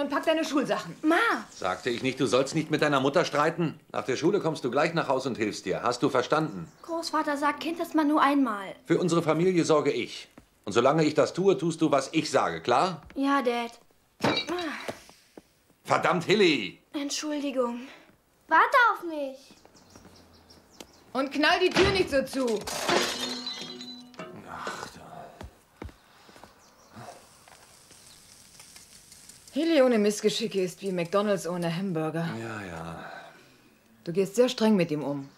und pack deine Schulsachen. Ma, Sagte ich nicht, du sollst nicht mit deiner Mutter streiten? Nach der Schule kommst du gleich nach Haus und hilfst dir. Hast du verstanden? Großvater sagt, Kind ist man nur einmal. Für unsere Familie sorge ich. Und solange ich das tue, tust du, was ich sage, klar? Ja, Dad. Verdammt, Hilly! Entschuldigung. Warte auf mich. Und knall die Tür nicht so zu. Hilly ohne Missgeschicke ist wie McDonalds ohne Hamburger. Ja, ja. Du gehst sehr streng mit ihm um.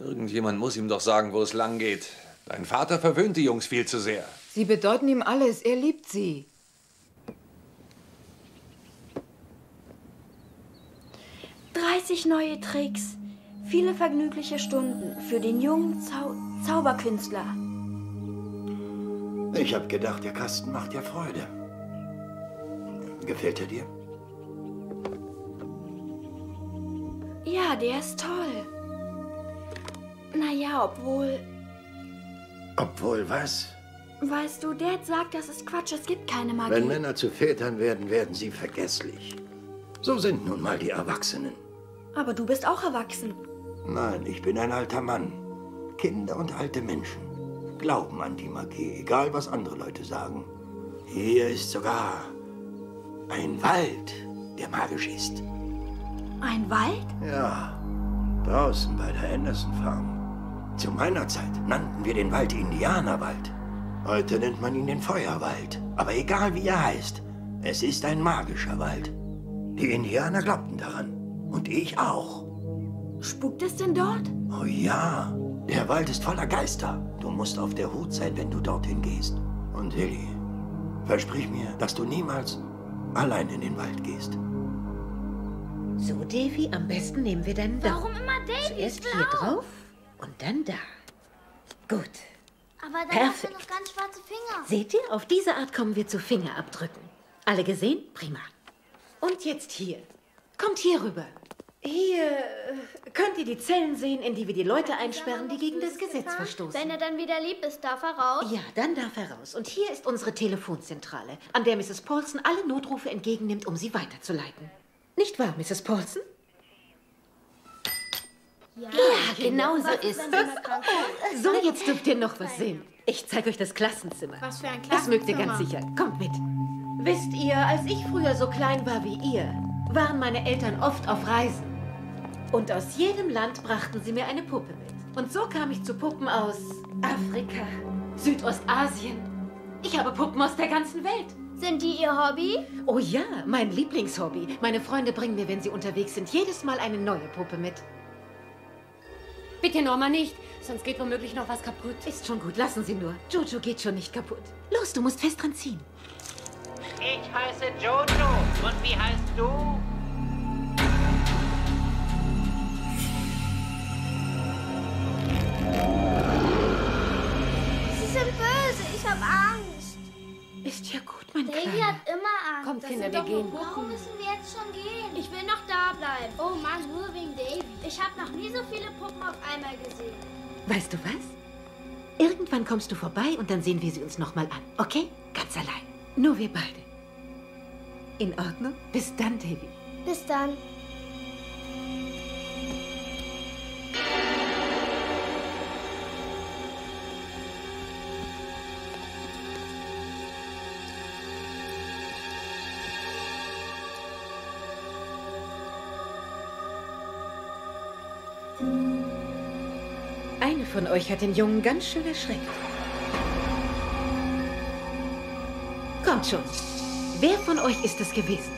Irgendjemand muss ihm doch sagen, wo es lang geht. Dein Vater verwöhnt die Jungs viel zu sehr. Sie bedeuten ihm alles. Er liebt sie. Dreißig neue Tricks. Viele vergnügliche Stunden für den jungen Zau Zauberkünstler. Ich hab gedacht, der Kasten macht dir Freude. Gefällt er dir? Ja, der ist toll. Naja, obwohl, Obwohl was? weißt du, Dad sagt, das ist Quatsch, es gibt keine Magie. Wenn Männer zu Vätern werden, werden sie vergesslich. So sind nun mal die Erwachsenen. Aber du bist auch erwachsen. Nein, ich bin ein alter Mann. Kinder und alte Menschen glauben an die Magie, egal was andere Leute sagen. Hier ist sogar ein Wald, der magisch ist. Ein Wald? Ja, draußen bei der Anderson Farm. Zu meiner Zeit nannten wir den Wald Indianerwald. Heute nennt man ihn den Feuerwald. Aber egal wie er heißt, es ist ein magischer Wald. Die Indianer glaubten daran. Und ich auch. Spukt es denn dort? Oh ja, der Wald ist voller Geister. Du musst auf der Hut sein, wenn du dorthin gehst. Und Hilly, versprich mir, dass du niemals allein in den Wald gehst. So, Davy, am besten nehmen wir deinen Daumen. Warum immer Davy? Zuerst Blau. hier drauf und dann da. Gut. Aber dann hat er Perfekt. noch ganz schwarze Finger. Seht ihr, auf diese Art kommen wir zu Fingerabdrücken. Alle gesehen? Prima. Und jetzt hier. Kommt hier rüber. Hier könnt ihr die Zellen sehen, in die wir die Leute einsperren, die gegen das Gesetz verstoßen. Wenn er dann wieder lieb ist, darf er raus. Ja, dann darf er raus. Und hier ist unsere Telefonzentrale, an der Mrs. Paulson alle Notrufe entgegennimmt, um sie weiterzuleiten. Nicht wahr, Mrs. Paulson? Ja, genau so ist es. So, jetzt dürft ihr noch was sehen. Ich zeige euch das Klassenzimmer. Was für ein Das mögt ihr ganz Klassenzimmer. sicher. Kommt mit. Wisst ihr, als ich früher so klein war wie ihr, waren meine Eltern oft auf Reisen. Und aus jedem Land brachten sie mir eine Puppe mit. Und so kam ich zu Puppen aus Afrika, Südostasien. Ich habe Puppen aus der ganzen Welt. Sind die ihr Hobby? Oh ja, mein Lieblingshobby. Meine Freunde bringen mir, wenn sie unterwegs sind, jedes Mal eine neue Puppe mit. Bitte, Norma, nicht. Sonst geht womöglich noch was kaputt. Ist schon gut, lassen Sie nur. Jojo geht schon nicht kaputt. Los, du musst fest dran ziehen. Ich heiße Jojo. Und wie heißt du? Ich habe Angst. Ist ja gut, mein Davy Kleiner. hat immer Angst. Kommt, Das Kinder, wir gehen. Warum müssen wir jetzt schon gehen? Ich will noch da bleiben. Oh Mann, nur wegen Davy. Ich habe noch nie so viele Puppen auf einmal gesehen. Weißt du was? Irgendwann kommst du vorbei und dann sehen wir sie uns nochmal an, okay? Ganz allein. Nur wir beide. In Ordnung? Bis dann, Davy. Bis dann. Von euch hat den Jungen ganz schön erschreckt. Kommt schon. Wer von euch ist es gewesen?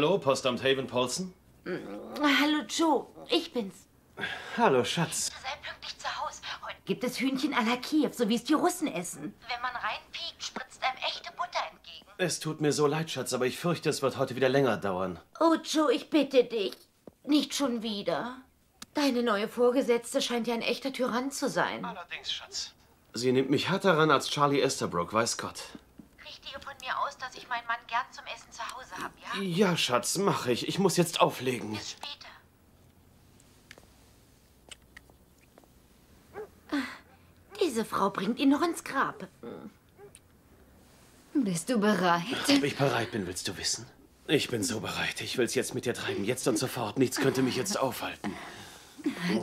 Hallo, Postamt Haven Paulson. Hallo Joe, ich bin's. Hallo, Schatz. Sei pünktlich zu Hause. Heute gibt es Hühnchen à la Kiew, so wie es die Russen essen. Wenn man reinpiekt, spritzt einem echte Butter entgegen. Es tut mir so leid, Schatz, aber ich fürchte, es wird heute wieder länger dauern. Oh, Joe, ich bitte dich. Nicht schon wieder. Deine neue Vorgesetzte scheint ja ein echter Tyrann zu sein. Allerdings, Schatz. Sie nimmt mich härter ran als Charlie Esterbrook, weiß Gott. Richte ihr von mir aus, dass ich meinen Mann gern zum Essen zu Hause habe, ja? Ja, Schatz, mach ich. Ich muss jetzt auflegen. Bis später. Diese Frau bringt ihn noch ins Grab. Bist du bereit? Ob ich bereit bin, willst du wissen? Ich bin so bereit. Ich will's jetzt mit dir treiben. Jetzt und sofort. Nichts könnte mich jetzt aufhalten.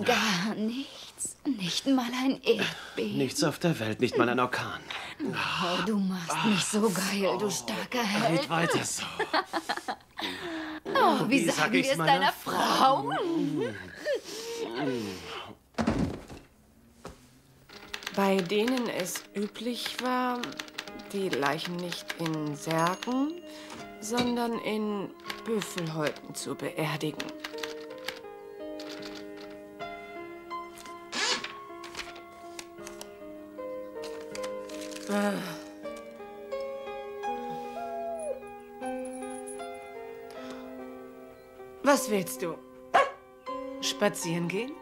Gar nichts. Nicht mal ein Erdbeben. Nichts auf der Welt, nicht mal ein Orkan. Oh, du machst mich so geil, du starker Held. Red weiter so. Oh, wie, Wie sagen sag wir es deiner Frau? Bei denen es üblich war, die Leichen nicht in Särgen, sondern in Büffelhäuten zu beerdigen. Was willst du? Spazieren gehen?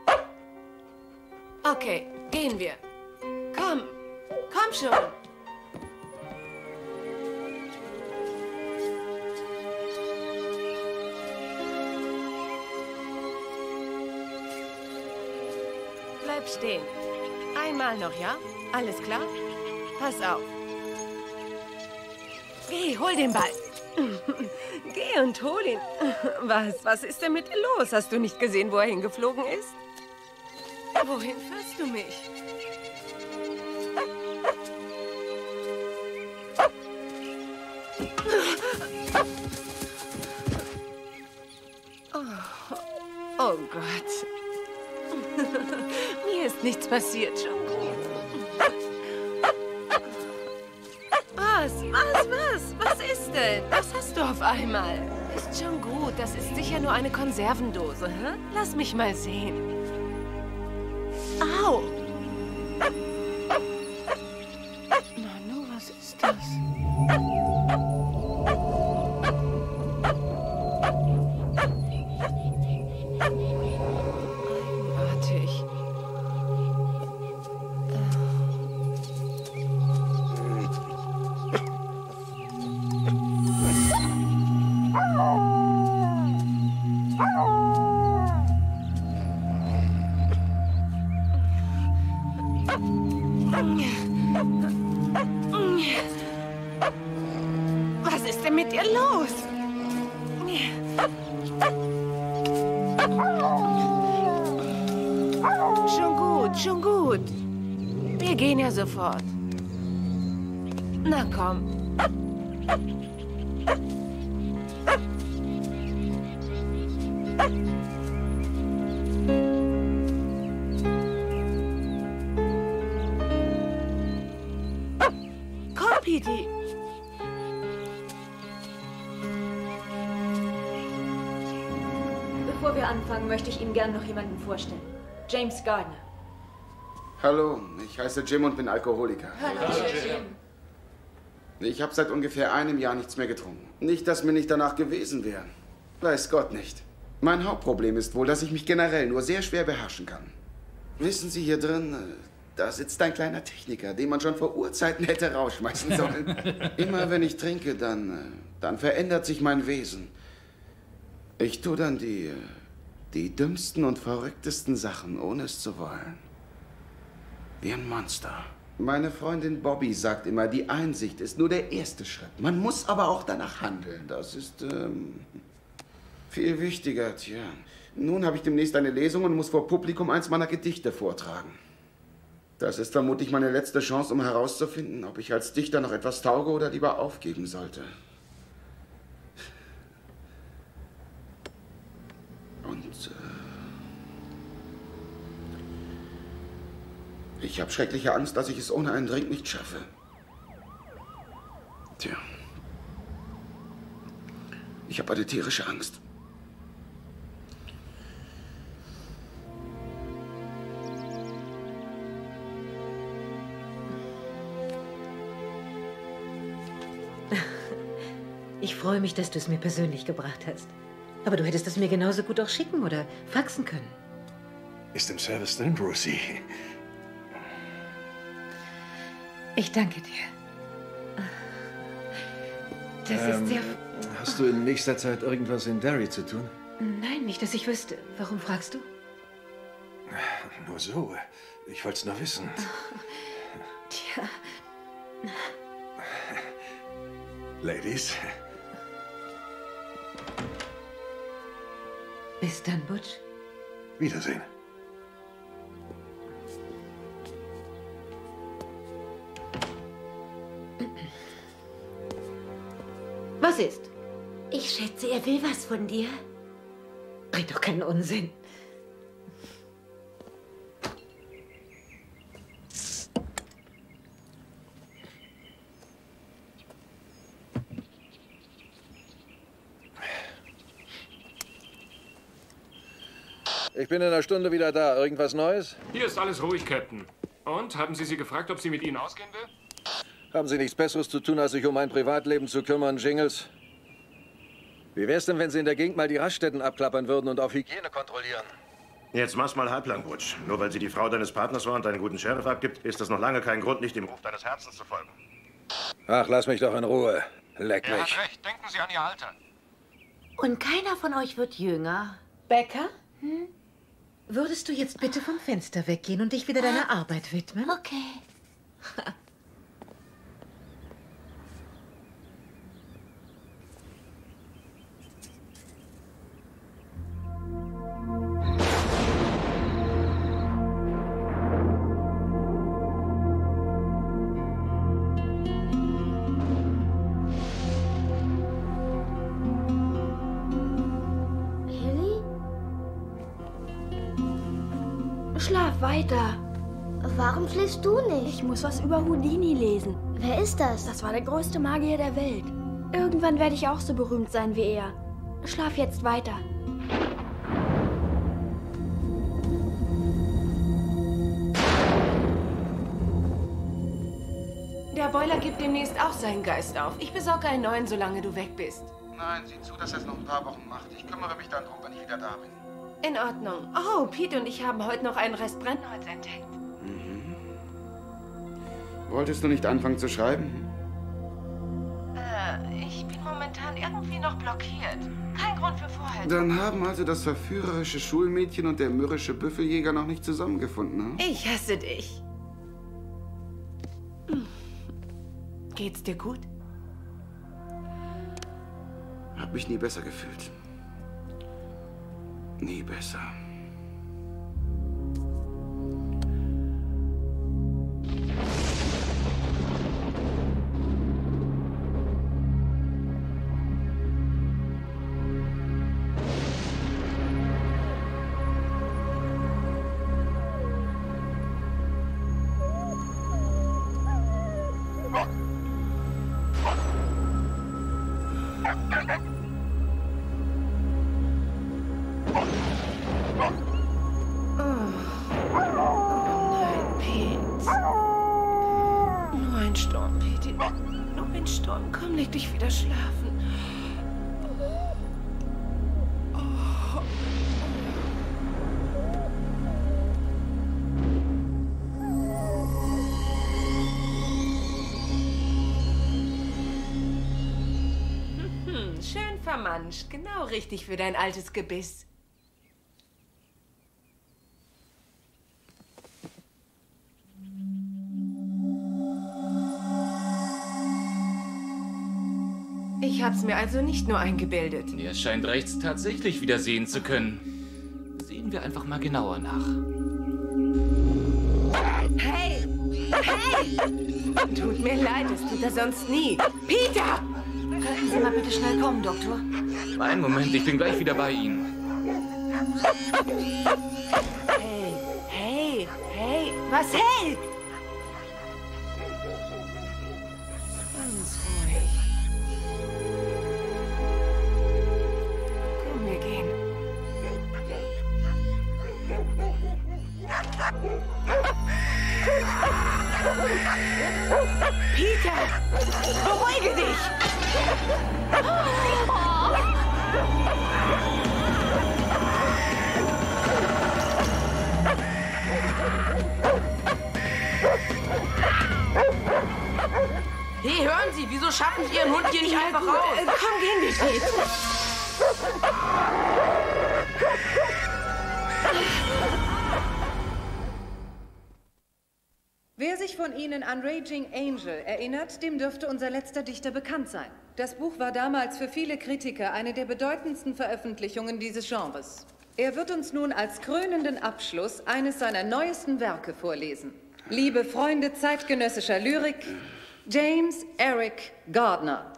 Okay, gehen wir. Komm, komm schon. Bleib stehen. Einmal noch, ja? Alles klar? Pass auf. Geh, hol den Ball. Geh und hol ihn. Was, was ist denn mit dir los? Hast du nicht gesehen, wo er hingeflogen ist? Wohin führst du mich? Oh, oh Gott. Mir ist nichts passiert, schon. Ist denn? Was hast du auf einmal? Ist schon gut, das ist sicher nur eine Konservendose, hä? Lass mich mal sehen. Piti. Bevor wir anfangen, möchte ich Ihnen gern noch jemanden vorstellen. James Gardner. Hallo, ich heiße Jim und bin Alkoholiker. Ich habe seit ungefähr einem Jahr nichts mehr getrunken. Nicht, dass mir nicht danach gewesen wäre. Weiß Gott nicht. Mein Hauptproblem ist wohl, dass ich mich generell nur sehr schwer beherrschen kann. Wissen Sie, hier drin, äh, da sitzt ein kleiner Techniker, den man schon vor Urzeiten hätte rausschmeißen sollen. Immer wenn ich trinke, dann, äh, dann verändert sich mein Wesen. Ich tue dann die, äh, die dümmsten und verrücktesten Sachen, ohne es zu wollen. Wie ein Monster. Meine Freundin Bobby sagt immer, die Einsicht ist nur der erste Schritt. Man muss aber auch danach handeln. Das ist ähm, viel wichtiger, tja. Nun habe ich demnächst eine Lesung und muss vor Publikum eins meiner Gedichte vortragen. Das ist vermutlich meine letzte Chance, um herauszufinden, ob ich als Dichter noch etwas tauge oder lieber aufgeben sollte. Und äh, ich habe schreckliche Angst, dass ich es ohne einen Drink nicht schaffe. Tja. Ich habe eine tierische Angst. Ich freue mich, dass du es mir persönlich gebracht hast. Aber du hättest es mir genauso gut auch schicken oder faxen können. Ist im Service drin, Brucey. Ich danke dir. Das Ähm, ist sehr... Hast du in nächster Zeit irgendwas in Derry zu tun? Nein, nicht, dass ich wüsste. Warum fragst du? Nur so. Ich wollte es nur wissen. Tja, Ladies, bis dann, Butch. Wiedersehen. Was ist? Ich schätze, er will was von dir. Red doch keinen Unsinn. Ich bin in einer Stunde wieder da. Irgendwas Neues? Hier ist alles ruhig, Captain. Und, haben Sie sie gefragt, ob sie mit Ihnen ausgehen will? Haben Sie nichts Besseres zu tun, als sich um mein Privatleben zu kümmern, Jingles? Wie wär's denn, wenn Sie in der Gegend mal die Raststätten abklappern würden und auf Hygiene kontrollieren? Jetzt mach's mal halblang, Butch. Nur weil sie die Frau deines Partners war und einen guten Sheriff abgibt, ist das noch lange kein Grund, nicht dem Ruf deines Herzens zu folgen. Ach, lass mich doch in Ruhe. Leck Er mich. hat recht. Denken Sie an Ihr Alter. Und keiner von euch wird jünger. Becker? Hm? Würdest du jetzt bitte vom Fenster weggehen und dich wieder deiner Arbeit widmen? Okay. Schläfst du nicht? Ich muss was über Houdini lesen. Wer ist das? Das war der größte Magier der Welt. Irgendwann werde ich auch so berühmt sein wie er. Schlaf jetzt weiter. Der Boiler gibt demnächst auch seinen Geist auf. Ich besorge einen neuen, solange du weg bist. Nein, sieh zu, dass er es noch ein paar Wochen macht. Ich kümmere mich dann drum, wenn ich wieder da bin. In Ordnung. Oh, Pete und ich haben heute noch einen Rest Brennholz entdeckt. Wolltest du nicht anfangen zu schreiben? Äh, ich bin momentan irgendwie noch blockiert. Kein Grund für Vorhalt. Dann haben also das verführerische Schulmädchen und der mürrische Büffeljäger noch nicht zusammengefunden, ne? Ich hasse dich. Geht's dir gut? Hab mich nie besser gefühlt. Nie besser. Ein Sturm. Komm, leg dich wieder schlafen. Hm, schön vermanscht. Genau richtig für dein altes Gebiss. Hab's mir also nicht nur eingebildet. Er scheint rechts tatsächlich wieder sehen zu können. Sehen wir einfach mal genauer nach. Hey! Hey! Tut mir leid, das tut er sonst nie. Peter! Könnten Sie mal bitte schnell kommen, Doktor? Einen Moment, ich bin gleich wieder bei Ihnen. Hey, hey, hey, was hey? Schaffen Sie Ihren Hund hier nicht einfach raus. Äh, komm, gehen wir, Pete. Wer sich von Ihnen an Raging Angel erinnert, dem dürfte unser letzter Dichter bekannt sein. Das Buch war damals für viele Kritiker eine der bedeutendsten Veröffentlichungen dieses Genres. Er wird uns nun als krönenden Abschluss eines seiner neuesten Werke vorlesen. Liebe Freunde zeitgenössischer Lyrik, James Eric Gardner.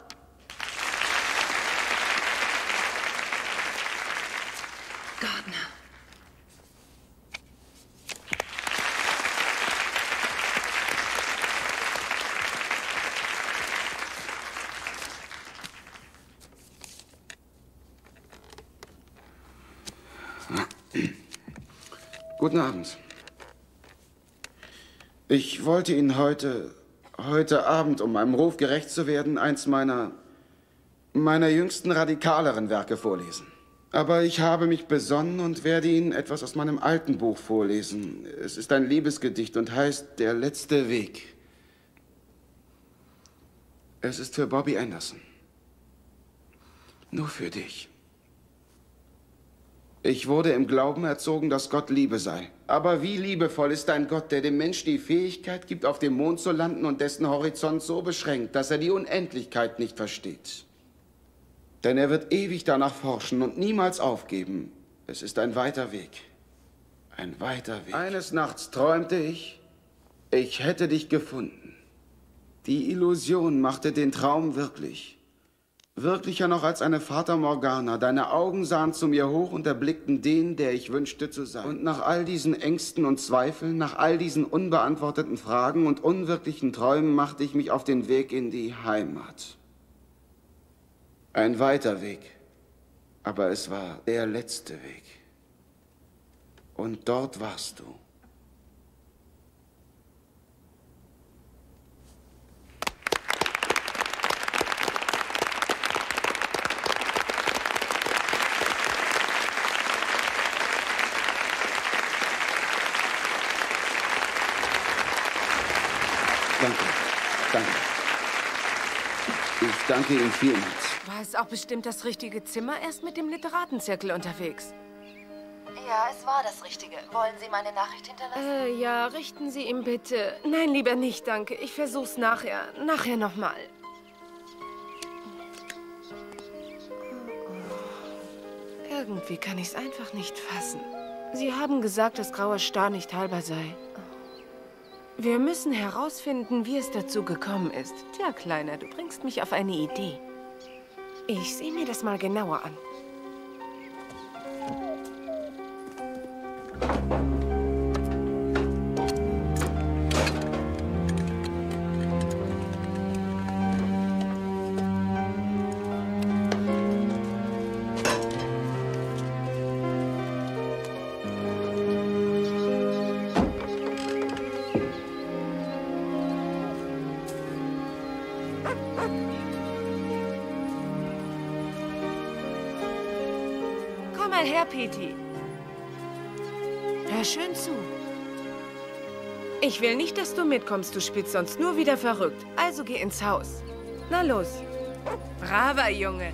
Gardner. Guten Abend. Ich wollte Ihnen heute, heute Abend, um meinem Ruf gerecht zu werden, eins meiner, meiner jüngsten radikaleren Werke vorlesen. Aber ich habe mich besonnen und werde Ihnen etwas aus meinem alten Buch vorlesen. Es ist ein Liebesgedicht und heißt Der letzte Weg. Es ist für Bobby Anderson. Nur für dich. Ich wurde im Glauben erzogen, dass Gott Liebe sei. Aber wie liebevoll ist ein Gott, der dem Menschen die Fähigkeit gibt, auf dem Mond zu landen und dessen Horizont so beschränkt, dass er die Unendlichkeit nicht versteht. Denn er wird ewig danach forschen und niemals aufgeben. Es ist ein weiter Weg. Ein weiter Weg. Eines Nachts träumte ich, ich hätte dich gefunden. Die Illusion machte den Traum wirklich. Wirklicher noch als eine Fata Morgana. Deine Augen sahen zu mir hoch und erblickten den, der ich wünschte zu sein. Und nach all diesen Ängsten und Zweifeln, nach all diesen unbeantworteten Fragen und unwirklichen Träumen machte ich mich auf den Weg in die Heimat. Ein weiter Weg. Aber es war der letzte Weg. Und dort warst du. Danke. Danke. Ich danke Ihnen vielmals. War es auch bestimmt das richtige Zimmer? Er ist mit dem Literatenzirkel unterwegs. Ja, es war das Richtige. Wollen Sie meine Nachricht hinterlassen? Äh, ja, richten Sie ihm bitte. Nein, lieber nicht, danke. Ich versuch's nachher. Nachher nochmal. Irgendwie kann ich's einfach nicht fassen. Sie haben gesagt, dass grauer Star nicht halber sei. Wir müssen herausfinden, wie es dazu gekommen ist. Tja, Kleiner, du bringst mich auf eine Idee. Ich sehe mir das mal genauer an. Peti. Hör schön zu. Ich will nicht, dass du mitkommst, du spielst sonst nur wieder verrückt. Also geh ins Haus. Na los. Braver Junge.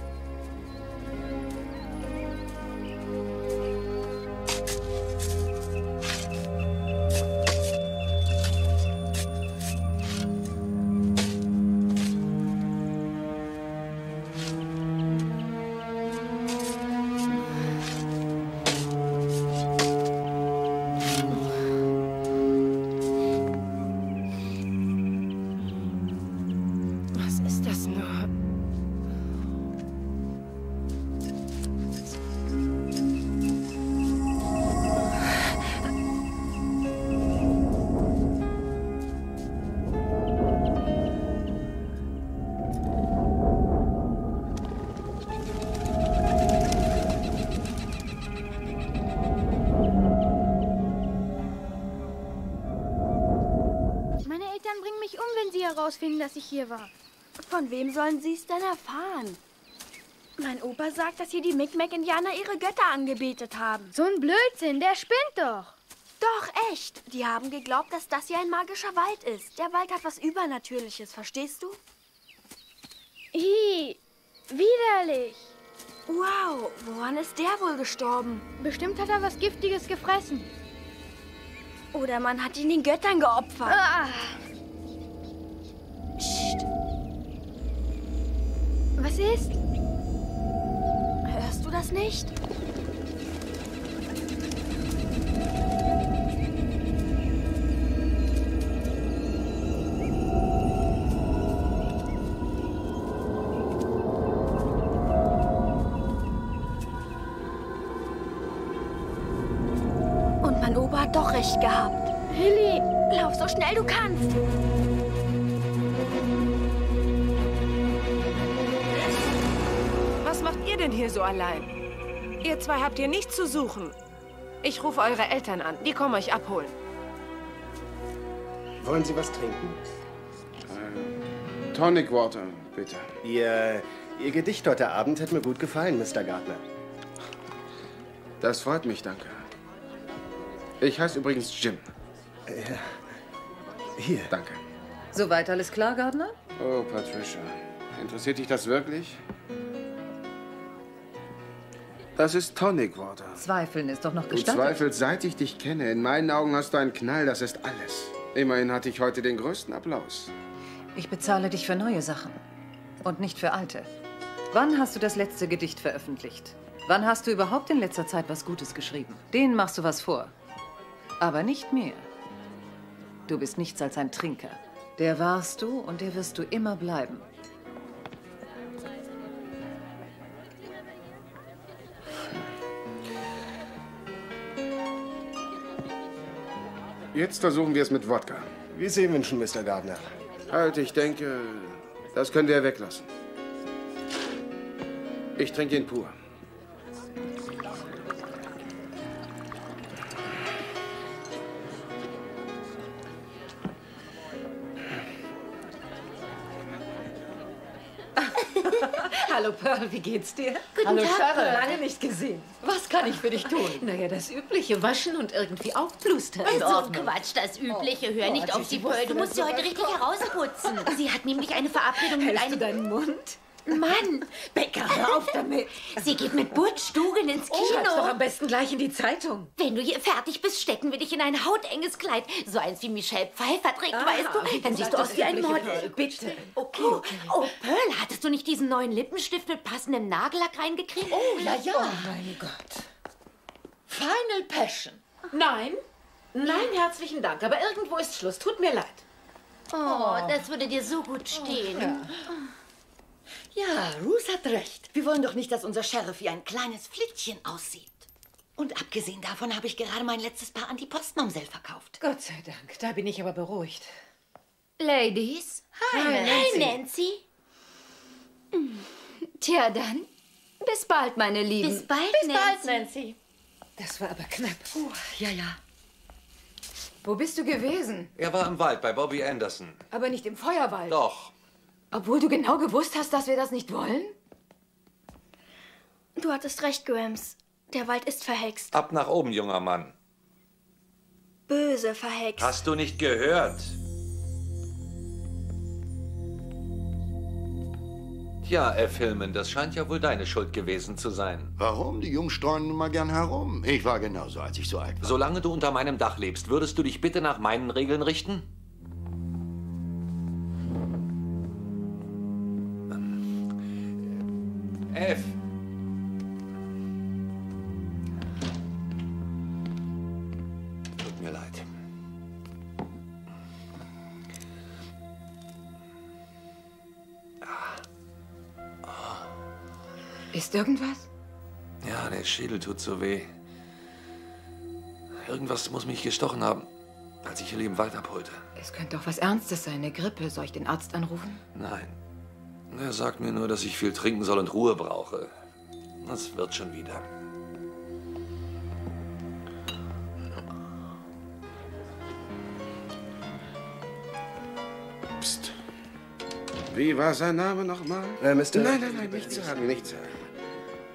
Herausfinden, dass ich hier war. Von wem sollen sie es denn erfahren? Mein Opa sagt, dass hier die Micmac-Indianer ihre Götter angebetet haben. So ein Blödsinn, der spinnt doch. Doch, echt. Die haben geglaubt, dass das hier ein magischer Wald ist. Der Wald hat was Übernatürliches, verstehst du? Ih, widerlich. Wow, woran ist der wohl gestorben? Bestimmt hat er was Giftiges gefressen. Oder man hat ihn den Göttern geopfert. Ah. Was ist? Hörst du das nicht? Und mein Opa hat doch recht gehabt. Hilly, lauf so schnell du kannst. So allein? Ihr zwei habt hier nichts zu suchen. Ich rufe eure Eltern an. Die kommen euch abholen. Wollen Sie was trinken? Äh, Tonic Water, bitte. Ihr, Ihr Gedicht heute Abend hat mir gut gefallen, Mr. Gardner. Das freut mich, danke. Ich heiße übrigens Jim. Ja. Hier. Danke. Soweit alles klar, Gardner? Oh, Patricia. Interessiert dich das wirklich? Das ist Tonic Water. Zweifeln ist doch noch Du gestattet. zweifelst, seit ich dich kenne. In meinen Augen hast du einen Knall, das ist alles. Immerhin hatte ich heute den größten Applaus. Ich bezahle dich für neue Sachen und nicht für alte. Wann hast du das letzte Gedicht veröffentlicht? Wann hast du überhaupt in letzter Zeit was Gutes geschrieben? Denen machst du was vor. Aber nicht mir. Du bist nichts als ein Trinker. Der warst du und der wirst du immer bleiben. Jetzt versuchen wir es mit Wodka. Wie Sie wünschen, Mr. Gardner. Halt, ich denke, das können wir weglassen. Ich trinke ihn pur. Hallo Pearl, wie geht's dir? Guten Hallo Tag, Sharon, Pearl. lange nicht gesehen. Was kann ich für dich tun? Naja, das Übliche, waschen und irgendwie aufplustern. In So Ordnung. Quatsch, das Übliche. Hör Oh, nicht Gott, auf die Pearl. Du musst sie heute richtig herausputzen. Sie hat nämlich eine Verabredung mit Hältst einem... du deinen Mund? Mann! Becker, hör auf damit. Sie geht mit Butch Dugan ins Oh, schreib's doch Kino. am besten gleich in die Zeitung. Wenn du hier fertig bist, stecken wir dich in ein hautenges Kleid. So eins wie Michelle Pfeiffer trägt, Ah, weißt du? Dann siehst du aus wie ein Model. Pearl, bitte. Okay, Oh, okay. oh, Pearl, hattest du nicht diesen neuen Lippenstift mit passendem Nagellack reingekriegt? Oh, ja, ja. Oh, mein Gott. Final Passion. Nein, nein, herzlichen Dank. Aber irgendwo ist Schluss. Tut mir leid. Oh, das würde dir so gut stehen. ja. Ja, Ruth hat recht. Wir wollen doch nicht, dass unser Sheriff wie ein kleines Flittchen aussieht. Und abgesehen davon habe ich gerade mein letztes Paar Antipostenumsel verkauft. Gott sei Dank, da bin ich aber beruhigt. Ladies. Hi, Hi, Nancy. Nancy. Tja, dann. Bis bald, meine Lieben. Bis bald, Bis Nancy. bald, Nancy. Das war aber knapp. Puh, ja, ja. Wo bist du gewesen? Er war im Wald bei Bobby Anderson. Aber nicht im Feuerwald. Doch. Obwohl du genau gewusst hast, dass wir das nicht wollen? Du hattest recht, Grams. Der Wald ist verhext. Ab nach oben, junger Mann. Böse verhext. Hast du nicht gehört? Tja, F. Hillman, das scheint ja wohl deine Schuld gewesen zu sein. Warum? Die Jungs streuen nun mal gern herum. Ich war genauso, als ich so alt war. Solange du unter meinem Dach lebst, würdest du dich bitte nach meinen Regeln richten? F. Tut mir leid. Ist irgendwas? Ja, der Schädel tut so weh. Irgendwas muss mich gestochen haben, als ich Hilly im Wald abholte. Es könnte doch was Ernstes sein, eine Grippe. Soll ich den Arzt anrufen? Nein. Er sagt mir nur, dass ich viel trinken soll und Ruhe brauche. Das wird schon wieder. Psst. Wie war sein Name nochmal? Äh, Mr. Nein, nein, nein, nichts sagen, nichts sagen.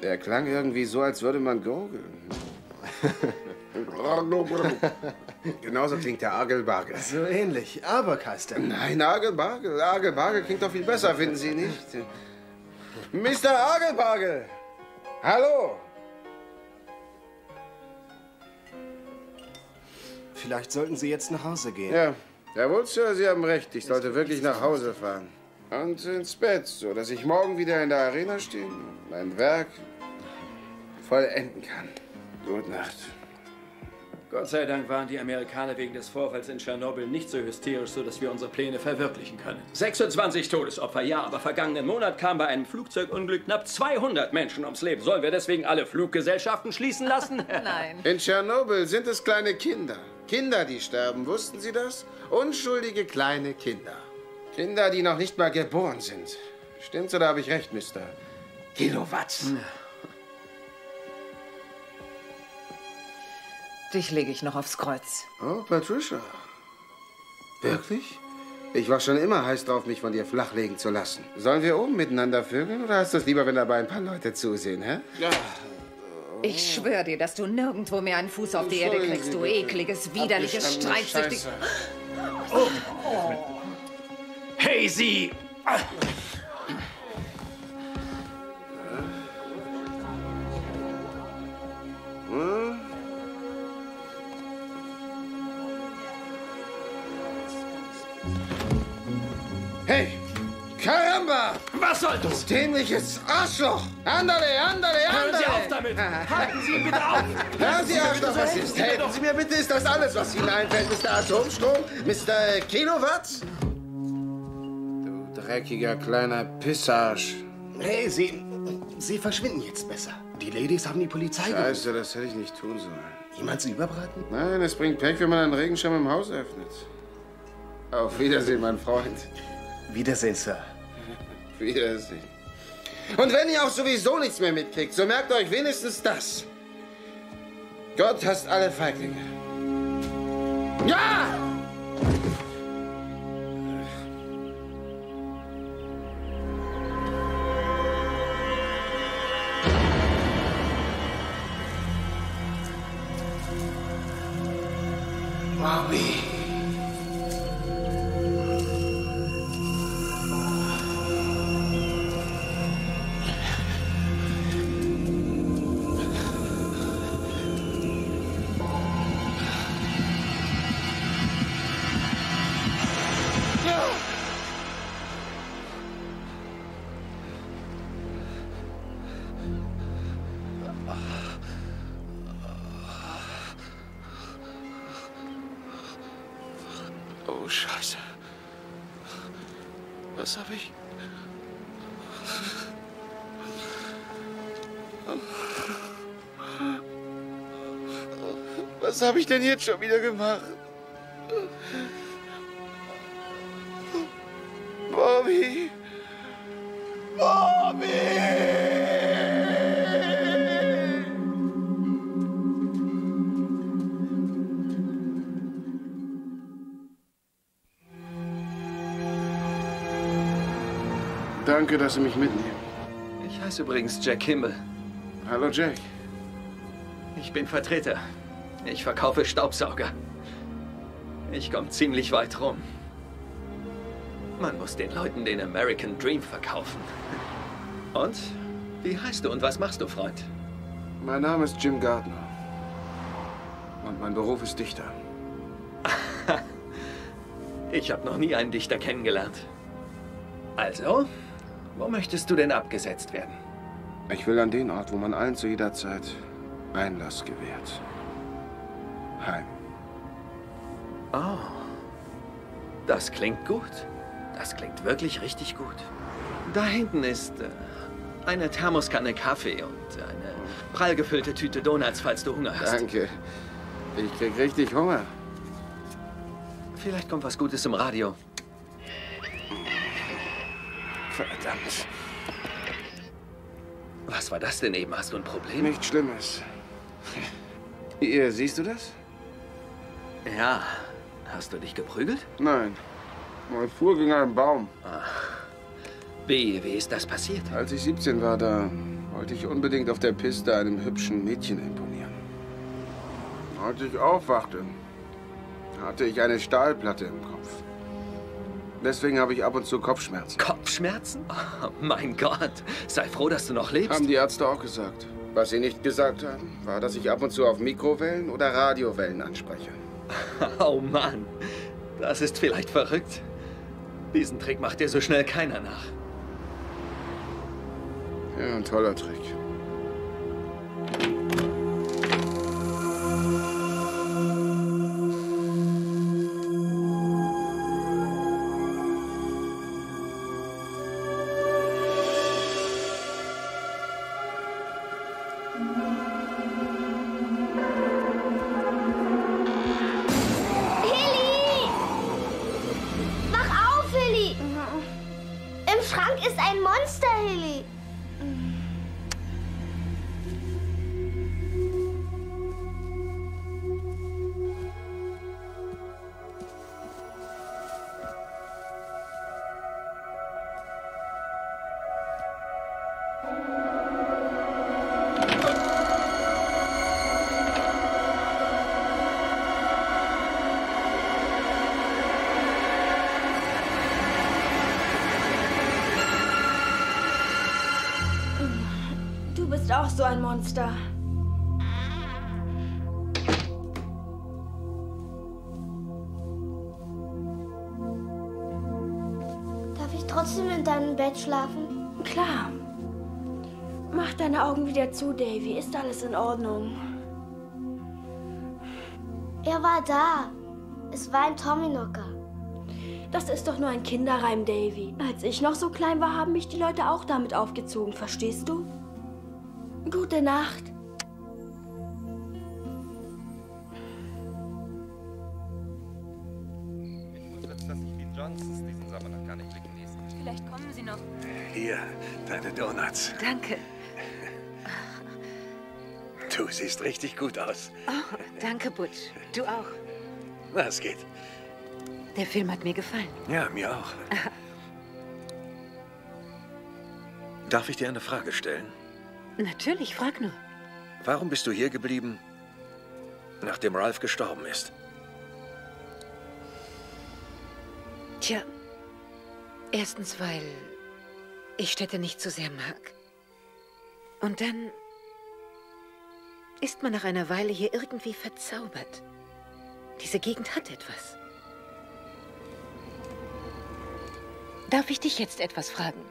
Der klang irgendwie so, als würde man gurgeln. Genauso klingt der Argelbargel. So ähnlich, aber Keister. Nein, Argelbargel. Argelbargel klingt doch viel besser, finden Sie nicht? Mr. Argelbargel! Hallo! Vielleicht sollten Sie jetzt nach Hause gehen. Ja, jawohl, Sir, Sie haben recht. Ich sollte wirklich nach Hause fahren. Und ins Bett, so dass ich morgen wieder in der Arena stehen und mein Werk vollenden kann. Gute Nacht. Gott sei Dank waren die Amerikaner wegen des Vorfalls in Tschernobyl nicht so hysterisch, sodass wir unsere Pläne verwirklichen können. 26 Todesopfer, ja, aber vergangenen Monat kamen bei einem Flugzeugunglück knapp 200 Menschen ums Leben. Sollen wir deswegen alle Fluggesellschaften schließen lassen? Nein. In Tschernobyl sind es kleine Kinder. Kinder, die sterben. Wussten Sie das? Unschuldige kleine Kinder. Kinder, die noch nicht mal geboren sind. Stimmt's oder habe ich recht, Mr. Kilowatt? Dich lege ich noch aufs Kreuz. Oh, Patricia. Wirklich? Ich war schon immer heiß drauf, mich von dir flachlegen zu lassen. Sollen wir oben miteinander vögeln oder hast du es lieber, wenn dabei ein paar Leute zusehen, hä? Ja. Ich schwöre dir, dass du nirgendwo mehr einen Fuß auf die Erde kriegst, du ekliges, widerliches, Abgestandene streitsüchtig... Scheiße. Hey, Sie! Hm? Hey! Caramba! Was soll das? Du dämliches Arschloch! Andale, andale, Hören andale! Sie auf damit! Halten Sie ihn bitte auf! Hören Sie auf, doch was ist. Helfen Sie mir bitte, ist das alles, was Ihnen einfällt, Mr. Atomstrom? Mr. Kilowatt? Du dreckiger kleiner Pissarsch. Hey, Sie. Sie verschwinden jetzt besser. Die Ladies haben die Polizei gerufen. Scheiße, das hätte ich nicht tun sollen. Jemand Sie überbraten? Nein, es bringt Pech, wenn man einen Regenschirm im Haus öffnet. Auf Wiedersehen, mein Freund. Wiedersehen, Sir. Wiedersehen. Und wenn ihr auch sowieso nichts mehr mitkriegt, so merkt euch wenigstens das. Gott hasst alle Feiglinge. Ja! Denn jetzt schon wieder gemacht? Bobby! Bobby! Danke, dass Sie mich mitnehmen. Ich heiße übrigens Jack Kimball. Hallo, Jack. Ich bin Vertreter. Ich verkaufe Staubsauger. Ich komme ziemlich weit rum. Man muss den Leuten den American Dream verkaufen. Und? Wie heißt du und was machst du, Freund? Mein Name ist Jim Gardner. Und mein Beruf ist Dichter. Ich habe noch nie einen Dichter kennengelernt. Also, wo möchtest du denn abgesetzt werden? Ich will an den Ort, wo man allen zu jeder Zeit Einlass gewährt. Heim. Oh, das klingt gut. Das klingt wirklich richtig gut. Da hinten ist äh, eine Thermoskanne Kaffee und eine prall gefüllte Tüte Donuts, falls du Hunger hast. Danke. Ich krieg richtig Hunger. Vielleicht kommt was Gutes im Radio. Verdammt. Was war das denn eben? Hast du ein Problem? Nichts Schlimmes. Hier, siehst du das? Ja. Hast du dich geprügelt? Nein. Mein fuhr gegen einen Baum. Wie, wie ist das passiert? Als ich 17 war, da wollte ich unbedingt auf der Piste einem hübschen Mädchen imponieren. Als ich aufwachte, hatte ich eine Stahlplatte im Kopf. Deswegen habe ich ab und zu Kopfschmerzen. Kopfschmerzen? Oh, mein Gott. Sei froh, dass du noch lebst. Haben die Ärzte auch gesagt. Was sie nicht gesagt haben, war, dass ich ab und zu auf Mikrowellen oder Radiowellen anspreche. Oh Mann. Das ist vielleicht verrückt. Diesen Trick macht dir so schnell keiner nach. Ja, ein toller Trick. Monster. Darf ich trotzdem in deinem Bett schlafen? Klar. Mach deine Augen wieder zu, Davy. Ist alles in Ordnung? Er war da. Es war ein Tommyknocker. Das ist doch nur ein Kinderreim, Davy. Als ich noch so klein war, haben mich die Leute auch damit aufgezogen, verstehst du? Gute Nacht. Vielleicht kommen Sie noch. Hier, deine Donuts. Danke. Du siehst richtig gut aus. Oh, danke, Butch. Du auch. Na, es geht. Der Film hat mir gefallen. Ja, mir auch. Darf ich dir eine Frage stellen? Natürlich, frag nur. Warum bist du hier geblieben, nachdem Ralph gestorben ist? Tja, erstens, weil ich Städte nicht so sehr mag. Und dann ist man nach einer Weile hier irgendwie verzaubert. Diese Gegend hat etwas. Darf ich dich jetzt etwas fragen?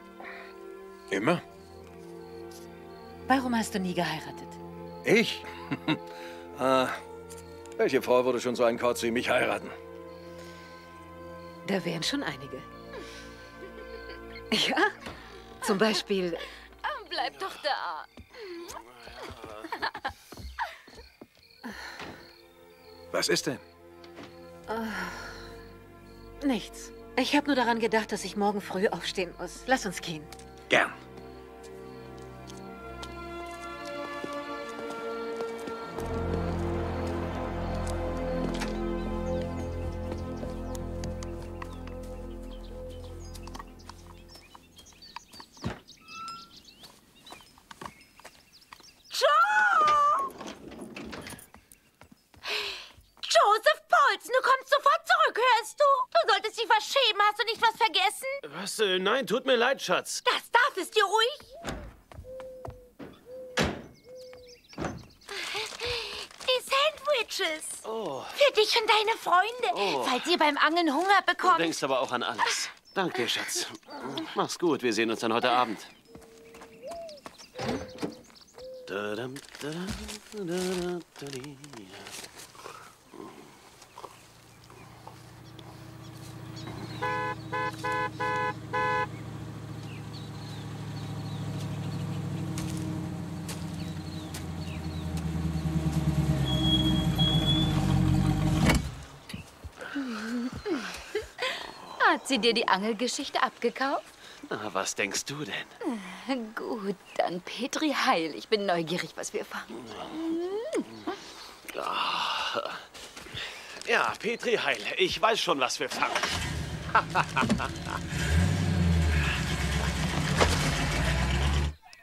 Immer? Warum hast du nie geheiratet? Ich? ah, welche Frau würde schon so einen Kauz wie mich heiraten? Da wären schon einige. Ja, zum Beispiel Bleib doch da. Was ist denn? äh, nichts. Ich habe nur daran gedacht, dass ich morgen früh aufstehen muss. Lass uns gehen. Gern. Nein, tut mir leid, Schatz. Das darf es dir ruhig. Die Sandwiches. Oh, Für dich und deine Freunde, Oh. falls ihr beim Angeln Hunger du bekommt. denkst aber auch an alles. Danke, Schatz. Mach's gut, wir sehen uns dann heute Abend. Hat sie dir die Angelgeschichte abgekauft? Na, was denkst du denn? Gut, dann Petri Heil. Ich bin neugierig, was wir fangen. Ah. Ja, Petri Heil, ich weiß schon, was wir fangen.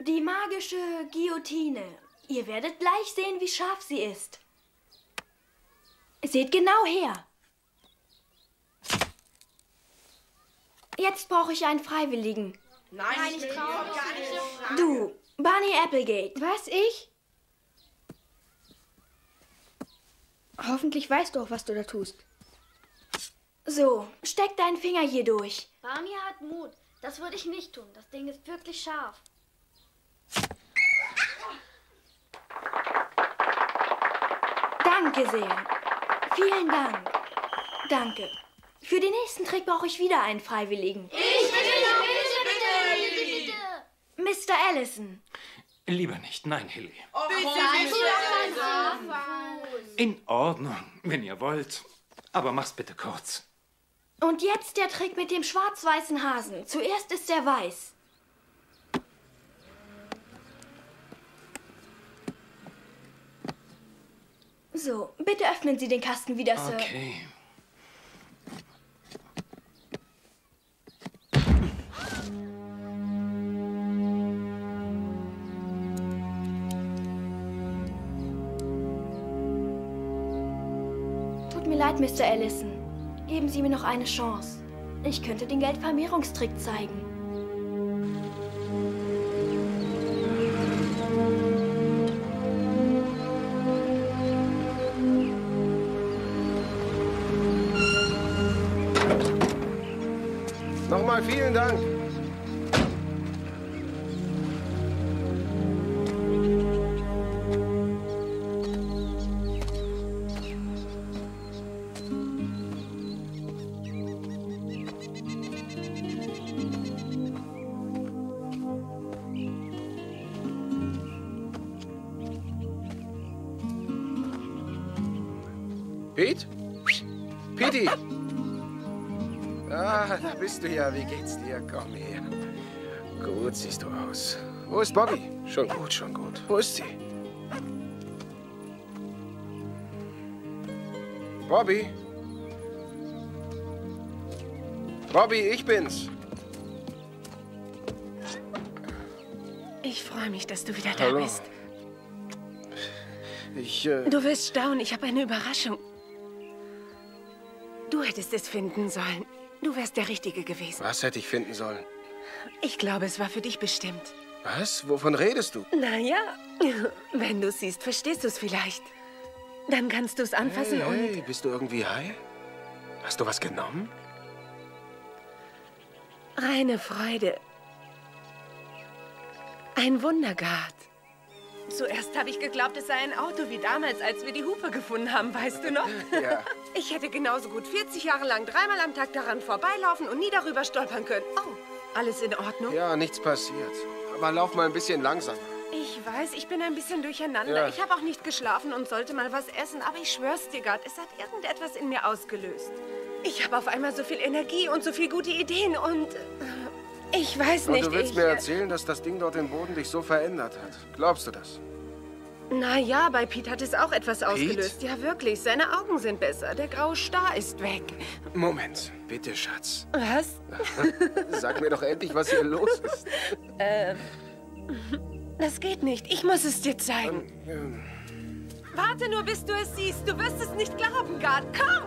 Die magische Guillotine. Ihr werdet gleich sehen, wie scharf sie ist. Seht genau her. Jetzt brauche ich einen Freiwilligen. Nein, ich traue mich gar nicht. Du, Barney Applegate. Was, ich? Hoffentlich weißt du auch, was du da tust. So, steck deinen Finger hier durch. Barney hat Mut. Das würde ich nicht tun. Das Ding ist wirklich scharf. Danke sehr. Vielen Dank. Danke. Für den nächsten Trick brauche ich wieder einen Freiwilligen. Ich bitte, bitte, bitte, bitte. Mr. Allison. Lieber nicht. Nein, Hilly. Bitte, In Ordnung, wenn ihr wollt. Aber mach's bitte kurz. Und jetzt der Trick mit dem schwarz-weißen Hasen. Zuerst ist er weiß. So, bitte öffnen Sie den Kasten wieder, Sir. Okay. Tut mir leid, Mr. Allison. Geben Sie mir noch eine Chance. Ich könnte den Geldvermehrungstrick zeigen. Ja. Wie geht's dir? Komm her. Gut siehst du aus. Wo ist Bobby? Schon gut, schon gut. Wo ist sie? Bobby? Bobby, ich bin's. Ich freue mich, dass du wieder Hallo. da bist. Ich, äh, Du wirst staunen, ich habe eine Überraschung. Du hättest es finden sollen. Du wärst der Richtige gewesen. Was hätte ich finden sollen? Ich glaube, es war für dich bestimmt. Was? Wovon redest du? Naja, wenn du es siehst, verstehst du es vielleicht. Dann kannst du es anfassen hey, hey, bist du irgendwie high? Hast du was genommen? reine Freude. Ein Wundergard. Zuerst habe ich geglaubt, es sei ein Auto wie damals, als wir die Hupe gefunden haben, weißt du noch? Ja. Ich hätte genauso gut 40 Jahre lang dreimal am Tag daran vorbeilaufen und nie darüber stolpern können. Oh, alles in Ordnung? Ja, nichts passiert. Aber lauf mal ein bisschen langsamer. Ich weiß, ich bin ein bisschen durcheinander. Ja. Ich habe auch nicht geschlafen und sollte mal was essen, aber ich schwör's dir, Gott, es hat irgendetwas in mir ausgelöst. Ich habe auf einmal so viel Energie und so viel gute Ideen und äh, ich weiß Und nicht. du willst ich, mir äh, erzählen, dass das Ding dort im Boden dich so verändert hat. Glaubst du das? Na ja, bei Pete hat es auch etwas ausgelöst. Ja, wirklich. Seine Augen sind besser. Der graue Star ist weg. Moment, bitte, Schatz. Was? Sag mir doch endlich, was hier los ist. ähm. Das geht nicht. Ich muss es dir zeigen. Ähm, Warte nur, bis du es siehst. Du wirst es nicht glauben, Gard. Komm!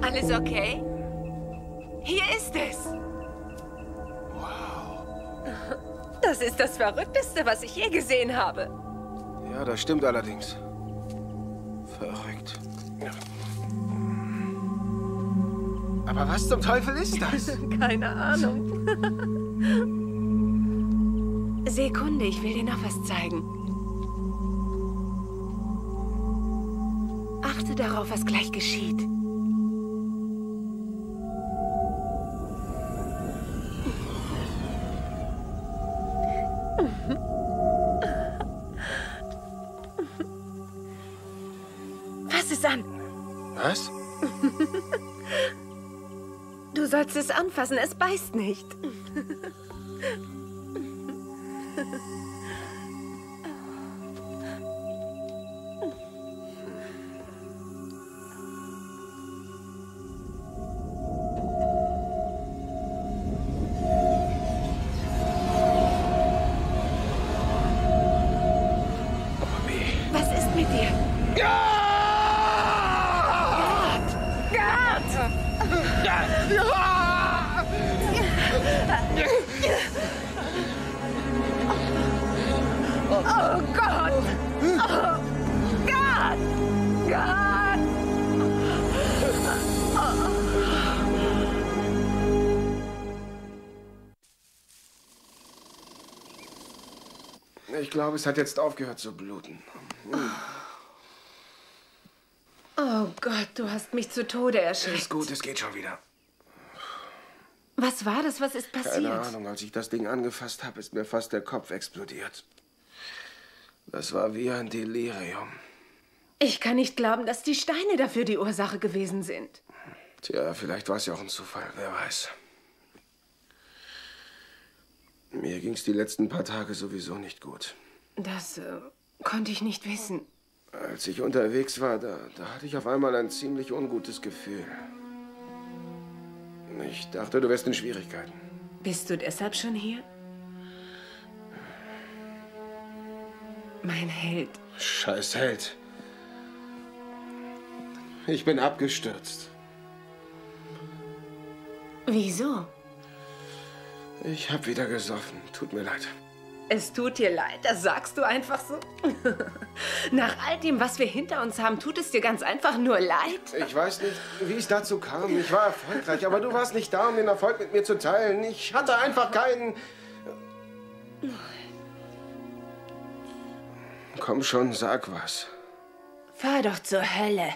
Alles okay? Hier ist es. Wow. Das ist das Verrückteste, was ich je gesehen habe. Ja, das stimmt allerdings. Verrückt. Aber was zum Teufel ist das? Keine Ahnung. Sekunde, ich will dir noch was zeigen. Achte darauf, was gleich geschieht. Fass es an. Was? Du sollst es anfassen, es beißt nicht. Ich glaube, es hat jetzt aufgehört zu bluten. Hm. Oh Gott, du hast mich zu Tode erschreckt. Ist gut, es geht schon wieder. Was war das? Was ist passiert? Keine Ahnung, als ich das Ding angefasst habe, ist mir fast der Kopf explodiert. Das war wie ein Delirium. Ich kann nicht glauben, dass die Steine dafür die Ursache gewesen sind. Tja, vielleicht war es ja auch ein Zufall, wer weiß. Mir ging es die letzten paar Tage sowieso nicht gut. Das äh, konnte ich nicht wissen. Als ich unterwegs war, da, da hatte ich auf einmal ein ziemlich ungutes Gefühl. Ich dachte, du wärst in Schwierigkeiten. Bist du deshalb schon hier? Mein Held. Scheiß Held. Ich bin abgestürzt. Wieso? Ich hab wieder gesoffen. Tut mir leid. Es tut dir leid, das sagst du einfach so. Nach all dem, was wir hinter uns haben, tut es dir ganz einfach nur leid. Ich weiß nicht, wie es dazu kam. Ich war erfolgreich, aber du warst nicht da, um den Erfolg mit mir zu teilen. Ich hatte einfach keinen. Komm schon, sag was. Fahr doch zur Hölle.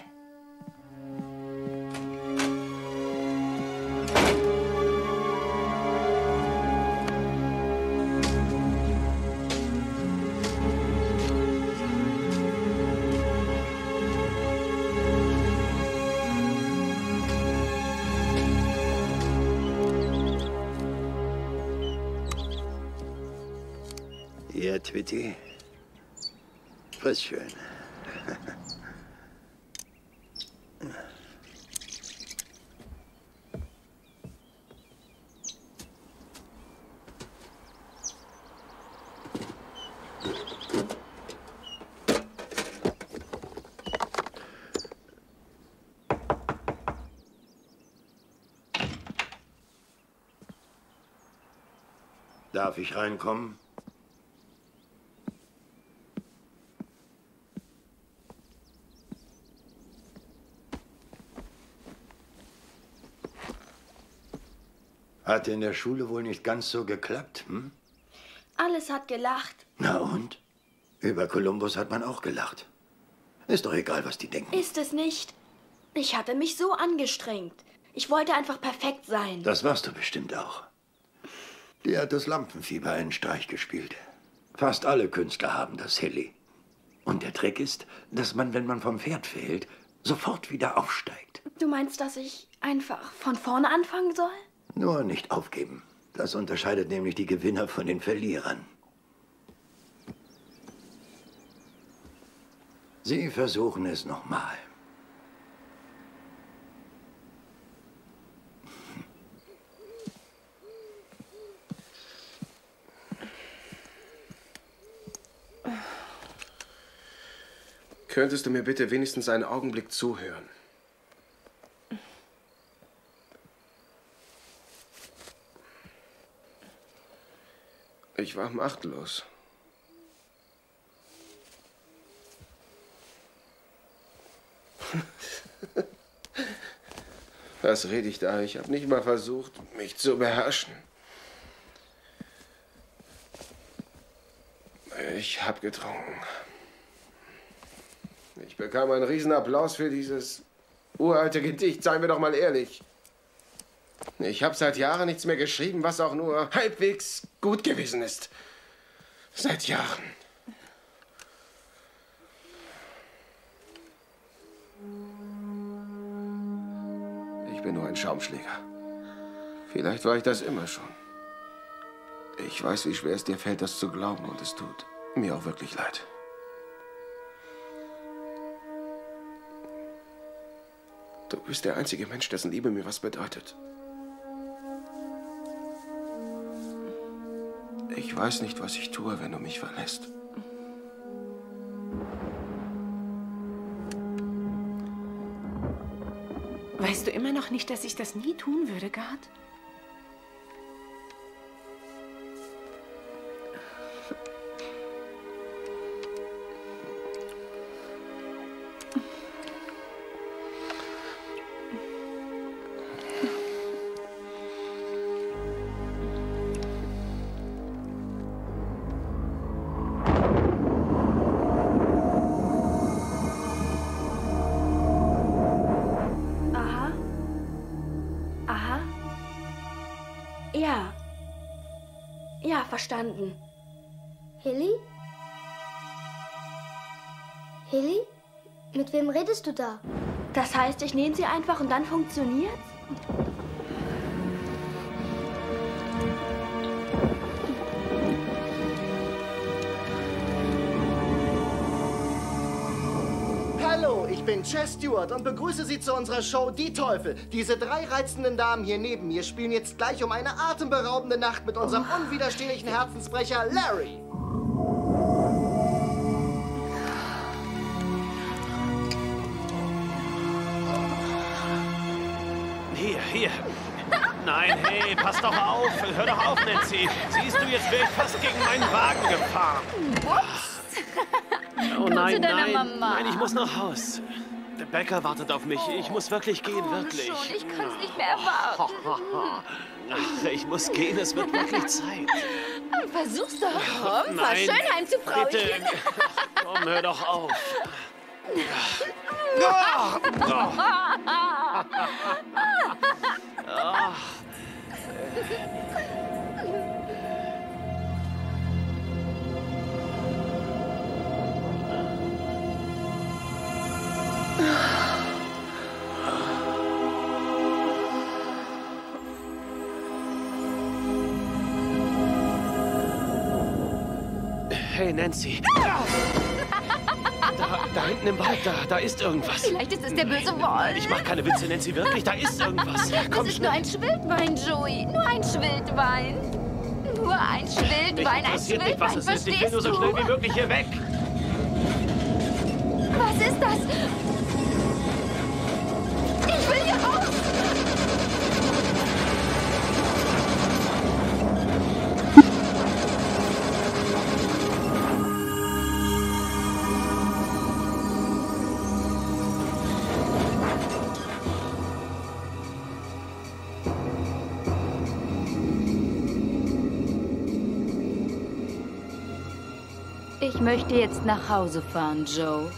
Friss schön. Darf ich reinkommen? Hat in der Schule wohl nicht ganz so geklappt, hm? Alles hat gelacht. Na und? Über Kolumbus hat man auch gelacht. Ist doch egal, was die denken. Ist es nicht? Ich hatte mich so angestrengt. Ich wollte einfach perfekt sein. Das warst du bestimmt auch. Dir hat das Lampenfieber einen Streich gespielt. Fast alle Künstler haben das, Hilly. Und der Trick ist, dass man, wenn man vom Pferd fällt, sofort wieder aufsteigt. Du meinst, dass ich einfach von vorne anfangen soll? Nur nicht aufgeben. Das unterscheidet nämlich die Gewinner von den Verlierern. Sie versuchen es nochmal. Könntest du mir bitte wenigstens einen Augenblick zuhören? Ich war machtlos. Was rede ich da? Ich habe nicht mal versucht, mich zu beherrschen. Ich habe getrunken. Ich bekam einen Riesenapplaus für dieses uralte Gedicht, seien wir doch mal ehrlich. Ich habe seit Jahren nichts mehr geschrieben, was auch nur halbwegs gut gewesen ist. Seit Jahren. Ich bin nur ein Schaumschläger. Vielleicht war ich das immer schon. Ich weiß, wie schwer es dir fällt, das zu glauben, und es tut mir auch wirklich leid. Du bist der einzige Mensch, dessen Liebe mir was bedeutet. Ich weiß nicht, was ich tue, wenn du mich verlässt. Weißt du immer noch nicht, dass ich das nie tun würde, Gard? Verstanden. Hilly? Hilly? Mit wem redest du da? Das heißt, ich nehme sie einfach und dann funktioniert's? Bin Chess Stewart und begrüße Sie zu unserer Show Die Teufel. Diese drei reizenden Damen hier neben mir spielen jetzt gleich um eine atemberaubende Nacht mit unserem unwiderstehlichen Herzensbrecher Larry. Hier, hier. Nein, hey, pass doch auf. Hör doch auf, Nancy. Siehst du, jetzt wäre ich fast gegen meinen Wagen gefahren. Ups. Oh Komm nein, nein, Mama. nein, ich muss nach Haus. Bäcker wartet auf mich. Ich muss wirklich gehen, wirklich. Schon, ich kann es nicht mehr erwarten. Ach, ich muss gehen, es wird wirklich Zeit. Versuch's doch. Komm, fahr schön heim zu bitte. Frauchen. Komm, hör doch auf. Ach. Hey, Nancy. Da, da hinten im Wald, da, da ist irgendwas. Vielleicht ist es der böse Wolf. Ich mach keine Witze, Nancy, wirklich. Da ist irgendwas. Das Komm ist nur ein Schwildwein, Joey. Nur ein Schwildwein. Nur ein Schwildwein, ein interessiert nicht, was Schwildwein, es ist. Ich will nur so schnell wie möglich hier weg. Was ist das? Möchte jetzt nach Hause fahren, Joe.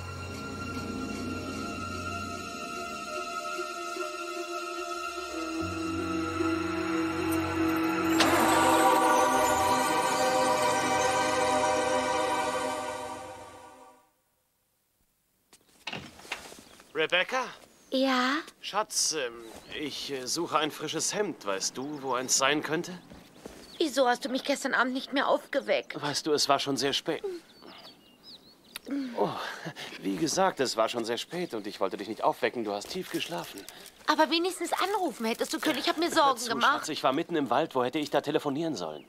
Rebecca? Ja? Schatz, ähm, ich äh, suche ein frisches Hemd. Weißt du, wo eins sein könnte? Wieso hast du mich gestern Abend nicht mehr aufgeweckt? Weißt du, es war schon sehr spät. Oh, wie gesagt, es war schon sehr spät und ich wollte dich nicht aufwecken. Du hast tief geschlafen. Aber wenigstens anrufen hättest du können. Ich habe mir Sorgen Zu, gemacht. Schatz, ich war mitten im Wald. Wo hätte ich da telefonieren sollen?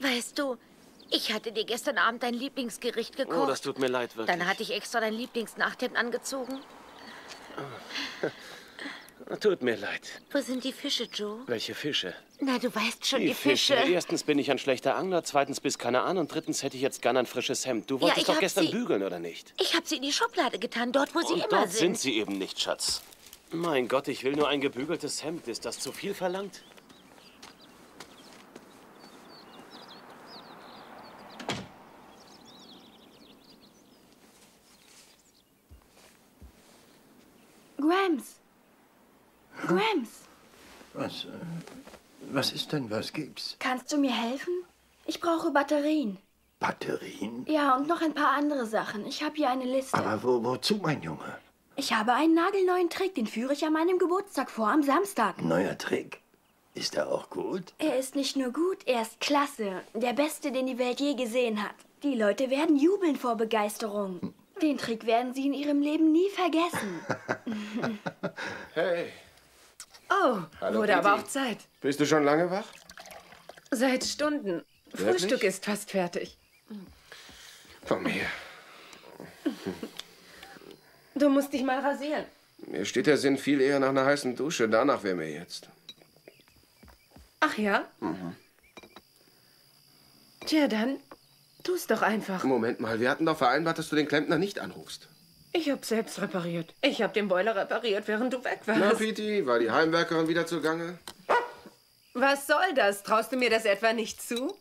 Weißt du, ich hatte dir gestern Abend dein Lieblingsgericht gekocht. Oh, das tut mir leid, wirklich. Dann hatte ich extra dein Lieblingsnachthemd angezogen. Tut mir leid. Wo sind die Fische, Joe? Welche Fische? Na, du weißt schon, die, Die Fische. Erstens bin ich ein schlechter Angler, zweitens bist keine an und drittens hätte ich jetzt gern ein frisches Hemd. Du Ja, wolltest ich doch gestern sie- bügeln, oder nicht? Ich habe sie in die Schublade getan, dort, wo sie und immer dort sind. sind sie eben nicht, Schatz. Mein Gott, ich will nur ein gebügeltes Hemd. Ist das zu viel verlangt? Grams. Grams, Was, äh, was ist denn? Was gibt's? kannst du mir helfen? Ich brauche Batterien. Batterien? Ja, und noch ein paar andere Sachen. Ich habe hier eine Liste. Aber wo, wozu, mein Junge? Ich habe einen nagelneuen Trick, den führe ich an meinem Geburtstag vor, am Samstag. Neuer Trick. Ist er auch gut? Er ist nicht nur gut, er ist klasse. Der beste, den die Welt je gesehen hat. Die Leute werden jubeln vor Begeisterung. Den Trick werden sie in ihrem Leben nie vergessen. Hey, Oh, Hallo, wurde aber Kitty. auch Zeit. bist du schon lange wach? Seit Stunden. Wirklich? Frühstück ist fast fertig. Komm her. Du musst dich mal rasieren. Mir steht der Sinn viel eher nach einer heißen Dusche. Danach wäre mir jetzt. Ach ja? Mhm. Tja, dann tu's doch einfach. Moment mal, wir hatten doch vereinbart, dass du den Klempner nicht anrufst. Ich hab selbst repariert. Ich hab den Boiler repariert, während du weg warst. Na, Piti, war die Heimwerkerin wieder zugange? Was soll das? Traust du mir das etwa nicht zu?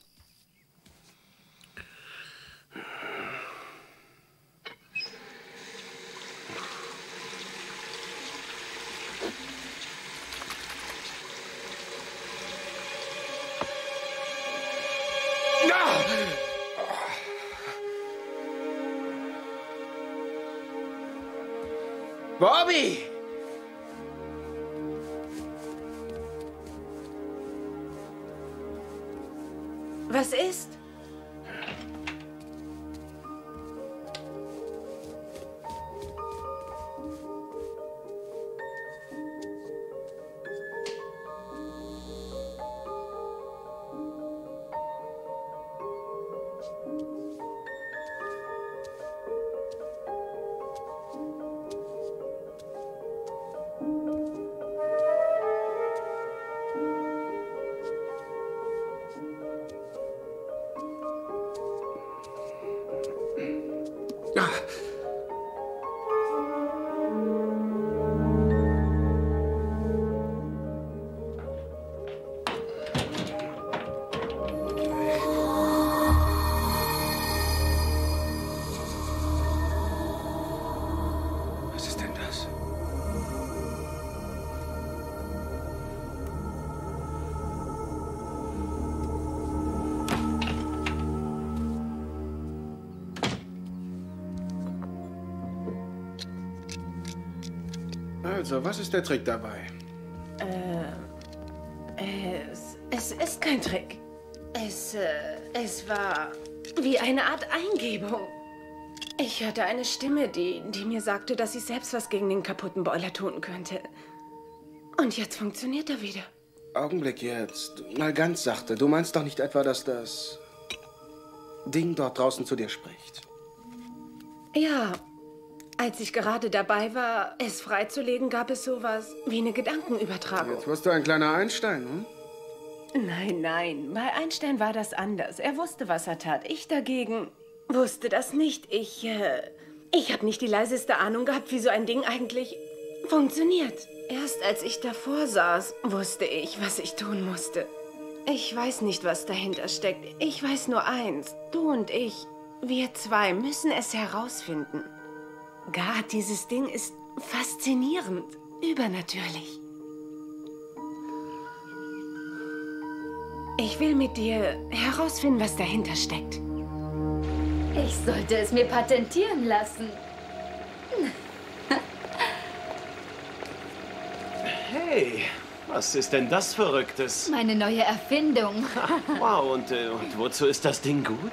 Bobby! Was ist? Also, was ist der Trick dabei? Äh, es, es ist kein Trick. Es, äh, es war wie eine Art Eingebung. Ich hörte eine Stimme, die, die mir sagte, dass ich selbst was gegen den kaputten Boiler tun könnte. Und jetzt funktioniert er wieder. Augenblick jetzt. Mal ganz sachte. Du meinst doch nicht etwa, dass das Ding dort draußen zu dir spricht? Ja, als ich gerade dabei war, es freizulegen, gab es sowas wie eine Gedankenübertragung. Jetzt wirst du ein kleiner Einstein, hm? Nein, nein, bei Einstein war das anders. Er wusste, was er tat. Ich dagegen wusste das nicht. Ich, äh, ich habe nicht die leiseste Ahnung gehabt, wie so ein Ding eigentlich funktioniert. Erst als ich davor saß, wusste ich, was ich tun musste. Ich weiß nicht, was dahinter steckt. Ich weiß nur eins. Du und ich, wir zwei müssen es herausfinden. Gar, dieses Ding ist faszinierend, übernatürlich. Ich will mit dir herausfinden, was dahinter steckt. Ich sollte es mir patentieren lassen. Hey, was ist denn das Verrücktes? Meine neue Erfindung. Wow, und, äh, und wozu ist das Ding gut?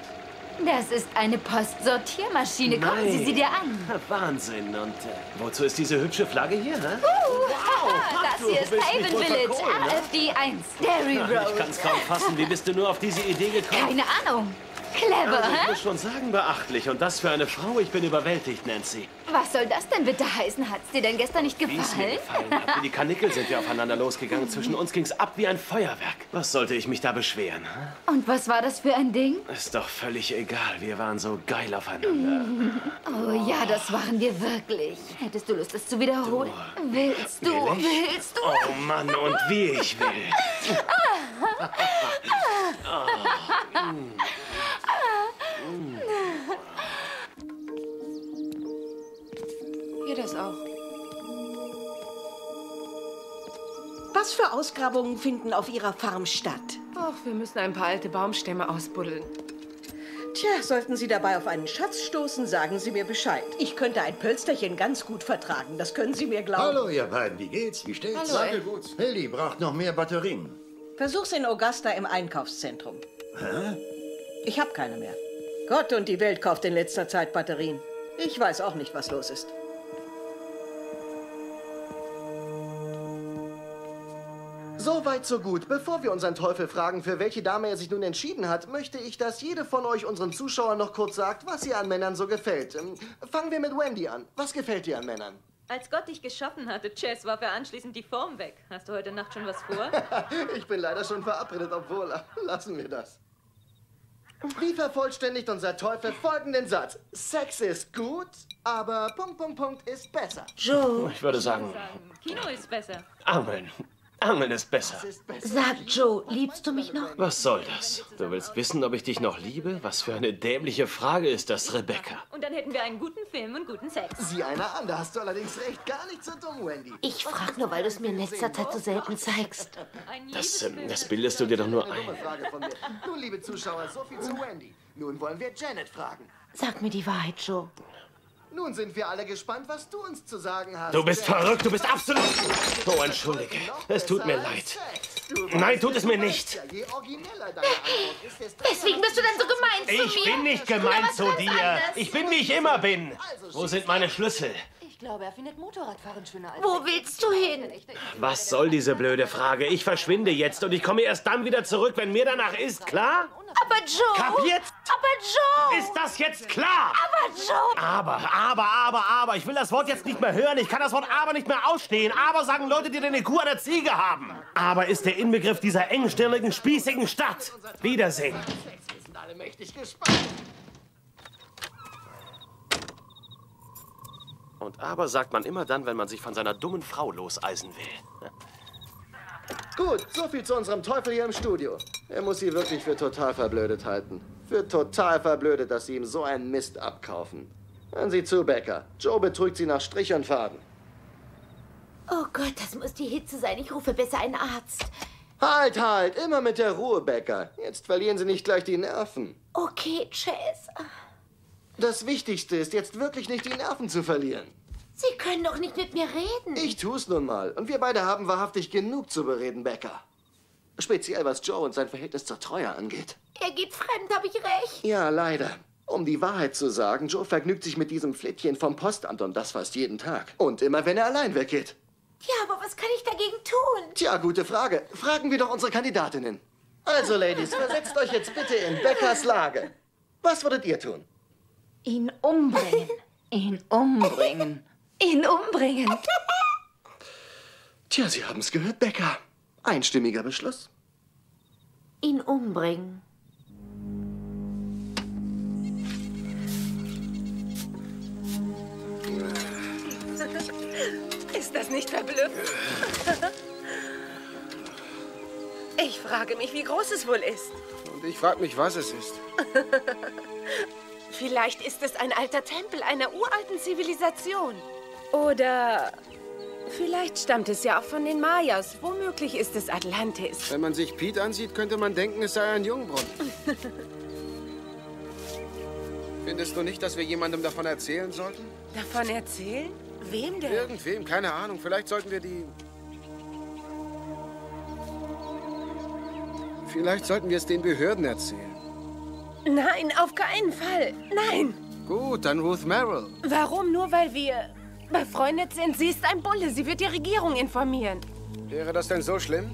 Das ist eine Postsortiermaschine. Gucken Sie sie dir an. Wahnsinn. Und äh, wozu ist diese hübsche Flagge hier, hä? Uh, das du hier ist Haven Village, verkohlen, ne? AFD 1, Derry Ich Road. kann's kaum fassen. Wie bist du nur auf diese Idee gekommen? Keine Ahnung. Clever, Also, ich hä? muss schon sagen, beachtlich. Und das für eine Frau. Ich bin überwältigt, Nancy. Was soll das denn bitte heißen? Hat's dir denn gestern nicht Wie es mir gefallen? gefallen hat. Wie die Kanickel sind wir aufeinander losgegangen. Zwischen uns ging's ab wie ein Feuerwerk. Was sollte ich mich da beschweren? Und was war das für ein Ding? Ist doch völlig egal. Wir waren so geil aufeinander. Oh ja, das waren wir wirklich. Hättest du Lust, das zu wiederholen? Willst du? Will? Willst du? Oh Mann, und wie ich will. Hier das auch. Was für Ausgrabungen finden auf Ihrer Farm statt? Ach, wir müssen ein paar alte Baumstämme ausbuddeln. Tja, sollten Sie dabei auf einen Schatz stoßen, sagen Sie mir Bescheid. Ich könnte ein Pölsterchen ganz gut vertragen, das können Sie mir glauben. Hallo, ihr beiden. Wie geht's? Wie steht's? Hallo, Danke, Ed. gut. Hildy braucht noch mehr Batterien. Versuch's in Augusta im Einkaufszentrum. Hä? Ich habe keine mehr. Gott und die Welt kauft in letzter Zeit Batterien. Ich weiß auch nicht, was los ist. So weit, so gut. Bevor wir unseren Teufel fragen, für welche Dame er sich nun entschieden hat, möchte ich, dass jede von euch unseren Zuschauern noch kurz sagt, was ihr an Männern so gefällt. Ähm, Fangen wir mit Wendy an. Was gefällt dir an Männern? Als Gott dich geschaffen hatte, Chess, warf er anschließend die Form weg. Hast du heute Nacht schon was vor? ich bin leider schon verabredet, obwohl. Lassen wir das. Wie vervollständigt unser Teufel folgenden Satz? Sex ist gut, aber Punkt, Punkt, Punkt ist besser. Ich würde sagen, Kino ist besser. Amen. Angeln ist besser. Sag, Joe, liebst du mich noch? Was soll das? Du willst wissen, ob ich dich noch liebe? Was für eine dämliche Frage ist das, Rebecca. Und dann hätten wir einen guten Film und guten Sex. Sieh einer an, da hast du allerdings recht. Gar nicht so dumm, Wendy. Ich frag nur, weil du es mir in letzter Zeit so selten zeigst. Das, ähm, das bildest du dir doch nur ein. Nun, liebe Zuschauer, so viel zu Wendy. Nun wollen wir Janet fragen. Sag mir die Wahrheit, Joe. Nun sind wir alle gespannt, was du uns zu sagen hast. Du bist verrückt, du bist absolut... Oh, entschuldige. Es tut mir leid. Nein, tut es mir nicht. Deswegen bist du dann so gemein zu Ich mir? bin nicht gemein zu dir. Ich bin, wie ich immer bin. Wo sind meine Schlüssel? Ich glaube, er findet Motorradfahren schöner als... Wo willst du hin? Was soll diese blöde Frage? Ich verschwinde jetzt und ich komme erst dann wieder zurück, wenn mir danach ist, klar? Aber Joe! Kapiert? Aber Joe! Ist das jetzt klar? Aber Joe! Aber, aber, aber, aber. Ich will das Wort jetzt nicht mehr hören. Ich kann das Wort aber nicht mehr ausstehen. Aber sagen Leute, die eine Kuh an der Ziege haben. Aber ist der Inbegriff dieser engstirnigen, spießigen Stadt. Wiedersehen. Wir sind alle mächtig gespannt. Und aber sagt man immer dann, wenn man sich von seiner dummen Frau loseisen will. Gut, so viel zu unserem Teufel hier im Studio. Er muss sie wirklich für total verblödet halten. Für total verblödet, dass sie ihm so einen Mist abkaufen. Hören Sie zu, Becker. Joe betrügt sie nach Strich und Faden. Oh Gott, das muss die Hitze sein. Ich rufe besser einen Arzt. Halt, halt, immer mit der Ruhe, Becker. Jetzt verlieren Sie nicht gleich die Nerven. Okay, Chase. Das Wichtigste ist jetzt wirklich nicht die Nerven zu verlieren. Sie können doch nicht mit mir reden. Ich tu's nun mal. Und wir beide haben wahrhaftig genug zu bereden, Becker. Speziell was Joe und sein Verhältnis zur Treue angeht. Er geht fremd, habe ich recht? Ja, leider. Um die Wahrheit zu sagen, Joe vergnügt sich mit diesem Flittchen vom Postamt und das fast jeden Tag. Und immer, wenn er allein weggeht. Ja, aber was kann ich dagegen tun? Tja, gute Frage. Fragen wir doch unsere Kandidatinnen. Also, Ladies, versetzt euch jetzt bitte in Beckers Lage. Was würdet ihr tun? Ihn umbringen. Ihn umbringen. Ihn umbringen. Tja, Sie haben's gehört, Becker. Einstimmiger Beschluss. Ihn umbringen. Ist das nicht verblüffend? Ich frage mich, wie groß es wohl ist. Und ich frage mich, was es ist. Vielleicht ist es ein alter Tempel einer uralten Zivilisation. Oder vielleicht stammt es ja auch von den Mayas. Womöglich ist es Atlantis. Wenn man sich Pete ansieht, könnte man denken, es sei ein Jungbrunnen. Findest du nicht, dass wir jemandem davon erzählen sollten? Davon erzählen? Wem denn? Irgendwem, keine Ahnung. Vielleicht sollten wir die... Vielleicht sollten wir es den Behörden erzählen. Nein, auf keinen Fall. Nein. Gut, dann Ruth Merrill. Warum? Nur weil wir befreundet sind? Sie ist ein Bulle. Sie wird die Regierung informieren. Wäre das denn so schlimm?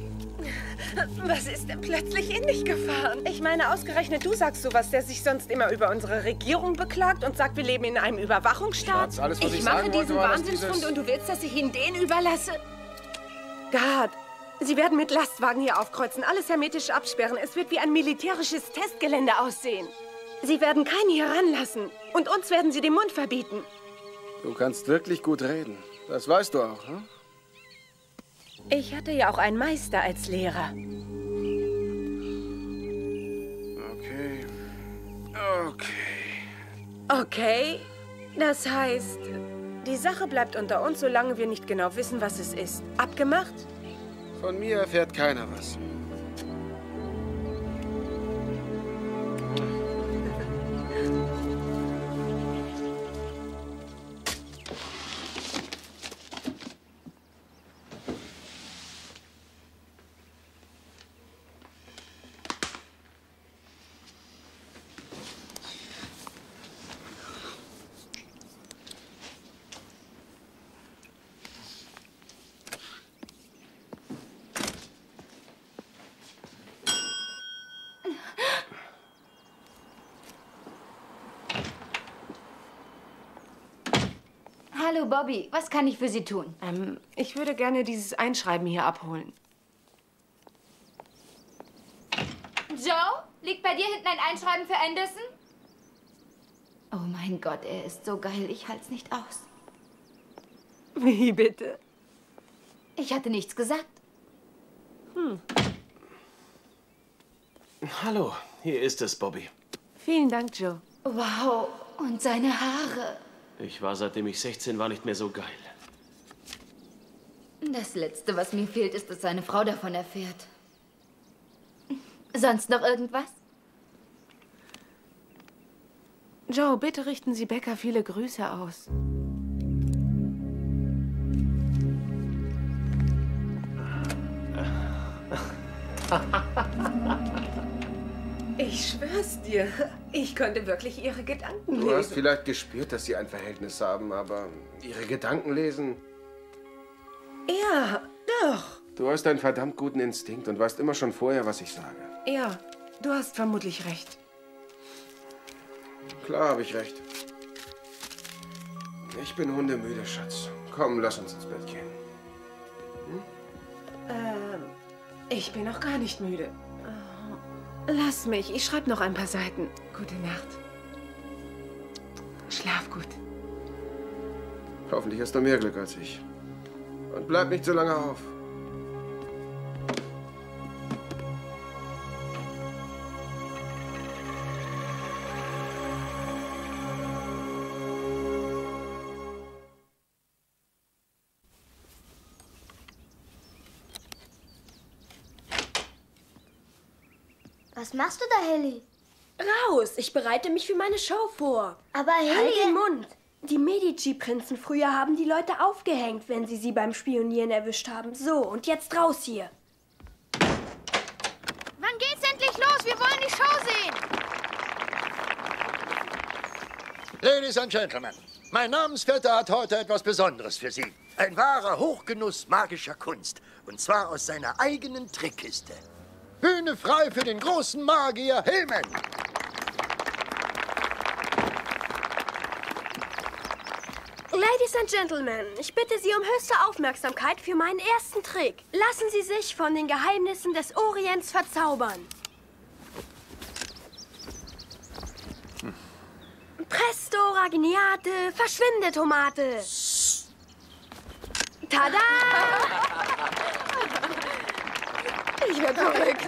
Was ist denn plötzlich in dich gefahren? Ich meine, ausgerechnet du sagst sowas, der sich sonst immer über unsere Regierung beklagt und sagt, wir leben in einem Überwachungsstaat. Schatz, alles, was ich mache diesen Wahnsinnsfund dieses- und du willst, dass ich ihn denen überlasse? Gard, sie werden mit Lastwagen hier aufkreuzen, alles hermetisch absperren. Es wird wie ein militärisches Testgelände aussehen. Sie werden keinen hier ranlassen. Und uns werden sie den Mund verbieten. Du kannst wirklich gut reden. Das weißt du auch, hm? Ich hatte ja auch einen Meister als Lehrer. Okay. Okay. Okay, das heißt, die Sache bleibt unter uns, solange wir nicht genau wissen, was es ist. Abgemacht? Von mir erfährt keiner was. Hallo Bobby, was kann ich für Sie tun? Ähm, ich würde gerne dieses Einschreiben hier abholen. Joe, liegt bei dir hinten ein Einschreiben für Anderson? Oh mein Gott, er ist so geil, ich halt's nicht aus. Wie bitte? Ich hatte nichts gesagt. Hm. Hallo, hier ist es, Bobby. Vielen Dank, Joe. Wow, und seine Haare. Ich war, seitdem ich 16 war, nicht mehr so geil. Das Letzte, was mir fehlt, ist, dass seine Frau davon erfährt. Sonst noch irgendwas? Joe, bitte richten Sie Becker viele Grüße aus. Ich schwör's dir, ich könnte wirklich ihre Gedanken Du hast lesen. vielleicht gespürt, dass sie ein Verhältnis haben, aber ihre Gedanken lesen. Ja, doch. Du hast einen verdammt guten Instinkt und weißt immer schon vorher, was ich sage. Ja, du hast vermutlich recht. Klar habe ich recht. Ich bin hundemüde, Schatz. Komm, lass uns ins Bett gehen. Ähm, ich bin noch gar nicht müde. Lass mich, ich schreibe noch ein paar Seiten. Gute Nacht. Schlaf gut. Hoffentlich hast du mehr Glück als ich. Und bleib nicht so lange auf. Machst du da, Hilly? Raus! Ich bereite mich für meine Show vor. Aber Hilly... Halt den Mund! Die Medici-Prinzen früher haben die Leute aufgehängt, wenn sie sie beim Spionieren erwischt haben. So, und jetzt raus hier. Wann geht's endlich los? Wir wollen die Show sehen. Ladies and Gentlemen, mein Namensvetter hat heute etwas Besonderes für Sie. Ein wahrer Hochgenuss magischer Kunst. Und zwar aus seiner eigenen Trickkiste. Bühne frei für den großen Magier Hillman. Ladies and Gentlemen, ich bitte Sie um höchste Aufmerksamkeit für meinen ersten Trick. Lassen Sie sich von den Geheimnissen des Orients verzaubern. Presto, Ragniate, verschwinde, Tomate. Tada! Ich werde verrückt.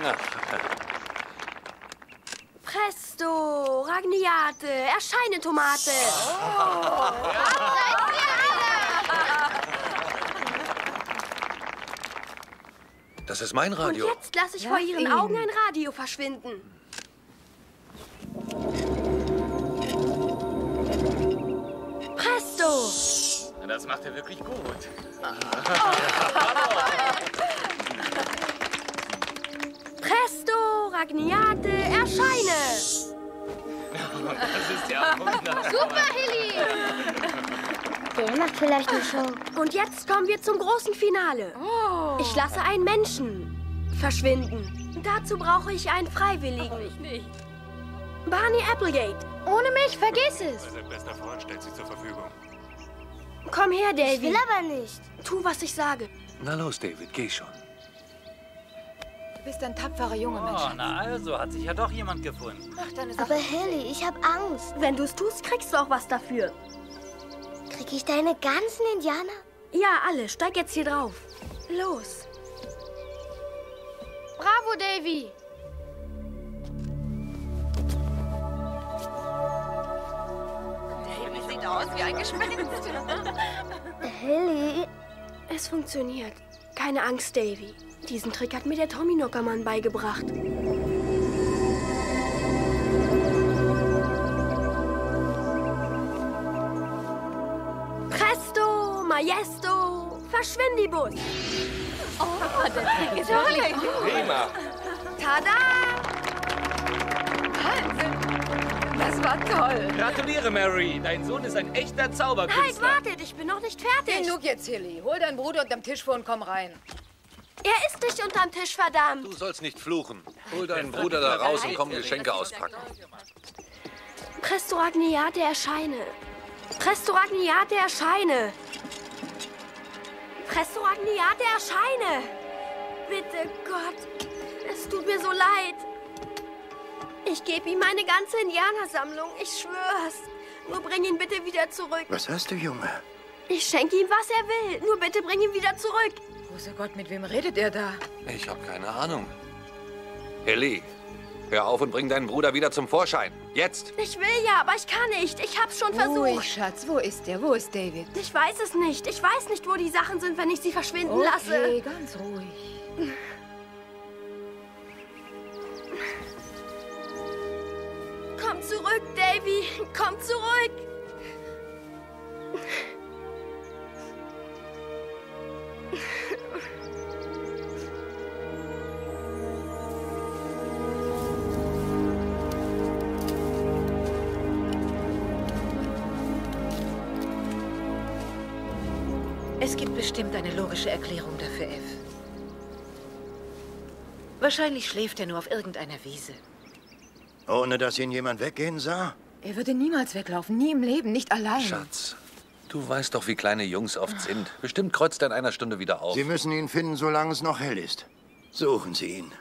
Presto, Ragniate, erscheine, Tomate. Das ist mein Und Radio. jetzt lasse ich Ja, vor Ihren eben. Augen ein Radio verschwinden. Presto! Das macht er wirklich gut. Presto, Ragniate, erscheine! Das ist ja wunderbar. Super, Hilly! Der macht vielleicht eine Show. Und jetzt kommen wir zum großen Finale. Ich lasse einen Menschen verschwinden. Dazu brauche ich einen Freiwilligen. Ich nicht. Barney Applegate. Ohne mich, vergiss es. Sein bester Freund stellt sich zur Verfügung. Komm her, Davy. Ich will aber nicht. Tu, was ich sage. Na los, David, geh schon. Du bist ein tapferer Junge, Mensch. Oh, na also, hat sich ja doch jemand gefunden. Mach deine Sache. Aber Hilly, ich hab Angst. Wenn du es tust, kriegst du auch was dafür. Krieg ich deine ganzen Indianer? Ja, alle. Steig jetzt hier drauf. Los. Bravo, Davy. Davy sieht aus wie ein Gespenst. Hilly. Es funktioniert. Keine Angst, Davy. Diesen Trick hat mir der Tommy Nockermann beigebracht. Presto, Majesto, Verschwindibus. Oh, der Trick ist wirklich gut. Prima. Tada! Das war toll. Gratuliere, Mary. Dein Sohn ist ein echter Zauberkünstler. Halt, wartet, ich bin noch nicht fertig. Genug jetzt, Hilly. Hol deinen Bruder unterm Tisch vor und komm rein. Er ist nicht unterm Tisch, verdammt. Du sollst nicht fluchen. Hol deinen Bruder da raus und komm Geschenke auspacken. Presto Ragniate erscheine. Presto Ragniate erscheine. Presto Ragniate erscheine. Bitte, Gott. Es tut mir so leid. Ich gebe ihm meine ganze Indianersammlung. Ich schwör's. Nur bring ihn bitte wieder zurück. Was hast du, Junge? Ich schenke ihm, was er will. Nur bitte bring ihn wieder zurück. Wo Großer Gott, mit wem redet er da? Ich habe keine Ahnung. Ellie, hör auf und bring deinen Bruder wieder zum Vorschein. Jetzt! Ich will ja, aber ich kann nicht. Ich hab's schon Ruhig, versucht. Schatz. Wo ist der? Wo ist David? Ich weiß es nicht. Ich weiß nicht, wo die Sachen sind, wenn ich sie verschwinden Okay, lasse. ganz ruhig. Komm zurück, Davy. Komm zurück. Es gibt bestimmt eine logische Erklärung dafür, F. Wahrscheinlich schläft er nur auf irgendeiner Wiese. Ohne dass ihn jemand weggehen sah? Er würde niemals weglaufen. Nie im Leben. Nicht allein. Schatz, du weißt doch, wie kleine Jungs oft sind. Bestimmt kreuzt er in einer Stunde wieder auf. Sie müssen ihn finden, solange es noch hell ist. Suchen Sie ihn.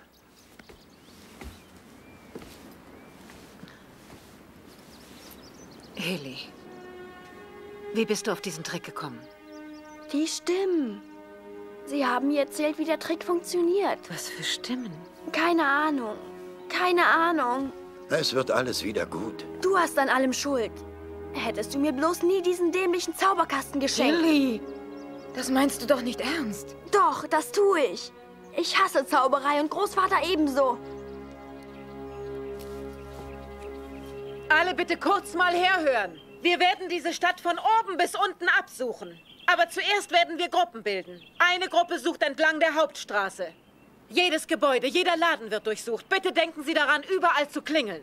Haley, wie bist du auf diesen Trick gekommen? Die Stimmen. Sie haben mir erzählt, wie der Trick funktioniert. Was für Stimmen? Keine Ahnung. Keine Ahnung. Es wird alles wieder gut. Du hast an allem Schuld. Hättest du mir bloß nie diesen dämlichen Zauberkasten geschenkt. Lilly, das meinst du doch nicht ernst. Doch, das tue ich. Ich hasse Zauberei und Großvater ebenso. Alle bitte kurz mal herhören. Wir werden diese Stadt von oben bis unten absuchen. Aber zuerst werden wir Gruppen bilden. Eine Gruppe sucht entlang der Hauptstraße. Jedes Gebäude, jeder Laden wird durchsucht. Bitte denken Sie daran, überall zu klingeln.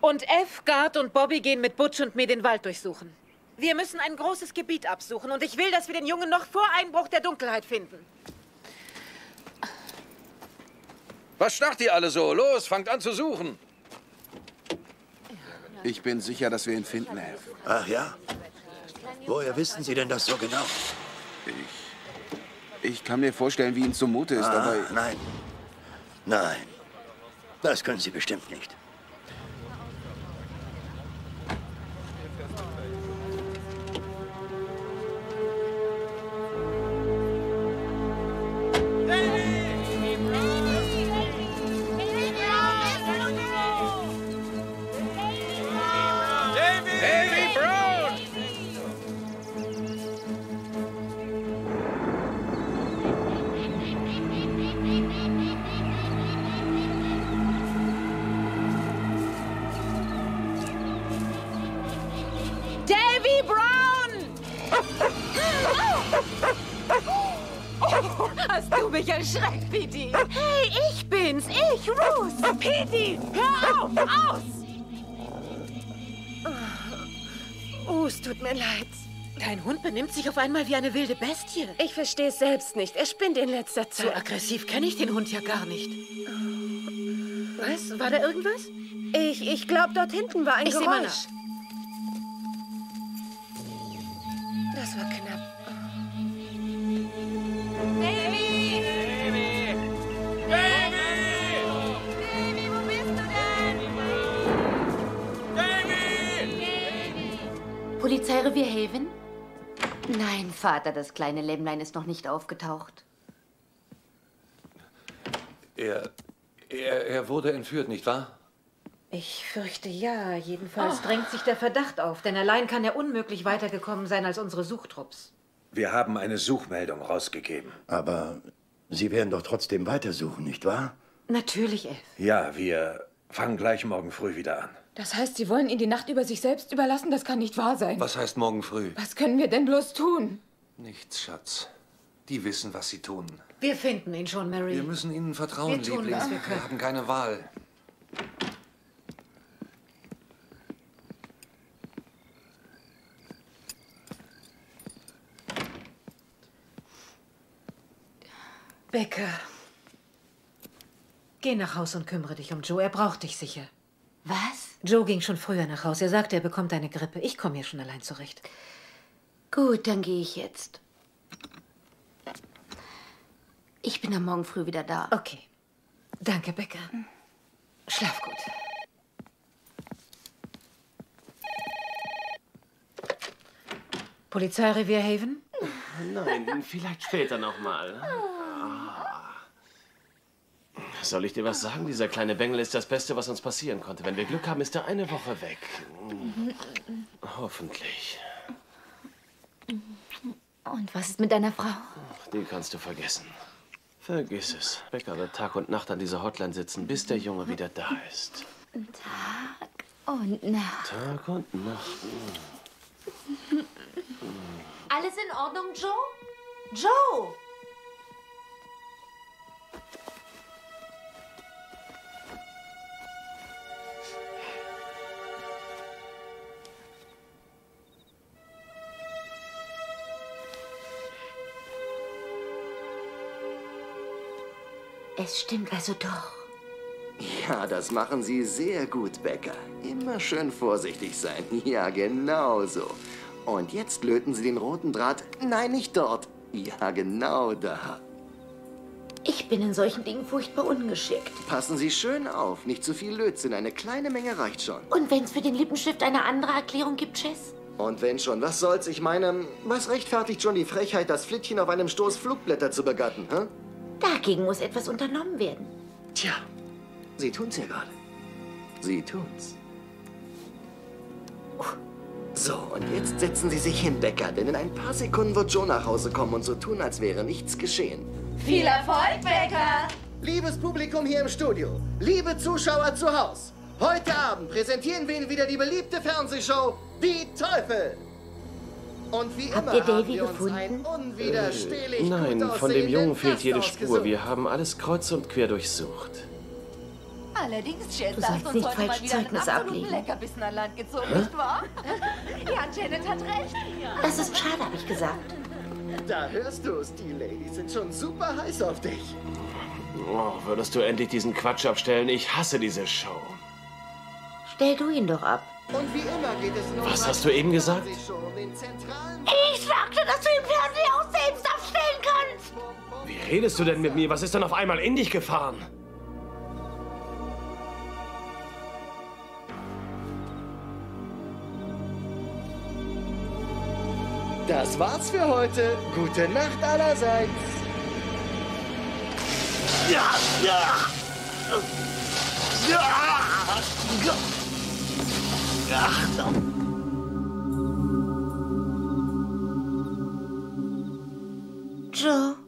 Und F, Gard und Bobby gehen mit Butch und mir den Wald durchsuchen. Wir müssen ein großes Gebiet absuchen und ich will, dass wir den Jungen noch vor Einbruch der Dunkelheit finden. Was starrt ihr alle so? Los, fangt an zu suchen. Ich bin sicher, dass wir ihn finden, Elf. Ach ja? Woher wissen Sie denn das so genau? Ich kann mir vorstellen, wie ihm zumute ist, ah, aber... Nein. Nein. Das können Sie bestimmt nicht. Benimmt sich auf einmal wie eine wilde Bestie. Ich verstehe es selbst nicht. Er spinnt in letzter Zeit. So aggressiv kenne ich den Hund ja gar nicht. Was? War da irgendwas? Ich, ich glaube, dort hinten war ein Ich seh mal Geräusch. Das war knapp. Polizeirevier Haven? Nein, Vater, das kleine Lämmlein ist noch nicht aufgetaucht. Er, er, er wurde entführt, nicht wahr? Ich fürchte ja. Jedenfalls drängt sich der Verdacht auf, denn allein kann er unmöglich weitergekommen sein als unsere Suchtrupps. Wir haben eine Suchmeldung rausgegeben. Aber Sie werden doch trotzdem weitersuchen, nicht wahr? Natürlich, Elf. Ja, wir fangen gleich morgen früh wieder an. Das heißt, Sie wollen ihn die Nacht über sich selbst überlassen? Das kann nicht wahr sein. Was heißt morgen früh? Was können wir denn bloß tun? Nichts, Schatz. Die wissen, was sie tun. Wir finden ihn schon, Mary. Wir müssen ihnen vertrauen, Wir tun, Liebling. wir können. Wir haben keine Wahl. Becker. Geh nach Haus und kümmere dich um Joe. Er braucht dich sicher. Was? Joe ging schon früher nach Haus. Er sagte, er bekommt eine Grippe. Ich komme hier schon allein zurecht. Gut, dann gehe ich jetzt. Ich bin am Morgen früh wieder da. Okay. Danke, Becker. Schlaf gut. Polizeirevier Haven? Nein, vielleicht später nochmal. Soll ich dir was sagen? Dieser kleine Bengel ist das Beste, was uns passieren konnte. Wenn wir Glück haben, ist er eine Woche weg. Hoffentlich. Und was ist mit deiner Frau? Die kannst du vergessen. Vergiss es. Becker wird Tag und Nacht an dieser Hotline sitzen, bis der Junge wieder da ist. Tag und Nacht. Tag und Nacht. Alles in Ordnung, Joe? Joe! Es stimmt also doch. Ja, das machen Sie sehr gut, Becker. Immer schön vorsichtig sein. Ja, genau so. Und jetzt löten Sie den roten Draht. Nein, nicht dort. Ja, genau da. Ich bin in solchen Dingen furchtbar ungeschickt. Passen Sie schön auf. Nicht zu viel Lötzinn. Eine kleine Menge reicht schon. Und wenn es für den Lippenstift eine andere Erklärung gibt, Chess? Und wenn schon, was soll's? Ich meine, was rechtfertigt schon die Frechheit, das Flittchen auf einem Stoß Flugblätter zu begatten, hä? Dagegen muss etwas unternommen werden. Tja, Sie tun's ja gerade. Sie tun's. So, und jetzt setzen Sie sich hin, Becker, denn in ein paar Sekunden wird Joe nach Hause kommen und so tun, als wäre nichts geschehen. Viel Erfolg, Becker! Liebes Publikum hier im Studio, liebe Zuschauer zu Hause, heute Abend präsentieren wir Ihnen wieder die beliebte Fernsehshow Die Teufel. Und wie Habt immer ihr haben Davy wir uns gefunden? Äh, Nein, von dem Jungen fehlt jede Spur. Wir haben alles kreuz und quer durchsucht. Allerdings, Jess, Du sollst nicht heute falsch mal wieder einen Zeugnis absoluten ablegen. Leckerbissen an Land gezogen, Hä? nicht wahr? ja, Janet hat recht. Das ist schade, habe ich gesagt. Da hörst du es, die Ladies sind schon super heiß auf dich. Oh, würdest du endlich diesen Quatsch abstellen? Ich hasse diese Show. Stell du ihn doch ab. Und wie immer geht es nun Was hast du eben gesagt? Ich sagte, dass du den Fernseher auch selbst abstellen kannst. Wie redest du denn mit mir? Was ist denn auf einmal in dich gefahren? Das war's für heute. Gute Nacht allerseits. Ja, ja. Ja. Ja. Joe.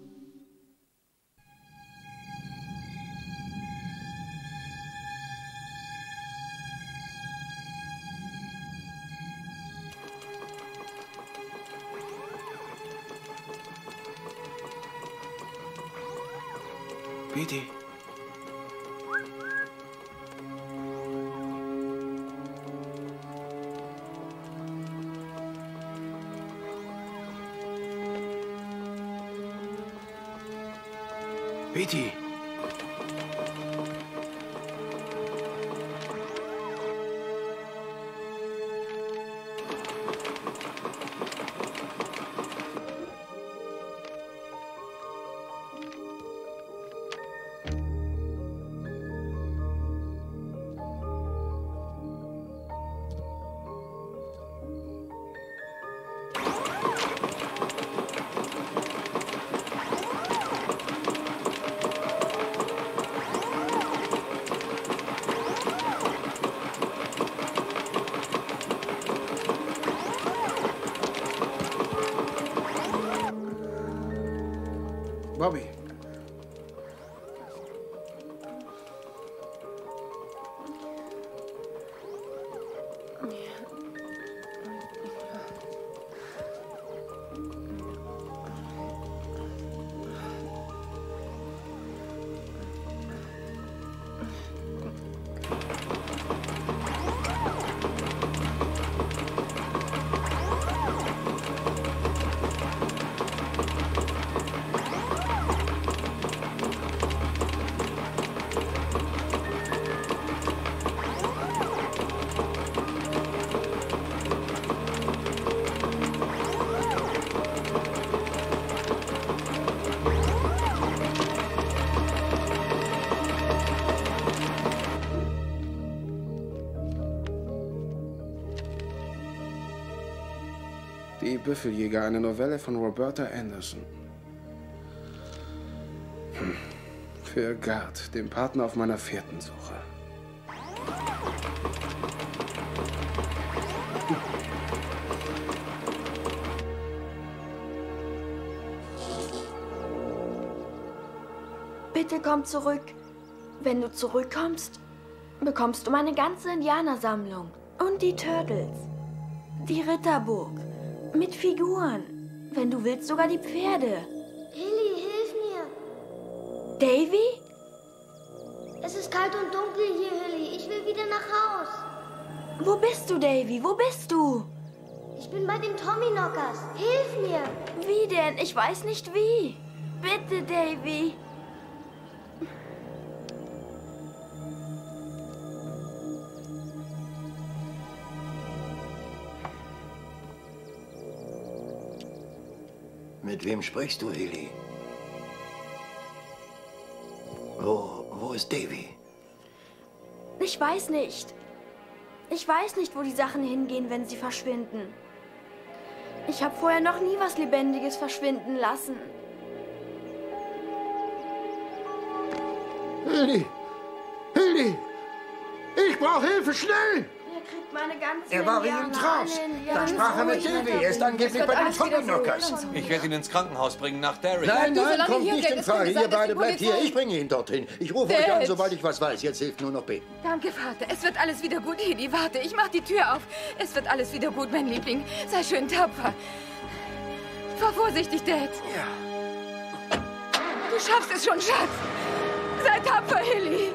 Büffeljäger, eine Novelle von Roberta Anderson. Hm. Für Gard, den Partner auf meiner vierten Suche. Bitte komm zurück. Wenn du zurückkommst, bekommst du meine ganze Indianersammlung. Und die Turtles. Die Ritterburg. Mit Figuren. Wenn du willst, sogar die Pferde. Hilly, hilf mir. Davy? Es ist kalt und dunkel hier, Hilly. Ich will wieder nach Haus. Wo bist du, Davy? Wo bist du? Ich bin bei den Tommyknockers. Hilf mir. Wie denn? Ich weiß nicht wie. Bitte, Davy. Mit wem sprichst du, Eli? Wo, wo ist Davy? Ich weiß nicht. Ich weiß nicht, wo die Sachen hingehen, wenn sie verschwinden. Ich habe vorher noch nie was Lebendiges verschwinden lassen. Hildi! Hildi! Ich brauche Hilfe, schnell! Er meine ganze Er war in dem Trance. Dann sprach er mit Davy. Er ist angeblich bei den Tommyknockers. Ich werde ihn ins Krankenhaus bringen nach Derry. Nein, nein, kommt nicht in Frage. Ihr beide bleibt hier. Ich bringe ihn dorthin. Ich rufe euch an, sobald ich was weiß. Jetzt hilft nur noch beten. Danke, Vater. Es wird alles wieder gut, Hedi. Warte, ich mach die Tür auf. Es wird alles wieder gut, mein Liebling. Sei schön tapfer. Fahr vorsichtig, Dad. Ja. Du schaffst es schon, Schatz. Sei tapfer, Hilly.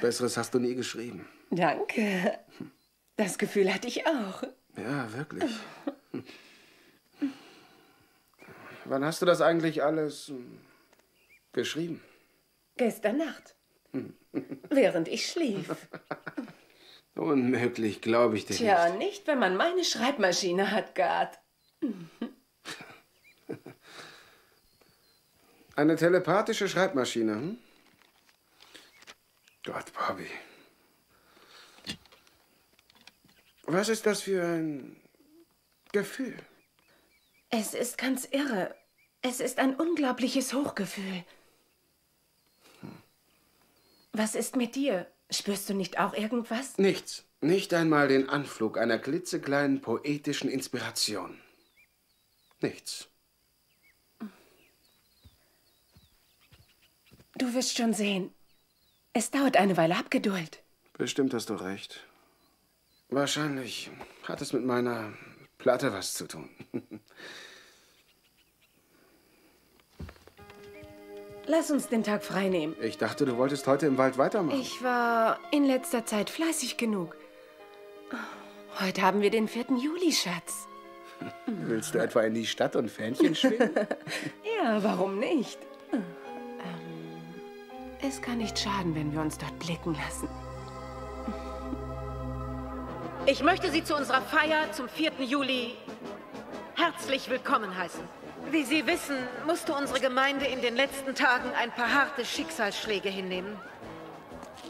Besseres hast du nie geschrieben. Danke. Das Gefühl hatte ich auch. Ja, wirklich. Wann hast du das eigentlich alles hm, geschrieben? Gestern Nacht. Während ich schlief. Unmöglich, glaube ich dir Tja, nicht. nicht, wenn man meine Schreibmaschine hat, Gard. Eine telepathische Schreibmaschine, hm? Bobby. Was ist das für ein Gefühl? Es ist ganz irre. Es ist ein unglaubliches Hochgefühl. Was ist mit dir? Spürst du nicht auch irgendwas? Nichts. Nicht einmal den Anflug einer klitzekleinen poetischen Inspiration. Nichts. Du wirst schon sehen. Es dauert eine Weile Abgeduld. Bestimmt hast du recht. Wahrscheinlich hat es mit meiner Platte was zu tun. Lass uns den Tag frei nehmen. Ich dachte, du wolltest heute im Wald weitermachen. Ich war in letzter Zeit fleißig genug. Heute haben wir den 4. Juli, Schatz. Willst du etwa in die Stadt und Fähnchen schwingen? Ja, warum nicht? Es kann nicht schaden, wenn wir uns dort blicken lassen. Ich möchte Sie zu unserer Feier zum 4. Juli herzlich willkommen heißen. Wie Sie wissen, musste unsere Gemeinde in den letzten Tagen ein paar harte Schicksalsschläge hinnehmen.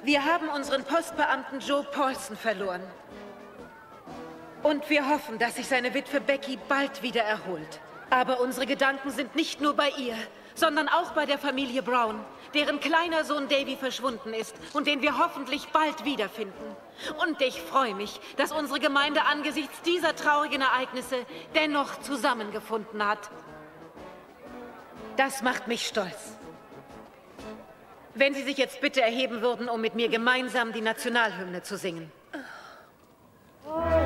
Wir haben unseren Postbeamten Joe Paulson verloren. Und wir hoffen, dass sich seine Witwe Becky bald wieder erholt. Aber unsere Gedanken sind nicht nur bei ihr, sondern auch bei der Familie Brown, deren kleiner Sohn Davy verschwunden ist und den wir hoffentlich bald wiederfinden. Und ich freue mich, dass unsere Gemeinde angesichts dieser traurigen Ereignisse dennoch zusammengefunden hat. Das macht mich stolz. Wenn Sie sich jetzt bitte erheben würden, um mit mir gemeinsam die Nationalhymne zu singen. ist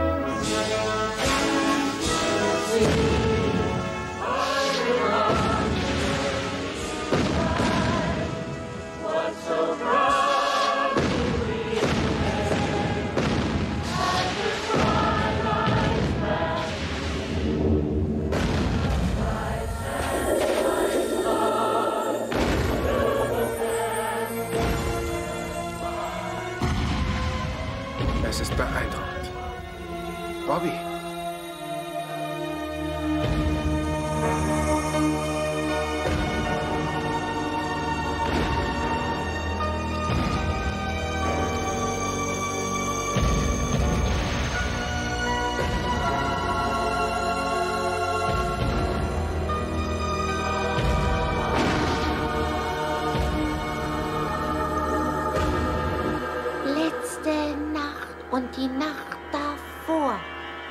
die Nacht davor.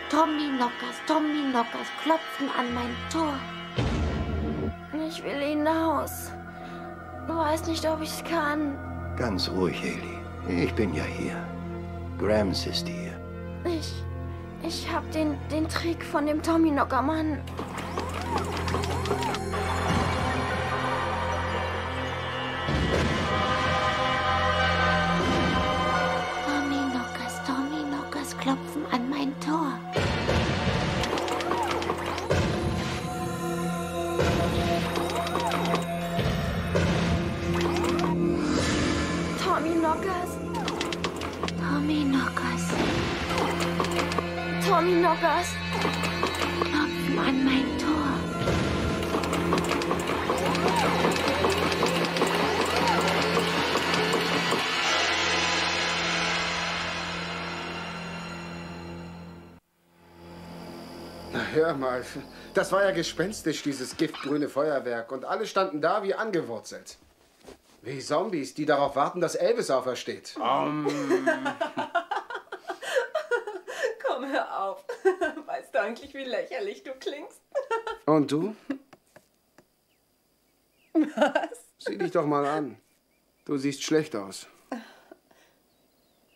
Tommy Knockers, Tommy Knockers klopfen an mein Tor. Ich will hinaus. Weiß nicht, ob ich's kann. Ganz ruhig, Haley. Ich bin ja hier. Grams ist hier. Ich. Ich hab den, den Trick von dem Tommy Mann. Knockers. klopfen an mein Tor. Na, hör mal. Das war ja gespenstisch, dieses giftgrüne Feuerwerk. Und alle standen da wie angewurzelt. Wie Zombies, die darauf warten, dass Elvis aufersteht. Komm, hör auf. Weißt du eigentlich, wie lächerlich du klingst? Und du? Was? Sieh dich doch mal an. Du siehst schlecht aus.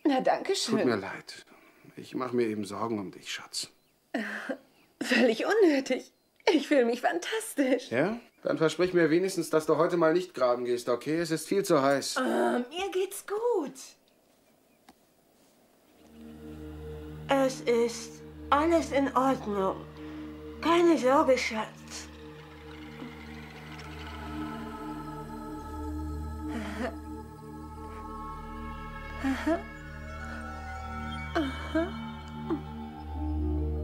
Na, danke schön. Tut mir leid. Ich mache mir eben Sorgen um dich, Schatz. Völlig unnötig. Ich fühle mich fantastisch. Ja? Dann versprich mir wenigstens, dass du heute mal nicht graben gehst, okay? Es ist viel zu heiß. Ah, mir geht's gut. Es ist alles in Ordnung. Keine Sorge, Schatz.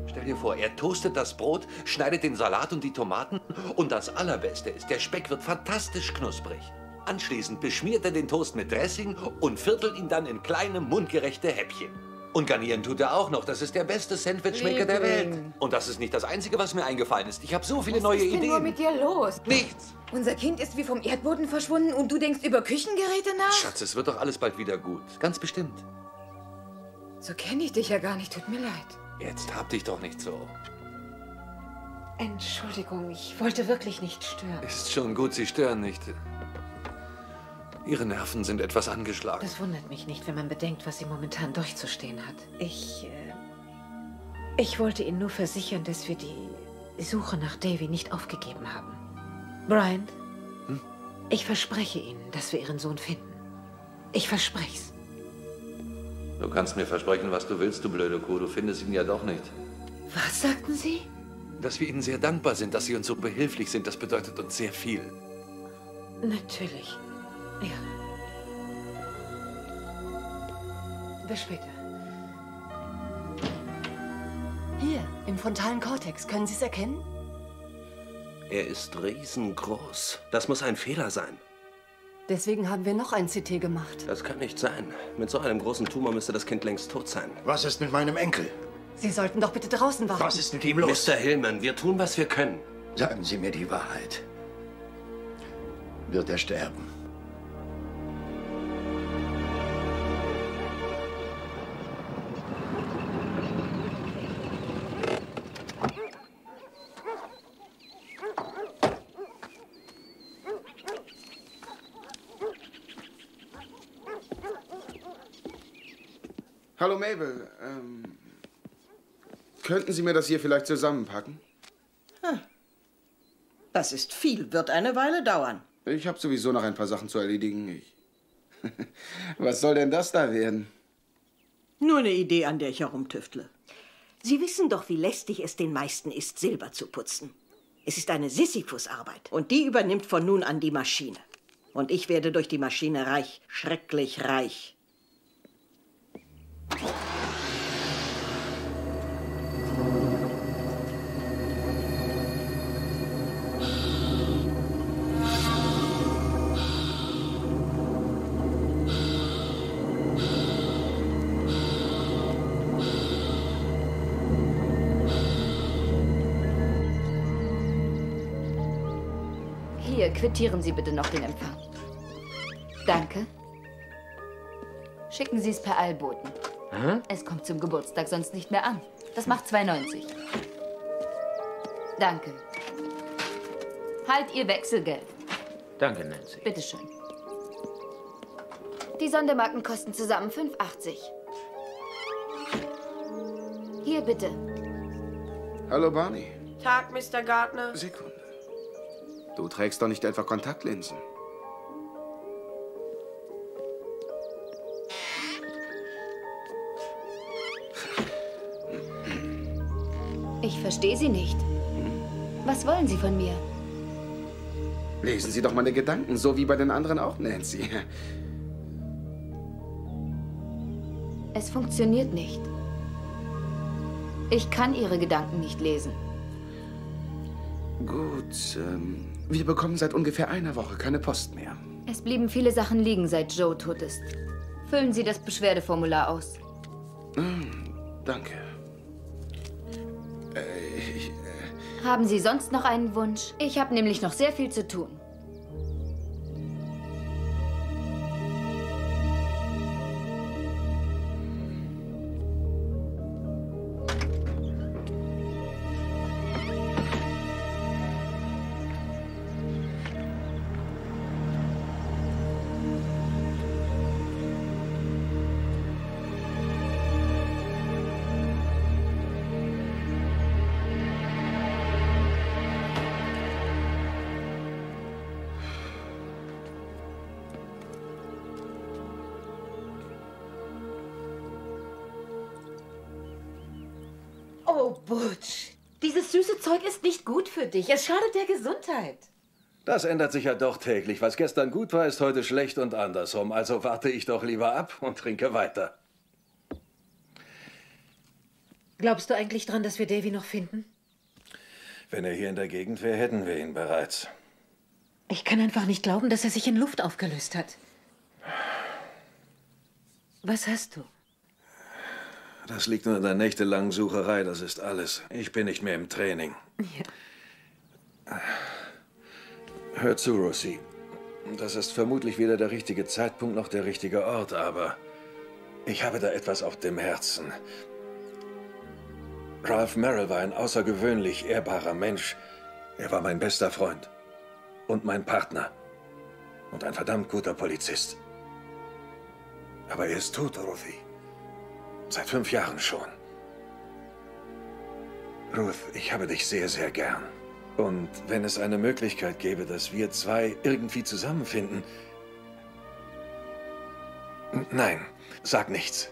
Stell dir vor, er toastet das Brot, schneidet den Salat und die Tomaten und das Allerbeste ist, der Speck wird fantastisch knusprig. Anschließend beschmiert er den Toast mit Dressing und viertelt ihn dann in kleine, mundgerechte Häppchen. Und garnieren tut er auch noch. Das ist der beste Sandwichmaker der Welt. Und das ist nicht das Einzige, was mir eingefallen ist. Ich habe so viele Was neue ist denn Ideen. nur mit dir los? Nichts. Unser Kind ist wie vom Erdboden verschwunden und du denkst über Küchengeräte nach? Schatz, es wird doch alles bald wieder gut. Ganz bestimmt. So kenne ich dich ja gar nicht. Tut mir leid. Jetzt hab dich doch nicht so. Entschuldigung, ich wollte wirklich nicht stören. Ist schon gut, Sie stören nicht. Ihre Nerven sind etwas angeschlagen. Das wundert mich nicht, wenn man bedenkt, was sie momentan durchzustehen hat. Ich, äh, ich wollte Ihnen nur versichern, dass wir die Suche nach Davy nicht aufgegeben haben. Brian, ich verspreche Ihnen, dass wir Ihren Sohn finden. Ich verspreche es. Du kannst mir versprechen, was du willst, du blöde Kuh. Du findest ihn ja doch nicht. Was sagten Sie? Dass wir Ihnen sehr dankbar sind, dass Sie uns so behilflich sind, das bedeutet uns sehr viel. Natürlich. Ja. Bis später. Hier, im frontalen Kortex. Können Sie es erkennen? Er ist riesengroß. Das muss ein Fehler sein. Deswegen haben wir noch ein CT gemacht. Das kann nicht sein. Mit so einem großen Tumor müsste das Kind längst tot sein. Was ist mit meinem Enkel? Sie sollten doch bitte draußen warten. Was ist mit ihm los? Mr. Hillman, wir tun, was wir können. Sagen Sie mir die Wahrheit. Wird er sterben? Könnten Sie mir das hier vielleicht zusammenpacken? Das ist viel, wird eine Weile dauern. Ich habe sowieso noch ein paar Sachen zu erledigen. Ich Was soll denn das da werden? Nur eine Idee, an der ich herumtüftle. Sie wissen doch, wie lästig es den meisten ist, Silber zu putzen. Es ist eine Sisyphus-Arbeit und die übernimmt von nun an die Maschine. Und ich werde durch die Maschine reich, schrecklich reich. Quittieren Sie bitte noch den Empfang. Danke. Schicken Sie es per Eilboten. Hm? Es kommt zum Geburtstag sonst nicht mehr an. Das macht 2,90. Danke. Halt Ihr Wechselgeld. Danke, Nancy. Bitteschön. Die Sondermarken kosten zusammen 5,80. Hier bitte. Hallo, Barney. Tag, Mr. Gardner. Sekunde. Du trägst doch nicht etwa Kontaktlinsen. Ich verstehe Sie nicht. Was wollen Sie von mir? Lesen Sie doch meine Gedanken, so wie bei den anderen auch, Nancy. Es funktioniert nicht. Ich kann Ihre Gedanken nicht lesen. Gut, ähm, wir bekommen seit ungefähr einer Woche keine Post mehr. Es blieben viele Sachen liegen, seit Joe tot ist. Füllen Sie das Beschwerdeformular aus. Hm, danke. Äh, ich, äh, Haben Sie sonst noch einen Wunsch? Ich habe nämlich noch sehr viel zu tun. Ist nicht gut für dich. Es schadet der Gesundheit. Das ändert sich ja doch täglich. Was gestern gut war, ist heute schlecht und andersrum. Also warte ich doch lieber ab und trinke weiter. Glaubst du eigentlich dran, dass wir Davy noch finden? Wenn er hier in der Gegend wäre, hätten wir ihn bereits. Ich kann einfach nicht glauben, dass er sich in Luft aufgelöst hat. Was hast du? Das liegt nur an der nächtelangen Sucherei, das ist alles. Ich bin nicht mehr im Training. Hör zu, Rosie. Das ist vermutlich weder der richtige Zeitpunkt noch der richtige Ort, aber ich habe da etwas auf dem Herzen. Ralph Merrill war ein außergewöhnlich ehrbarer Mensch. Er war mein bester Freund und mein Partner und ein verdammt guter Polizist. Aber er ist tot, Ruthie. Seit fünf Jahren schon. Ruth, ich habe dich sehr, sehr gern. Und wenn es eine Möglichkeit gäbe, dass wir zwei irgendwie zusammenfinden. Nein, sag nichts.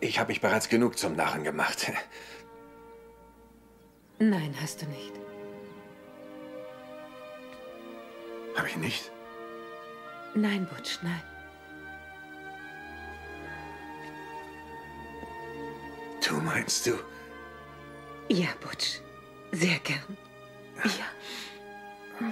Ich habe mich bereits genug zum Narren gemacht. Nein, hast du nicht. Habe ich nicht? Nein, Butch, nein. Du meinst du? Ja, Butch. Sehr gern. Ja.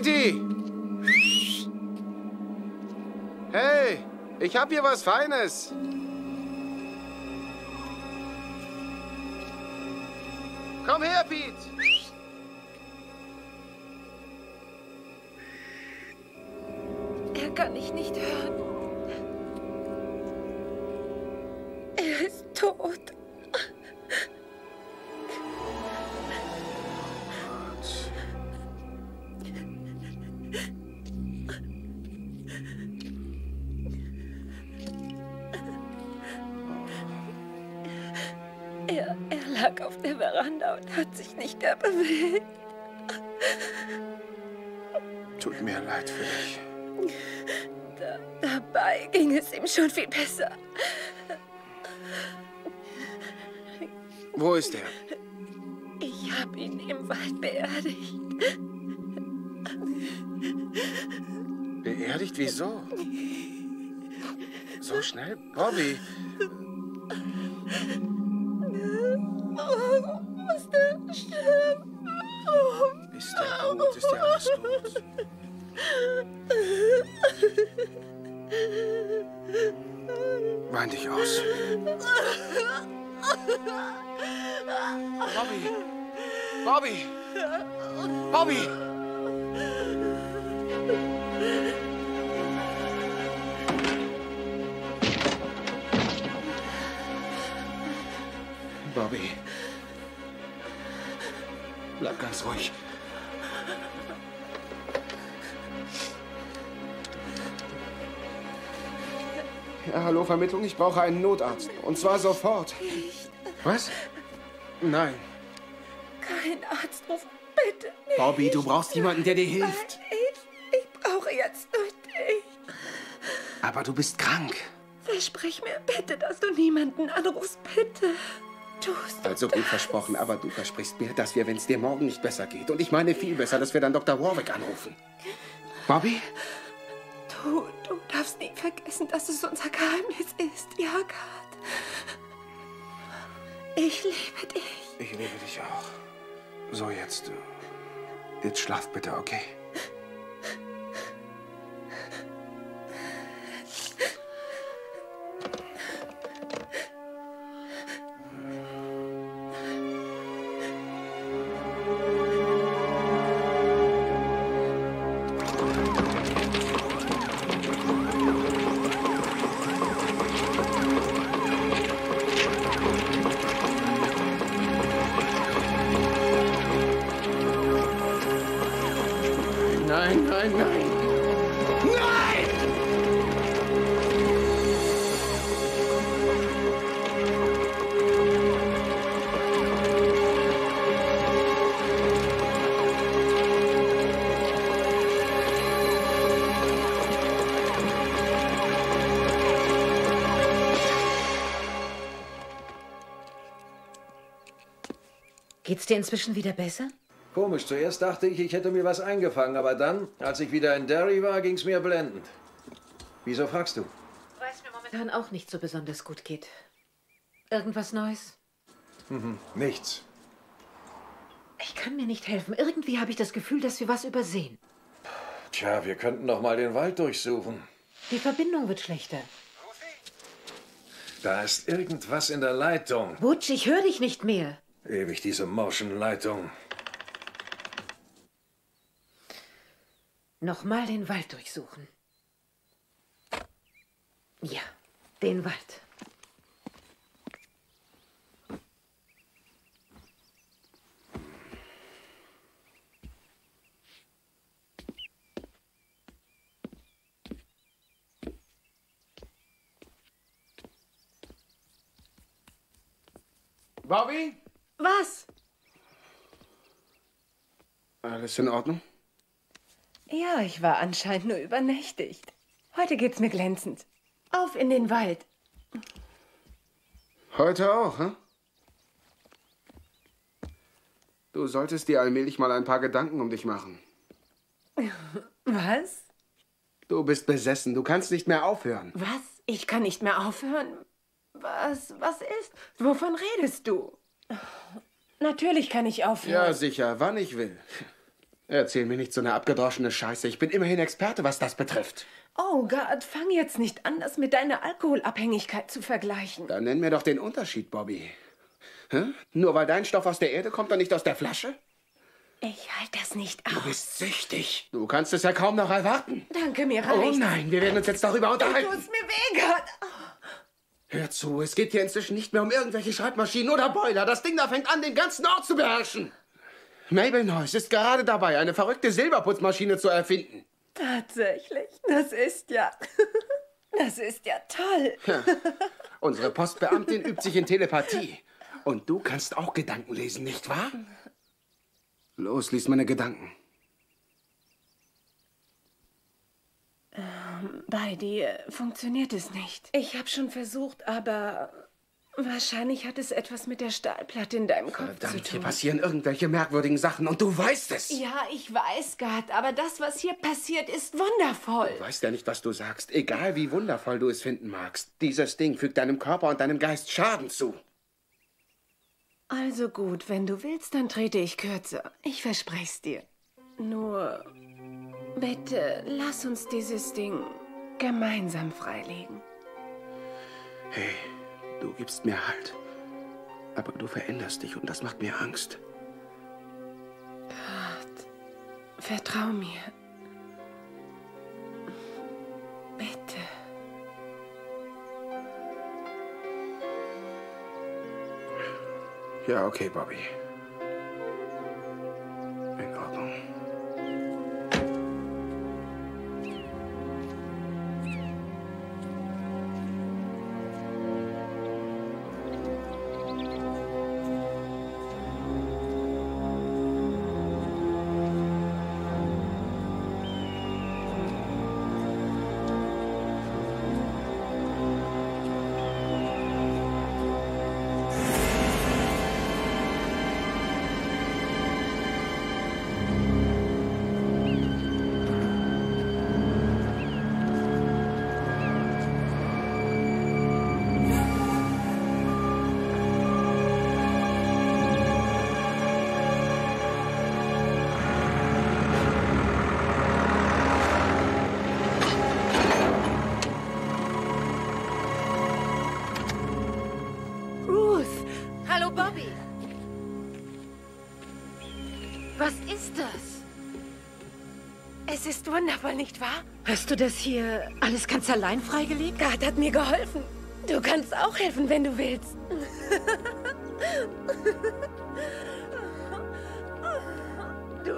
Peti! Hey, ich hab hier was Feines. Leid für dich. Da, dabei ging es ihm schon viel besser. Wo ist er? Ich habe ihn im Wald beerdigt. Beerdigt? Wieso? So schnell? Bobby, Warum musste er sterben? Ist dir gut? Ist dir alles gut? Wein dich aus. Bobby! Bobby! Bobby! Bobby. Bleib ganz ruhig. Ja, hallo, Vermittlung. Ich brauche einen Notarzt. Und zwar sofort. Was? Nein. Kein Arzt rufen, bitte nicht. Bobby, du brauchst jemanden, der dir hilft. Ich, ich brauche jetzt nur dich. Aber du bist krank. Versprich mir bitte, dass du niemanden anrufst, bitte. Tust Also gut versprochen, aber du versprichst mir, dass wir, wenn es dir morgen nicht besser geht, und ich meine viel besser, dass wir dann Dr. Warwick anrufen. Bobby? du, du darfst nie vergessen, dass es unser Geheimnis ist, Jagad. Ich liebe dich. Ich liebe dich auch. So, jetzt. Jetzt schlaf bitte, okay? Dir inzwischen wieder besser? Komisch, zuerst dachte ich, ich hätte mir was eingefangen, aber dann, als ich wieder in Derry war, ging's mir blendend. Wieso fragst du? Weil es mir momentan auch nicht so besonders gut geht. Irgendwas Neues? Mhm, nichts. Ich kann mir nicht helfen. Irgendwie habe ich das Gefühl, dass wir was übersehen. Tja, wir könnten doch mal den Wald durchsuchen. Die Verbindung wird schlechter. Da ist irgendwas in der Leitung. Butch, ich höre dich nicht mehr. Ewig diese morschen Leitung. Nochmal den Wald durchsuchen. Ja, den Wald. Bobby? Was? Alles in Ordnung? Ja, ich war anscheinend nur übernächtigt. Heute geht's mir glänzend. Auf in den Wald. Heute auch, hm? Du Du solltest dir allmählich mal ein paar Gedanken um dich machen. Was? Du bist besessen. Du kannst nicht mehr aufhören. Was? Ich kann nicht mehr aufhören? Was, was ist? Wovon redest du? Natürlich kann ich aufhören. Ja, sicher, wann ich will. Erzähl mir nicht so eine abgedroschene Scheiße. Ich bin immerhin Experte, was das betrifft. Oh Gott, fang jetzt nicht an, das mit deiner Alkoholabhängigkeit zu vergleichen. Dann nenn mir doch den Unterschied, Bobby. Hä? Nur weil dein Stoff aus der Erde kommt und nicht aus der Flasche? Ich halte das nicht aus. Du bist süchtig. Du kannst es ja kaum noch erwarten. Danke, mir Oh reicht. nein, wir werden uns jetzt darüber Du unterhalten. tut's mir weh, Gott. Hör zu, es geht hier inzwischen nicht mehr um irgendwelche Schreibmaschinen oder Boiler. Das Ding da fängt an, den ganzen Ort zu beherrschen. Mabel Noyce ist gerade dabei, eine verrückte Silberputzmaschine zu erfinden. Tatsächlich, das ist ja... Das ist ja toll. Ja. Unsere Postbeamtin übt sich in Telepathie. Und du kannst auch Gedanken lesen, nicht wahr? Los, lies meine Gedanken. Bei dir funktioniert es nicht. Ich habe schon versucht, aber wahrscheinlich hat es etwas mit der Stahlplatte in deinem Kopf zu Verdammt, hier tun. passieren irgendwelche merkwürdigen Sachen und du weißt es. Ja, ich weiß, Gott, aber das, was hier passiert, ist wundervoll. Du weißt ja nicht, was du sagst. Egal wie wundervoll du es finden magst. Dieses Ding fügt deinem Körper und deinem Geist Schaden zu. Also gut, wenn du willst, dann trete ich kürzer. Ich verspreche dir. Nur, bitte, lass uns dieses Ding gemeinsam freilegen. Hey, du gibst mir Halt. Aber du veränderst dich und das macht mir Angst. Gott, vertrau mir. Bitte. Ja, okay, Bobby. Wundervoll, nicht wahr? Hast du das hier alles ganz allein freigelegt? Gott hat mir geholfen. Du kannst auch helfen, wenn du willst. Du.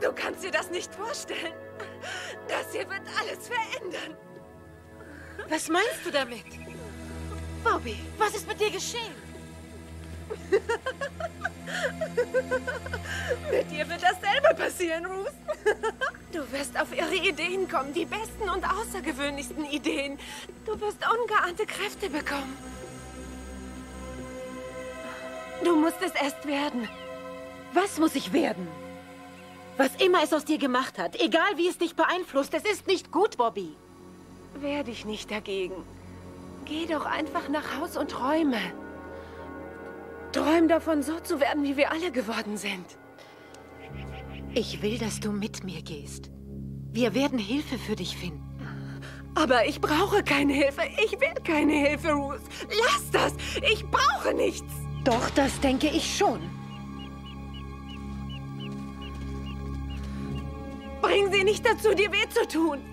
Du kannst dir das nicht vorstellen. Das hier wird alles verändern. Was meinst du damit? Bobby, was ist mit dir geschehen? Mit dir wird dasselbe passieren, Ruth. Du wirst auf irre Ideen kommen, die besten und außergewöhnlichsten Ideen. Du wirst ungeahnte Kräfte bekommen. Du musst es erst werden. Was muss ich werden? Was immer es aus dir gemacht hat, egal wie es dich beeinflusst, es ist nicht gut, Bobby. Wehr dich nicht dagegen. Geh doch einfach nach Haus und träume. Träum davon, so zu werden, wie wir alle geworden sind. Ich will, dass du mit mir gehst. Wir werden Hilfe für dich finden. Aber ich brauche keine Hilfe. Ich will keine Hilfe, Ruth. Lass das. Ich brauche nichts. Doch, das denke ich schon. Bring sie nicht dazu, dir weh zu tun.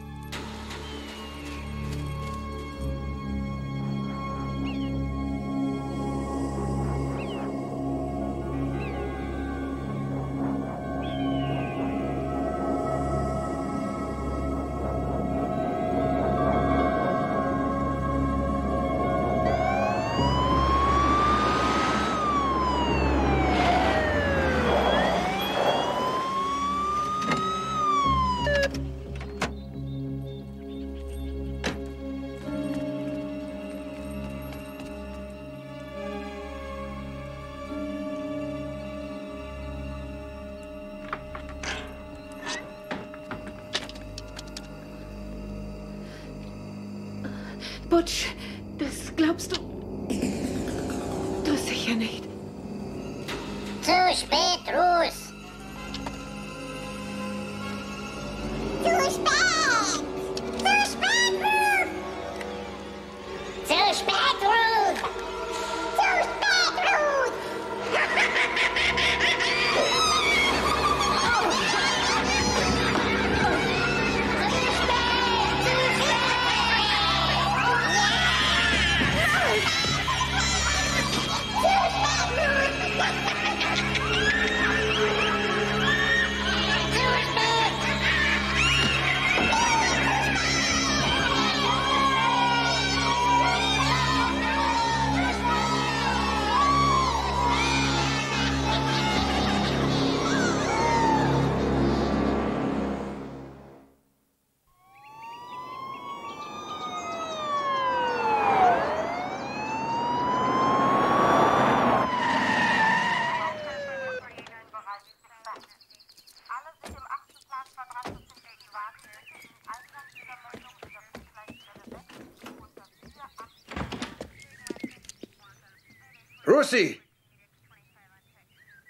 Lucy!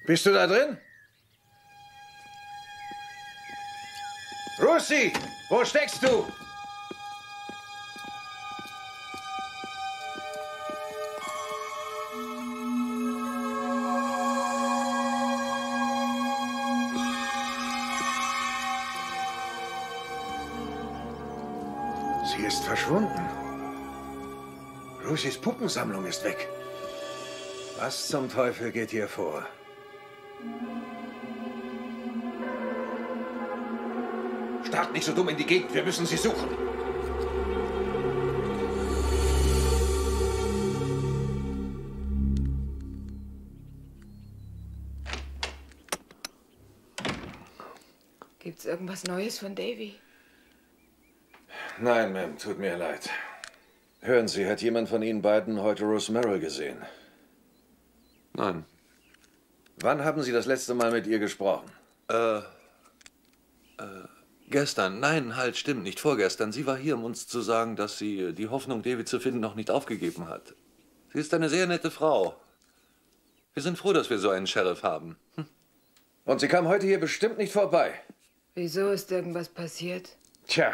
Bist du da drin? Lucy! Wo steckst du? Sie ist verschwunden. Lucys Puppensammlung ist weg. Was zum Teufel geht hier vor? Start nicht so dumm in die Gegend, wir müssen sie suchen. Gibt's irgendwas Neues von Davy? Nein, Ma'am, tut mir leid. Hören Sie, hat jemand von Ihnen beiden heute Rose Merrill gesehen? Nein. Wann haben Sie das letzte Mal mit ihr gesprochen? Äh, äh, gestern. Nein, halt, stimmt nicht. Vorgestern. Sie war hier, um uns zu sagen, dass sie äh, die Hoffnung, David zu finden, noch nicht aufgegeben hat. Sie ist eine sehr nette Frau. Wir sind froh, dass wir so einen Sheriff haben. Und sie kam heute hier bestimmt nicht vorbei. Wieso ist irgendwas passiert? Tja,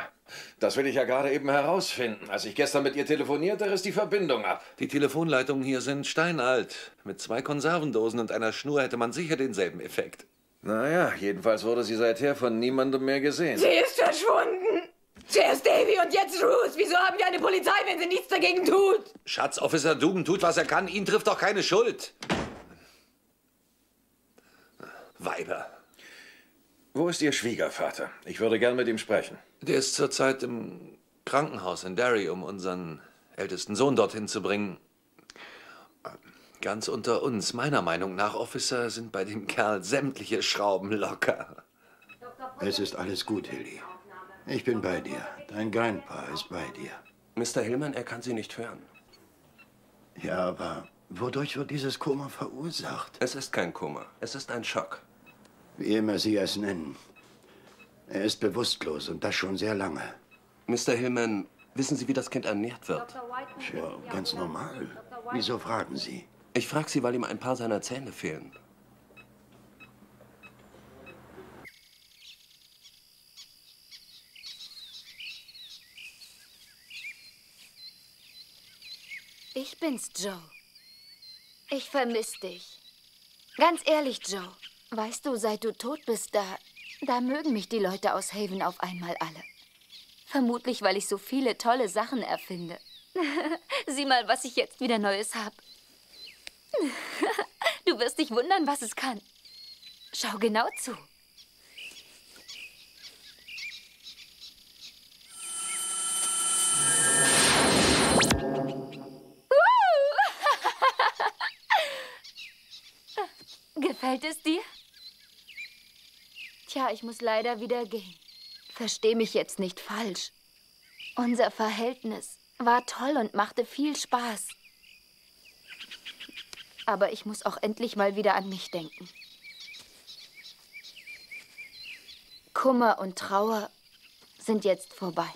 das will ich ja gerade eben herausfinden. Als ich gestern mit ihr telefonierte, riss die Verbindung ab. Die Telefonleitungen hier sind steinalt. Mit zwei Konservendosen und einer Schnur hätte man sicher denselben Effekt. Naja, jedenfalls wurde sie seither von niemandem mehr gesehen. Sie ist verschwunden. Zuerst Davy und jetzt Ruth. Wieso haben wir eine Polizei, wenn sie nichts dagegen tut? Schatz, Officer Dugan tut, was er kann. Ihn trifft doch keine Schuld. Weiber. Wo ist Ihr Schwiegervater? Ich würde gern mit ihm sprechen. Der ist zurzeit im Krankenhaus in Derry, um unseren ältesten Sohn dorthin zu bringen. Ganz unter uns, meiner Meinung nach, Officer, sind bei dem Kerl sämtliche Schrauben locker. Es ist alles gut, Hilly. Ich bin bei dir. Dein Grandpa ist bei dir. Mr. Hillman, er kann Sie nicht hören. Ja, aber wodurch wird dieses Koma verursacht? Es ist kein Koma. Es ist ein Schock. Wie immer Sie es nennen. Er ist bewusstlos und das schon sehr lange. Mr. Hillman, wissen Sie, wie das Kind ernährt wird? Tja, ganz normal. Wieso fragen Sie? Ich frage Sie, weil ihm ein paar seiner Zähne fehlen. Ich bin's, Joe. Ich vermiss dich. Ganz ehrlich, Joe. Weißt du, seit du tot bist, da, da mögen mich die Leute aus Haven auf einmal alle. Vermutlich, weil ich so viele tolle Sachen erfinde. Sieh mal, was ich jetzt wieder Neues hab. Du wirst dich wundern, was es kann. Schau genau zu. Gefällt es dir? Tja, ich muss leider wieder gehen. Versteh mich jetzt nicht falsch. Unser Verhältnis war toll und machte viel Spaß. Aber ich muss auch endlich mal wieder an mich denken. Kummer und Trauer sind jetzt vorbei.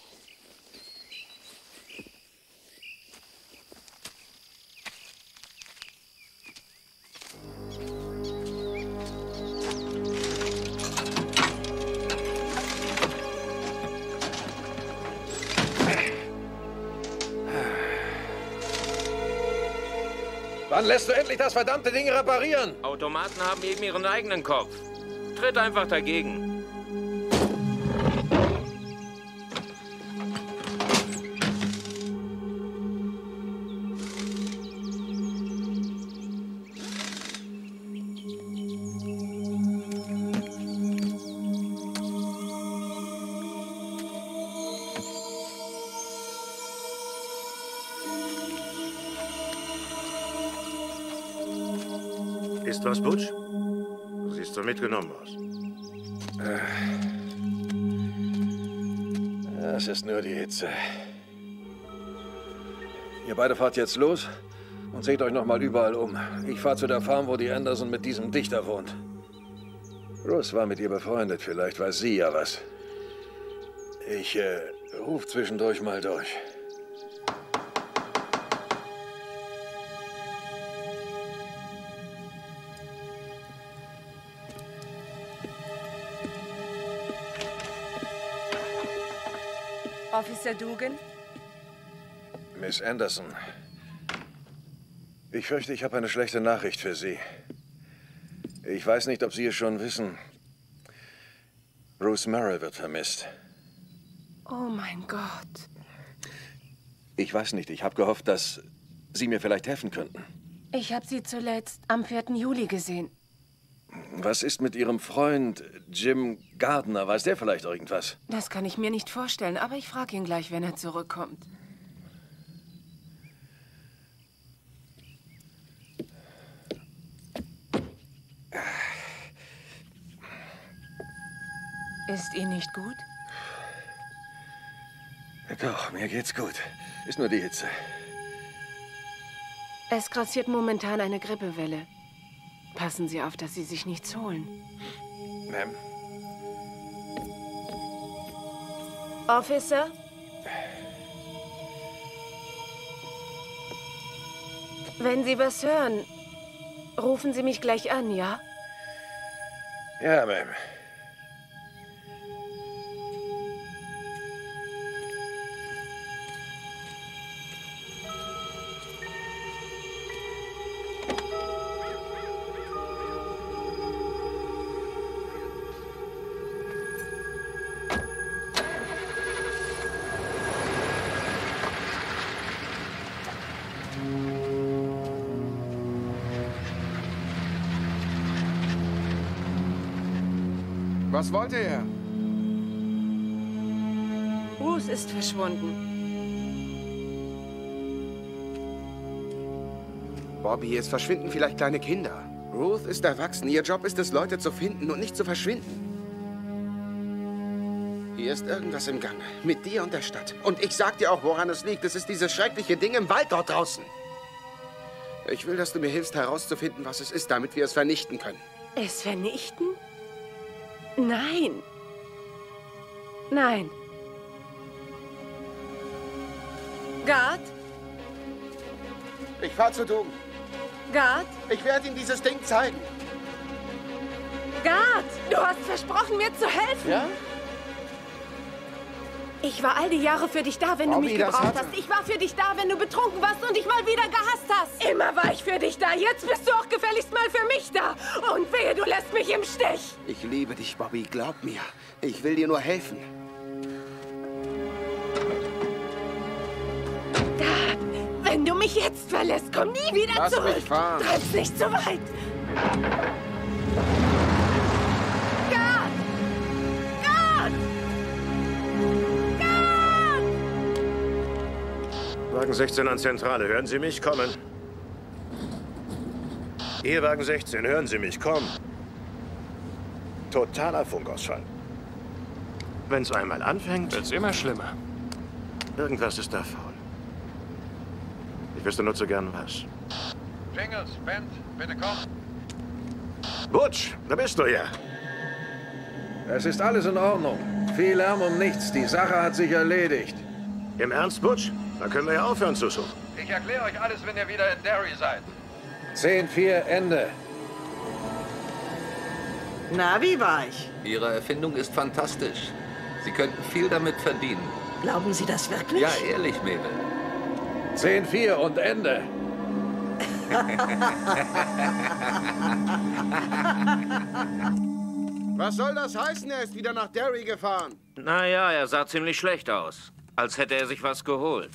Wann lässt du endlich das verdammte Ding reparieren? Automaten haben eben ihren eigenen Kopf. Tritt einfach dagegen. Hitze. Ihr beide fahrt jetzt los und seht euch noch mal überall um. Ich fahre zu der Farm, wo die Anderson mit diesem Dichter wohnt. Bruce war mit ihr befreundet, vielleicht weiß sie ja was. Ich äh, ruf zwischendurch mal durch. Officer Dugan? Miss Anderson, ich fürchte, ich habe eine schlechte Nachricht für Sie. Ich weiß nicht, ob Sie es schon wissen. Bruce Merrill wird vermisst. Oh mein Gott. Ich weiß nicht, ich habe gehofft, dass Sie mir vielleicht helfen könnten. Ich habe sie zuletzt am 4. Juli gesehen. Was ist mit Ihrem Freund Jim Gardner? Weiß der vielleicht irgendwas? Das kann ich mir nicht vorstellen, aber ich frage ihn gleich, wenn er zurückkommt. Ist Ihnen nicht gut? Doch, mir geht's gut. Ist nur die Hitze. Es grassiert momentan eine Grippewelle. Passen Sie auf, dass Sie sich nichts holen. Ma'am, Officer? Wenn Sie was hören, rufen Sie mich gleich an, ja? Ja, Ma'am. Was wollte er? Bruce ist verschwunden. Bobby, es verschwinden vielleicht kleine Kinder. Ruth ist erwachsen. Ihr Job ist es, Leute zu finden und nicht zu verschwinden. Hier ist irgendwas im Gange. Mit dir und der Stadt. Und ich sag dir auch, woran es liegt. Es ist dieses schreckliche Ding im Wald dort draußen. Ich will, dass du mir hilfst, herauszufinden, was es ist, damit wir es vernichten können. Es vernichten? Nein. Nein. Guard? Ich fahr zu Dogen. Guard? Ich werde ihm dieses Ding zeigen. Guard, du hast versprochen, mir zu helfen. Ja? Ich war all die Jahre für dich da, wenn Bobby, du mich gebraucht hast. Ich war für dich da, wenn du betrunken warst und dich mal wieder gehasst hast. Immer war ich für dich da. Jetzt bist du auch gefälligst mal für mich da. Und wehe, du lässt mich im Stich. Ich liebe dich, Bobby. Glaub mir. Ich will dir nur helfen. Wenn du mich jetzt verlässt, komm nie wieder Lass zurück. mich fahren. Treib's nicht zu weit. Wagen 16 an Zentrale, hören Sie mich? Kommen. Hier, Wagen 16, hören Sie mich? Komm. Totaler Funkausfall. Wenn es einmal anfängt... Wird's immer schlimmer. Irgendwas ist da faul. Ich wüsste nur zu gern was. Jingles, Bent, bitte komm. Butch, da bist du ja. Es ist alles in Ordnung. Viel Lärm um nichts. Die Sache hat sich erledigt. Im Ernst, Butch? Da können wir ja aufhören zu suchen. Ich erkläre euch alles, wenn ihr wieder in Derry seid. 10-4, Ende. Na, wie war ich? Ihre Erfindung ist fantastisch. Sie könnten viel damit verdienen. Glauben Sie das wirklich? Ja, ehrlich, Mabel. 10-4 und Ende. Was soll das heißen? Er ist wieder nach Derry gefahren. Naja, er sah ziemlich schlecht aus. Als hätte er sich was geholt.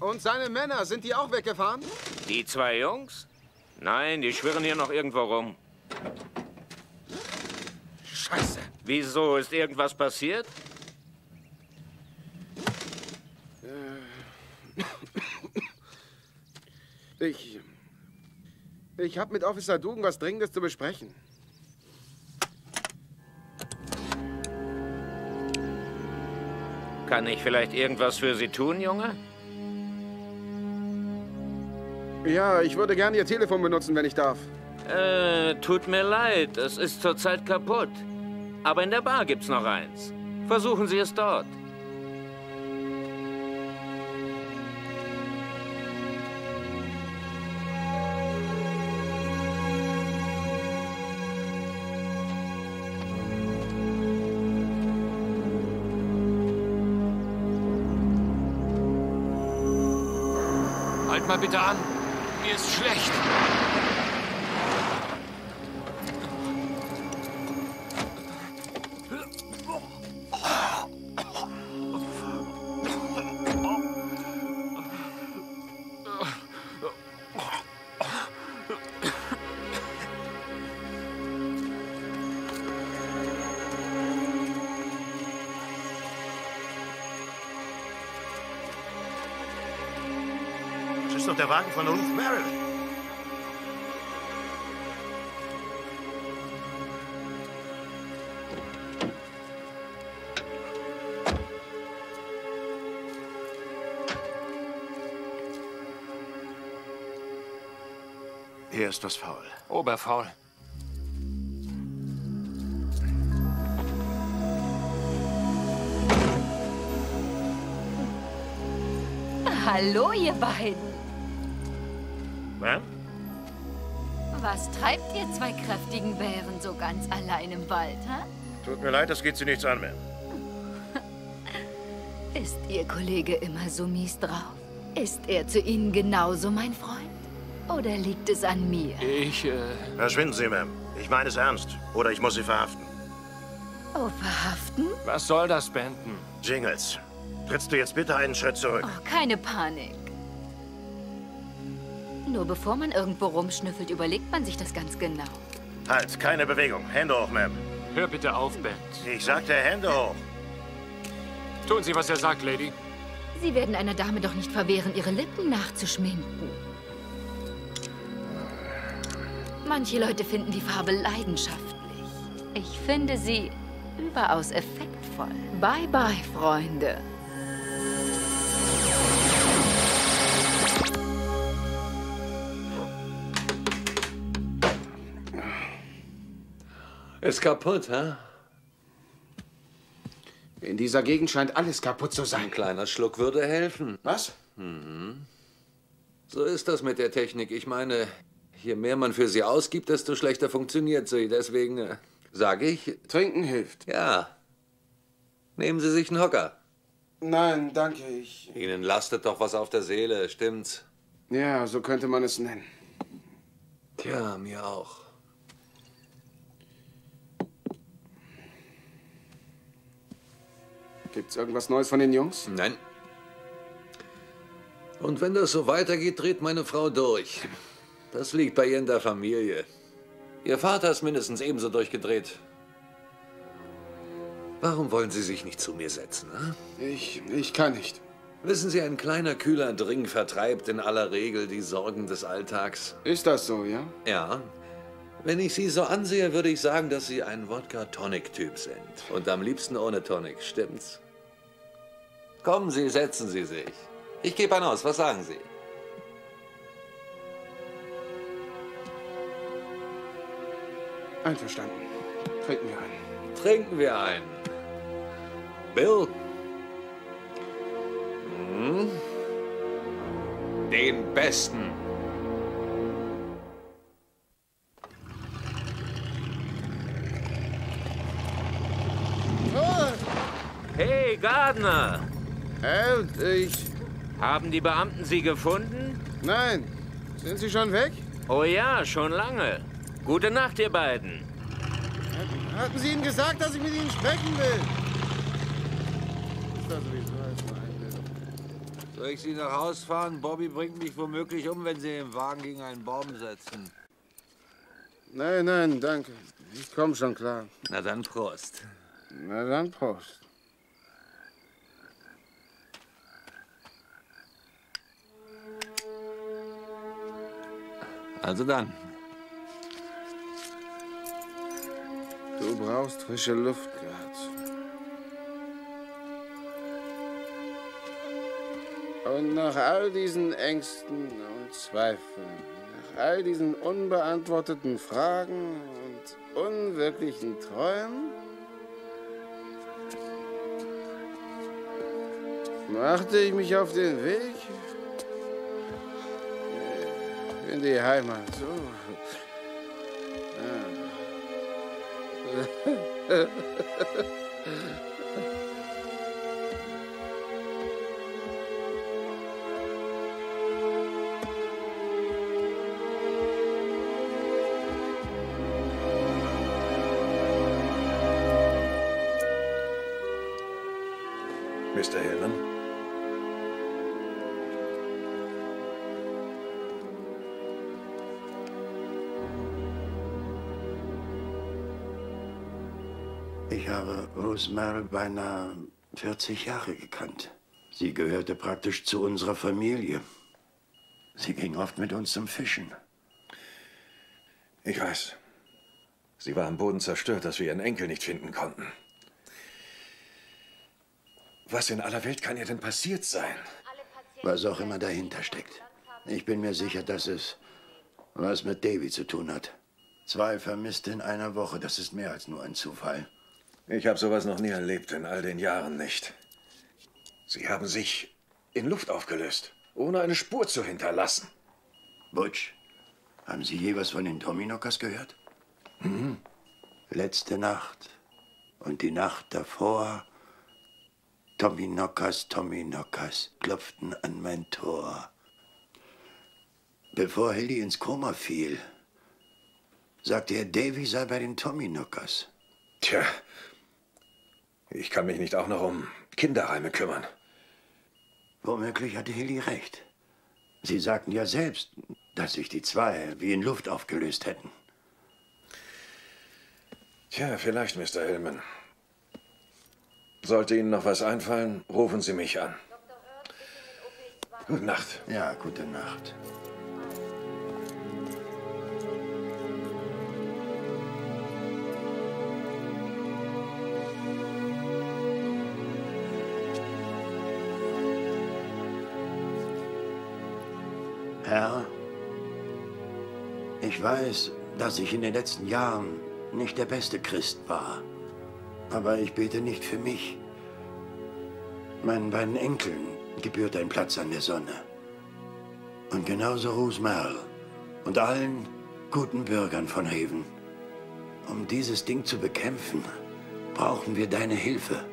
Und seine Männer, sind die auch weggefahren? Die zwei Jungs? Nein, die schwirren hier noch irgendwo rum. Scheiße. Wieso? Ist irgendwas passiert? Ich. Ich habe mit Officer Dugan was Dringendes zu besprechen. Kann ich vielleicht irgendwas für Sie tun, Junge? Ja, ich würde gerne Ihr Telefon benutzen, wenn ich darf. Äh, tut mir leid, es ist zurzeit kaputt. Aber in der Bar gibt's noch eins. Versuchen Sie es dort. Halt mal bitte an. Ist schlecht. Ist doch der Wagen von Ruth Hier ist was faul. Oberfaul. Hallo, ihr beiden. Ma'am? Was treibt ihr zwei kräftigen Bären so ganz allein im Wald, hä? Tut mir leid, das geht Sie nichts an, Ma'am. Ist Ihr Kollege immer so mies drauf? Ist er zu Ihnen genauso mein Freund? Oder liegt es an mir? Ich, äh... Verschwinden Sie, Ma'am. Ich meine es ernst. Oder ich muss Sie verhaften. Oh, verhaften? Was soll das, Benton? Jingles, trittst du jetzt bitte einen Schritt zurück? Oh, keine Panik. Nur bevor man irgendwo rumschnüffelt, überlegt man sich das ganz genau. Halt, keine Bewegung. Hände hoch, Ma'am. Hör bitte auf, Bent. Ich sagte Hände hoch. Tun Sie, was er sagt, Lady. Sie werden einer Dame doch nicht verwehren, ihre Lippen nachzuschminken. Manche Leute finden die Farbe leidenschaftlich. Ich finde sie überaus effektvoll. Bye, bye, Freunde. Ist kaputt, hä? In dieser Gegend scheint alles kaputt zu sein. Ein kleiner Schluck würde helfen. Was? Mhm. So ist das mit der Technik. Ich meine, je mehr man für sie ausgibt, desto schlechter funktioniert sie. Deswegen äh, sage ich. Trinken hilft. Ja. Nehmen Sie sich einen Hocker. Nein, danke, ich. Ihnen lastet doch was auf der Seele, stimmt's? Ja, so könnte man es nennen. Tja, mir auch. Gibt's irgendwas Neues von den Jungs? Nein. Und wenn das so weitergeht, dreht meine Frau durch. Das liegt bei ihr in der Familie. Ihr Vater ist mindestens ebenso durchgedreht. Warum wollen Sie sich nicht zu mir setzen? Hm? Ich, ich kann nicht. Wissen Sie, ein kleiner, kühler Drink vertreibt in aller Regel die Sorgen des Alltags. Ist das so, ja? Ja. Wenn ich Sie so ansehe, würde ich sagen, dass Sie ein Wodka-Tonic-Typ sind. Und am liebsten ohne Tonic, stimmt's? Kommen Sie, setzen Sie sich. Ich gebe einen aus, was sagen Sie? Einverstanden. Trinken wir einen. Trinken wir einen. Bill? Hm? Den besten. Hey, Gardner! Äh, ich. Haben die Beamten Sie gefunden? Nein. Sind Sie schon weg? Oh ja, schon lange. Gute Nacht, ihr beiden. Hatten Sie Ihnen gesagt, dass ich mit Ihnen sprechen will? Ist das sowieso. Soll ich Sie nach Haus fahren? Bobby bringt mich womöglich um, wenn Sie den Wagen gegen einen Baum setzen. Nein, nein, danke. Ich komme schon klar. Na dann Prost. Na dann Prost. Also dann. Du brauchst frische Luft, Gerd. Und nach all diesen Ängsten und Zweifeln, nach all diesen unbeantworteten Fragen und unwirklichen Träumen, machte ich mich auf den Weg in die Heimat. So. Ha ha ha ha ha! Rose Merrill beinahe 40 Jahre gekannt. Sie gehörte praktisch zu unserer Familie. Sie ging oft mit uns zum Fischen. Ich weiß. Sie war am Boden zerstört, dass wir ihren Enkel nicht finden konnten. Was in aller Welt kann ihr denn passiert sein? Was auch immer dahinter steckt. Ich bin mir sicher, dass es was mit Davy zu tun hat. Zwei Vermisste in einer Woche, das ist mehr als nur ein Zufall. Ich habe sowas noch nie erlebt, in all den Jahren nicht. Sie haben sich in Luft aufgelöst, ohne eine Spur zu hinterlassen. Butch, haben Sie je was von den Dominokas gehört? Mhm. Letzte Nacht und die Nacht davor. Tominokas, Tominokas klopften an mein Tor. Bevor Hildy ins Koma fiel, sagte er, Davy sei bei den Tominokas. Tja, ich kann mich nicht auch noch um Kinderreime kümmern. Womöglich hatte Hilly recht. Sie sagten ja selbst, dass sich die zwei wie in Luft aufgelöst hätten. Tja, vielleicht, Mr. Hillman. Sollte Ihnen noch was einfallen, rufen Sie mich an. Gute Nacht. Ja, gute Nacht. Herr, ich weiß, dass ich in den letzten Jahren nicht der beste Christ war. Aber ich bete nicht für mich. Meinen beiden Enkeln gebührt ein Platz an der Sonne. Und genauso Ruth und allen guten Bürgern von Haven. Um dieses Ding zu bekämpfen, brauchen wir deine Hilfe.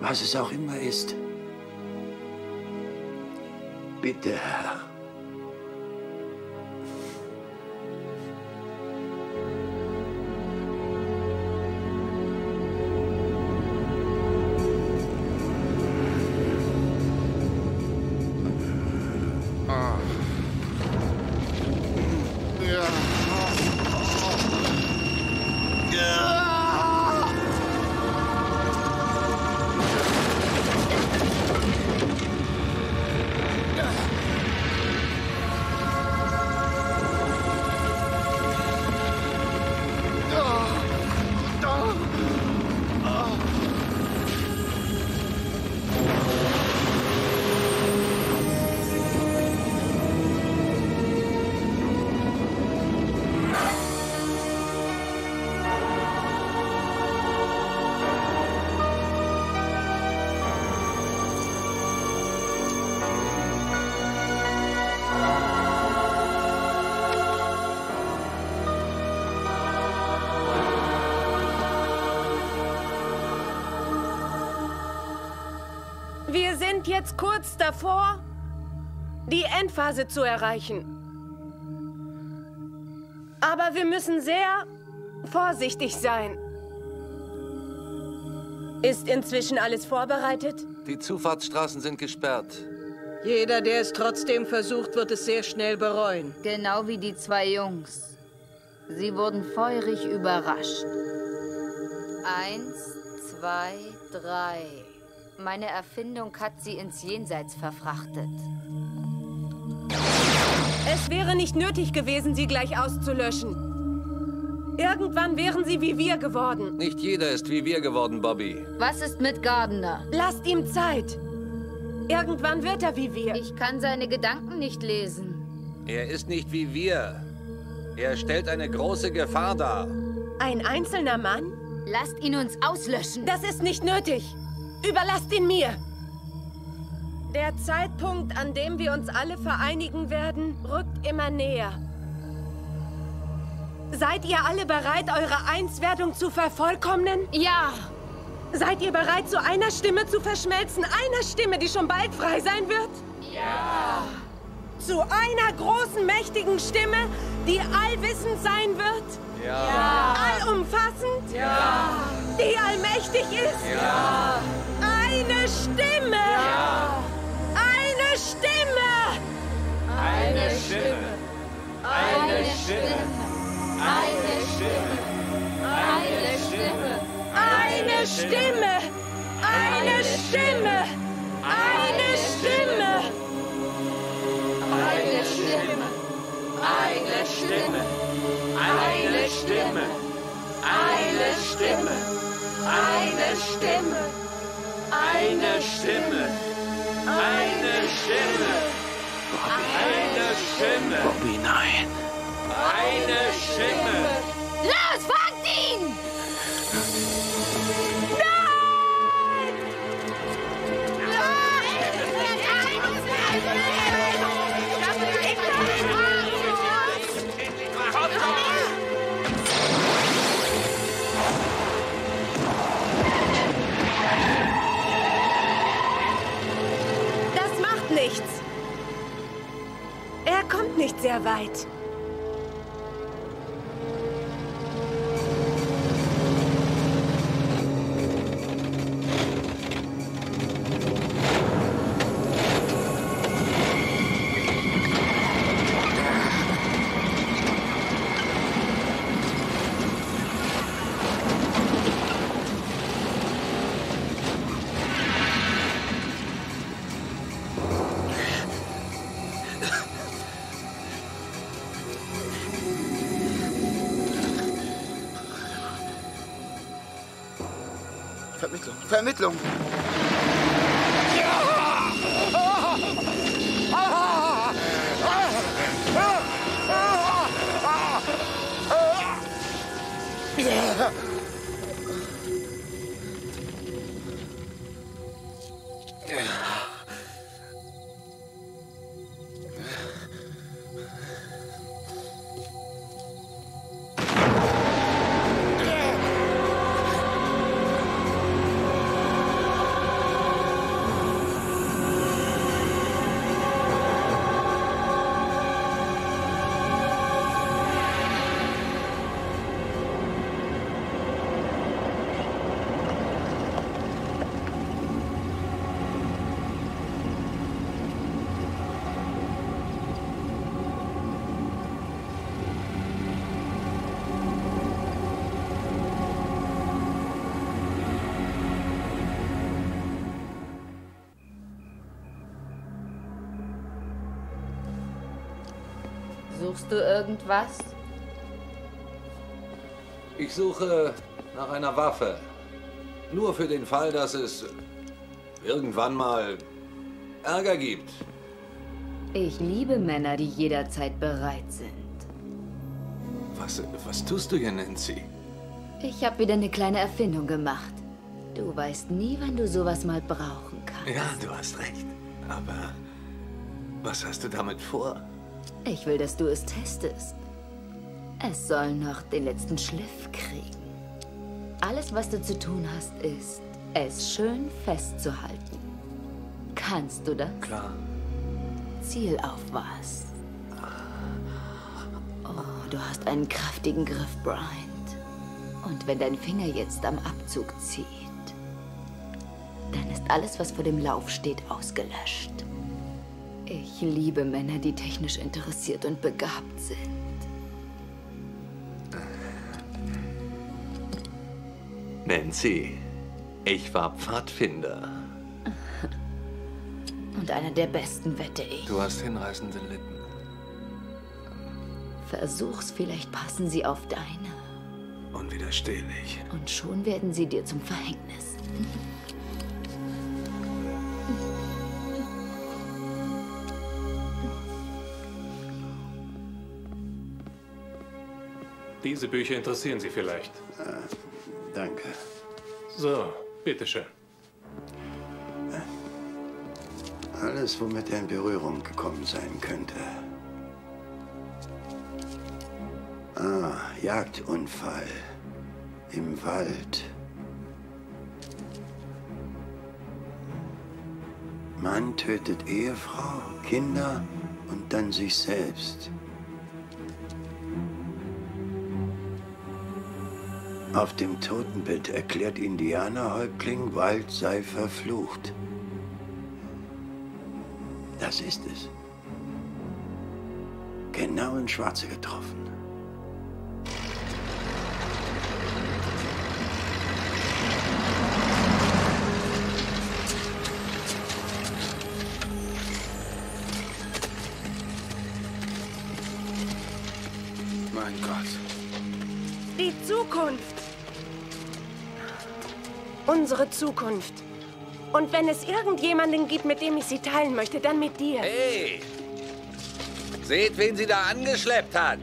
Was es auch immer ist. Bitte, Herr. Jetzt kurz davor, die Endphase zu erreichen. Aber wir müssen sehr vorsichtig sein. Ist inzwischen alles vorbereitet? Die Zufahrtsstraßen sind gesperrt. Jeder, der es trotzdem versucht, wird es sehr schnell bereuen. Genau wie die zwei Jungs. Sie wurden feurig überrascht. Eins, zwei, drei. Meine Erfindung hat sie ins Jenseits verfrachtet. Es wäre nicht nötig gewesen, sie gleich auszulöschen. Irgendwann wären sie wie wir geworden. Nicht jeder ist wie wir geworden, Bobby. Was ist mit Gardner? Lasst ihm Zeit. Irgendwann wird er wie wir. Ich kann seine Gedanken nicht lesen. Er ist nicht wie wir. Er stellt eine große Gefahr dar. Ein einzelner Mann? Lasst ihn uns auslöschen. Das ist nicht nötig. Überlasst ihn mir. Der Zeitpunkt, an dem wir uns alle vereinigen werden, rückt immer näher. Seid ihr alle bereit, eure Einswerdung zu vervollkommnen? Ja. Seid ihr bereit, zu einer Stimme zu verschmelzen? Einer Stimme, die schon bald frei sein wird? Ja. Zu einer großen, mächtigen Stimme, die allwissend sein wird? Ja. Allumfassend? Ja. Die allmächtig ist? Ja. Eine Stimme! Ja. Eine Stimme! Eine Stimme. Eine Stimme. Eine Stimme! Eine Stimme! Eine Stimme! Eine Stimme! Eine Stimme! Eine Stimme. Eine Stimme. Eine Stimme. Eine Stimme. Eine Stimme. Eine Stimme. Eine Stimme. Eine Stimme. Bobby, nein. Eine Stimme. Los, fangt nicht sehr weit. Ermittlungen. Suchst du irgendwas? Ich suche nach einer Waffe. Nur für den Fall, dass es irgendwann mal Ärger gibt. Ich liebe Männer, die jederzeit bereit sind. Was, was tust du hier, Nancy? Ich habe wieder eine kleine Erfindung gemacht. Du weißt nie, wann du sowas mal brauchen kannst. Ja, du hast recht. Aber was hast du damit vor? Ich will, dass du es testest. Es soll noch den letzten Schliff kriegen. Alles, was du zu tun hast, ist, es schön festzuhalten. Kannst du das? Klar. Ziel auf was. Oh, du hast einen kräftigen Griff, Bryant. Und wenn dein Finger jetzt am Abzug zieht, dann ist alles, was vor dem Lauf steht, ausgelöscht. Ich liebe Männer, die technisch interessiert und begabt sind. Nancy, ich war Pfadfinder. Und einer der besten, wette ich. Du hast hinreißende Lippen. Versuch's, vielleicht passen sie auf deine. Unwiderstehlich. Und schon werden sie dir zum Verhängnis. Diese Bücher interessieren Sie vielleicht. Danke. So, bitteschön. Alles, womit er in Berührung gekommen sein könnte. Ah, Jagdunfall. Im Wald. Mann tötet Ehefrau, Kinder und dann sich selbst. Auf dem Totenbett erklärt Indianerhäuptling, Wald sei verflucht. Das ist es. Genau ins Schwarze getroffen. Zukunft. Und wenn es irgendjemanden gibt, mit dem ich sie teilen möchte, dann mit dir. Hey! Seht, wen sie da angeschleppt hat.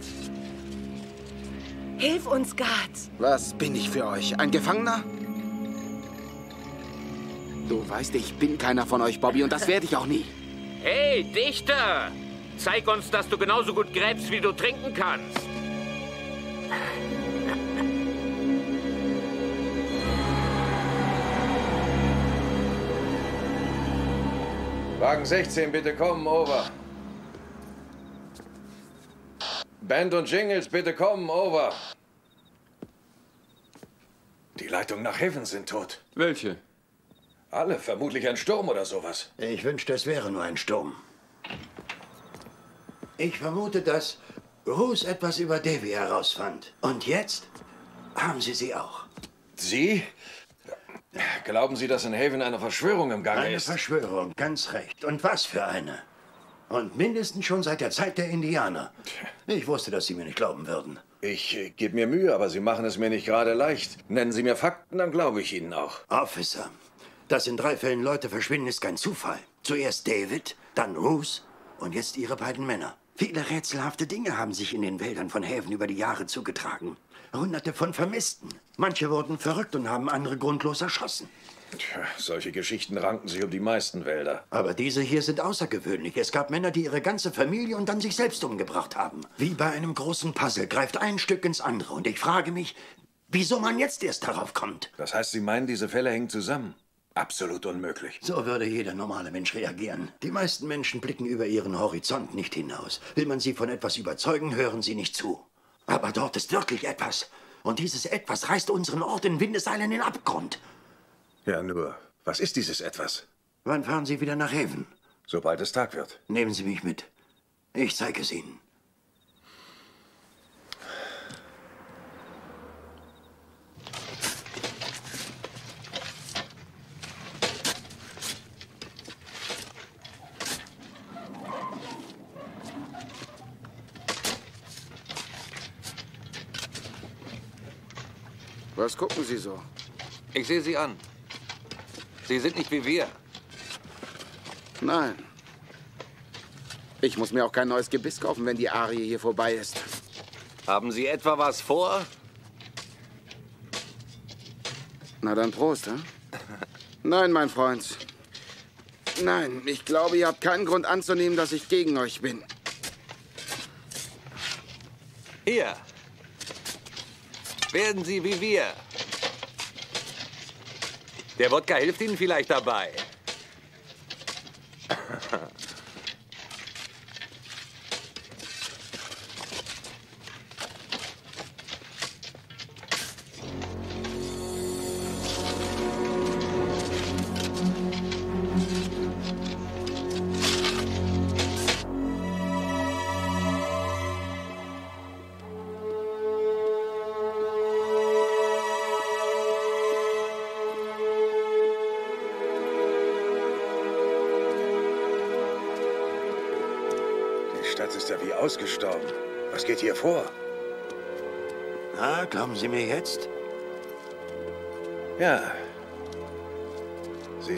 Hilf uns, Gart. Was bin ich für euch? Ein Gefangener? Du weißt, ich bin keiner von euch, Bobby, und das werde ich auch nie. Hey, Dichter! Zeig uns, dass du genauso gut gräbst, wie du trinken kannst. Wagen 16, bitte kommen, over. Band und Jingles, bitte kommen, over. Die Leitungen nach Haven sind tot. Welche? Alle, vermutlich ein Sturm oder sowas. Ich wünschte, es wäre nur ein Sturm. Ich vermute, dass Ruth etwas über Davy herausfand. Und jetzt haben Sie sie auch. Sie? Glauben Sie, dass in Haven eine Verschwörung im Gange Eine ist? Verschwörung, ganz recht. Und was für eine. Und mindestens schon seit der Zeit der Indianer. Ich wusste, dass Sie mir nicht glauben würden. Ich äh, gebe mir Mühe, aber Sie machen es mir nicht gerade leicht. Nennen Sie mir Fakten, dann glaube ich Ihnen auch. Officer, dass in drei Fällen Leute verschwinden, ist kein Zufall. Zuerst David, dann Ruth und jetzt Ihre beiden Männer. Viele rätselhafte Dinge haben sich in den Wäldern von Haven über die Jahre zugetragen. Hunderte von Vermissten. Manche wurden verrückt und haben andere grundlos erschossen. Tja, solche Geschichten ranken sich um die meisten Wälder. Aber diese hier sind außergewöhnlich. Es gab Männer, die ihre ganze Familie und dann sich selbst umgebracht haben. Wie bei einem großen Puzzle greift ein Stück ins andere. Und ich frage mich, wieso man jetzt erst darauf kommt. Das heißt, Sie meinen, diese Fälle hängen zusammen? Absolut unmöglich. So würde jeder normale Mensch reagieren. Die meisten Menschen blicken über ihren Horizont nicht hinaus. Will man sie von etwas überzeugen, hören sie nicht zu. Aber dort ist wirklich etwas. Und dieses Etwas reißt unseren Ort in Windeseile in den Abgrund. Ja, nur, was ist dieses Etwas? Wann fahren Sie wieder nach Haven? Sobald es Tag wird. Nehmen Sie mich mit. Ich zeige es Ihnen. Was gucken Sie so? Ich sehe Sie an. Sie sind nicht wie wir. Nein. Ich muss mir auch kein neues Gebiss kaufen, wenn die Arie hier vorbei ist. Haben Sie etwa was vor? Na dann Prost, hä? Nein, mein Freund. Nein, ich glaube, ihr habt keinen Grund anzunehmen, dass ich gegen euch bin. Hier. Werden Sie wie wir. Der Wodka hilft Ihnen vielleicht dabei.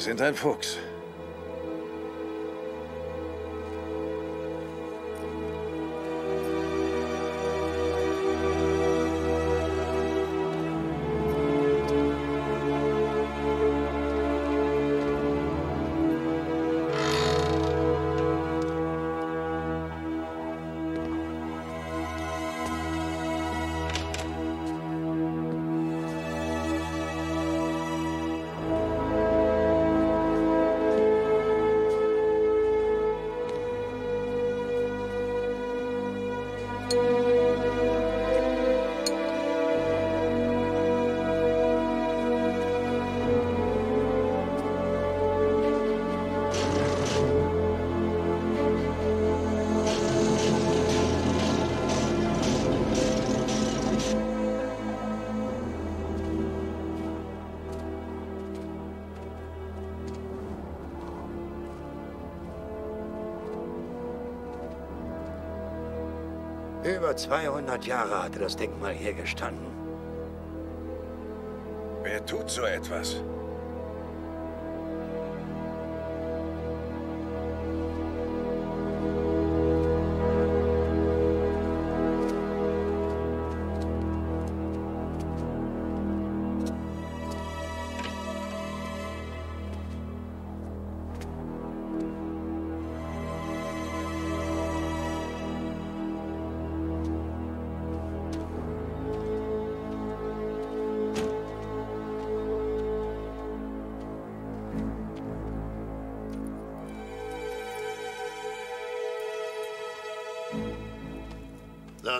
Sind ein Fuchs. 200 Jahre hatte das Denkmal hier gestanden. Wer tut so etwas?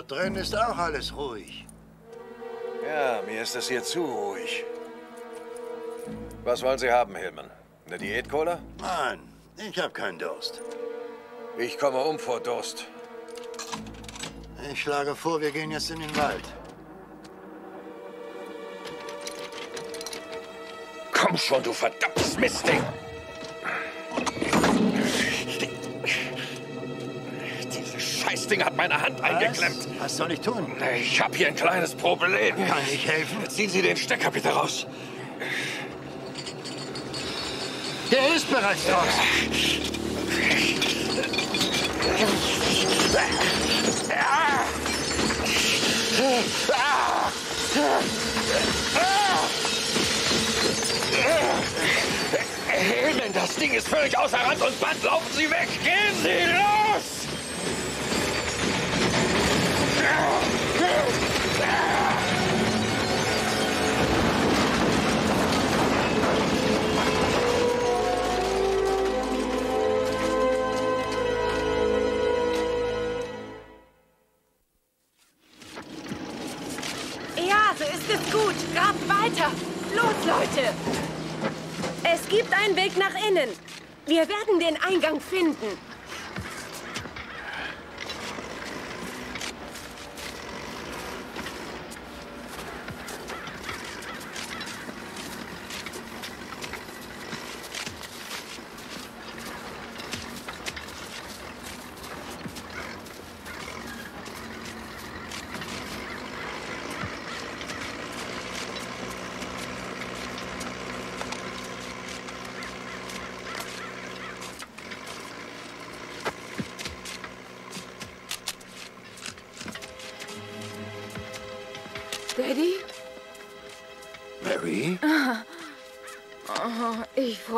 Dort drin ist auch alles ruhig. Ja, mir ist es hier zu ruhig. Was wollen Sie haben, Hillman? Eine Diät-Cola? Mann, ich habe keinen Durst. Ich komme um vor Durst. Ich schlage vor, wir gehen jetzt in den Wald. Komm schon, du verdammtes Mistding! Scheißding hat meine Hand eingeklemmt. Was soll ich tun? Ich habe hier ein kleines Problem. Kann ich helfen? Ziehen Sie den Stecker bitte raus. Der ist bereits draußen. Hillman, das Ding ist völlig außer Rand und Band. Laufen Sie weg! Gehen Sie los! Leute. Es gibt einen Weg nach innen. Wir werden den Eingang finden.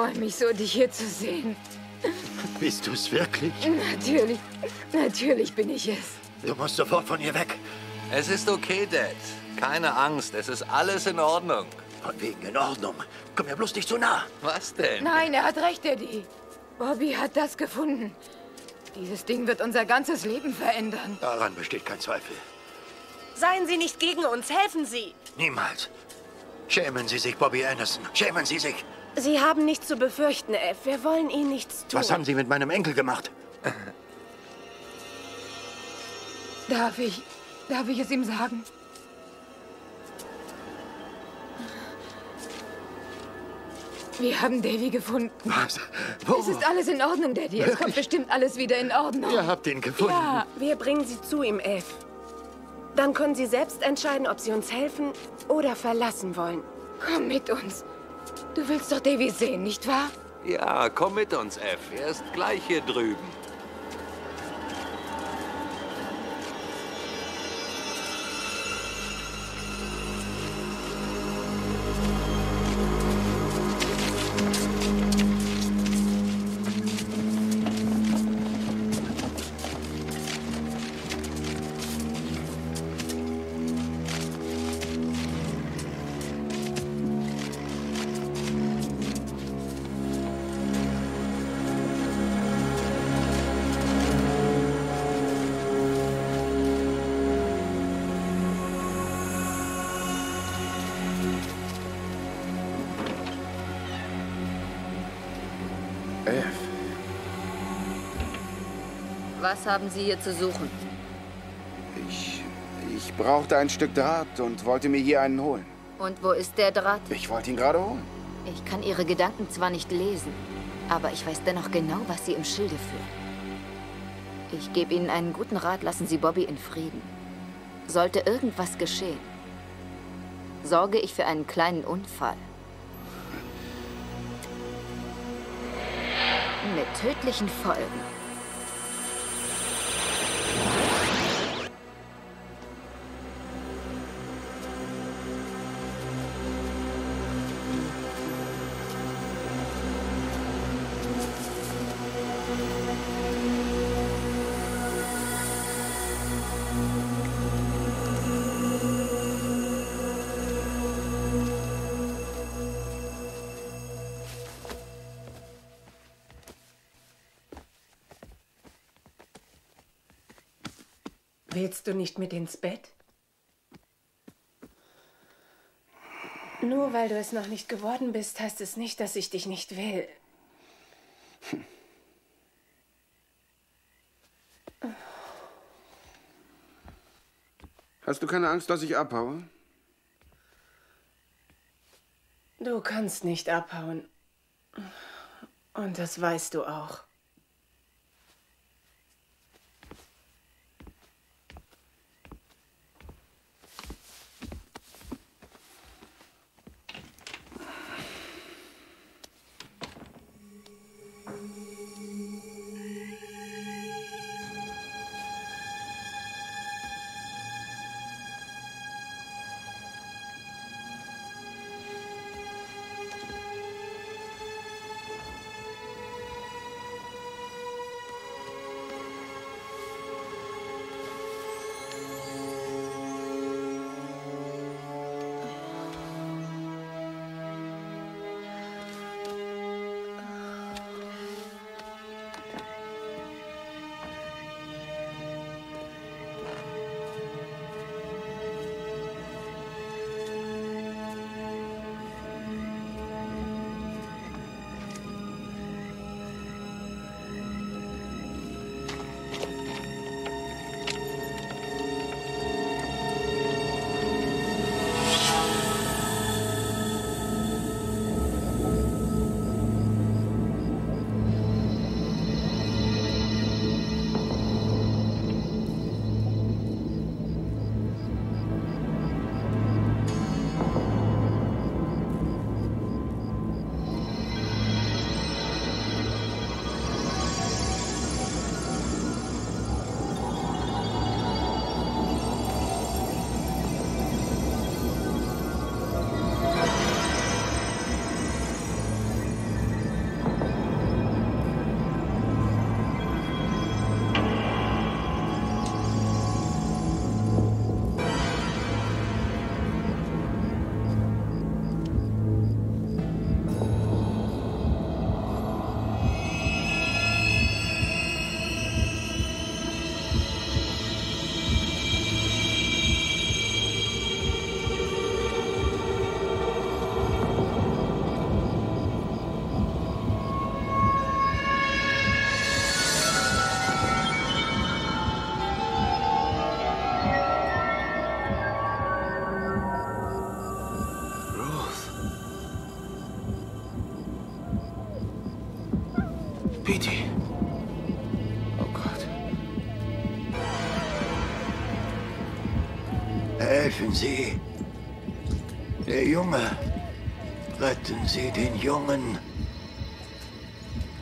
Freue mich so, dich hier zu sehen. Bist du es wirklich? Natürlich, natürlich bin ich es. Du musst sofort von ihr weg. Es ist okay, Dad. Keine Angst, es ist alles in Ordnung. Von wegen in Ordnung. Komm mir bloß nicht zu nah. Was denn? Nein, er hat recht, Daddy. Bobby hat das gefunden. Dieses Ding wird unser ganzes Leben verändern. Daran besteht kein Zweifel. Seien Sie nicht gegen uns, helfen Sie. Niemals. Schämen Sie sich, Bobby Anderson. Schämen Sie sich. Sie haben nichts zu befürchten, F. Wir wollen Ihnen nichts tun. Was haben Sie mit meinem Enkel gemacht? Darf ich, darf ich es ihm sagen? Wir haben Davy gefunden. Was? Es ist alles in Ordnung, Daddy. Es kommt bestimmt alles wieder in Ordnung. Ihr habt ihn gefunden. Ja, wir bringen Sie zu ihm, Elf. Dann können Sie selbst entscheiden, ob Sie uns helfen oder verlassen wollen. Komm mit uns. Du willst doch Davy sehen, nicht wahr? Ja, komm mit uns, F. Er ist gleich hier drüben. Was haben Sie hier zu suchen? Ich, ich brauchte ein Stück Draht und wollte mir hier einen holen. Und wo ist der Draht? Ich wollte ihn gerade holen. Ich kann Ihre Gedanken zwar nicht lesen, aber ich weiß dennoch genau, was Sie im Schilde führen. Ich gebe Ihnen einen guten Rat, lassen Sie Bobby in Frieden. Sollte irgendwas geschehen, sorge ich für einen kleinen Unfall. Mit tödlichen Folgen. Willst du nicht mit ins Bett? Nur weil du es noch nicht geworden bist, heißt es nicht, dass ich dich nicht will. Hast du keine Angst, dass ich abhaue? Du kannst nicht abhauen. Und das weißt du auch. Helfen Sie. Der Junge. Retten Sie den Jungen.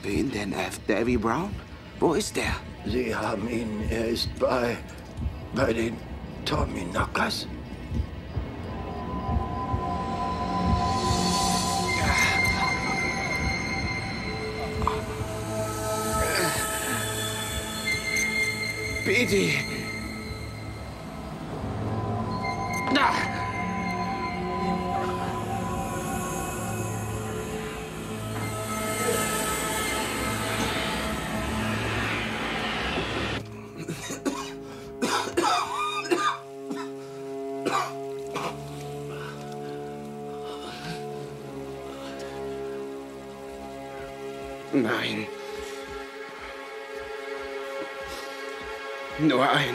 Wen denn, F. Davy Brown? Wo ist der? Sie haben ihn. Er ist bei. bei den Tommy Knockers. Petey! Nur ein.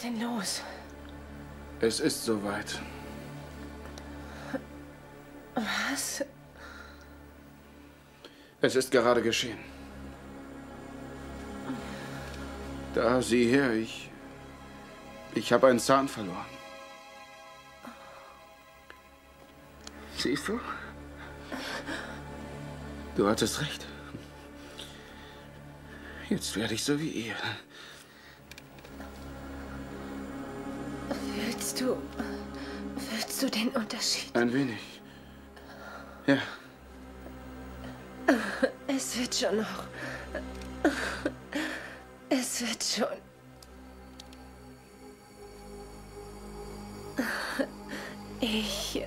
Ist denn los? Es ist soweit. Was? Es ist gerade geschehen. Da, sieh her, ich. Ich habe einen Zahn verloren. Siehst du? Du hattest recht. Jetzt werde ich so wie ihr. Fühlst du. Fühlst du den Unterschied? Ein wenig. Ja, Es wird schon noch. Es wird schon. Ich.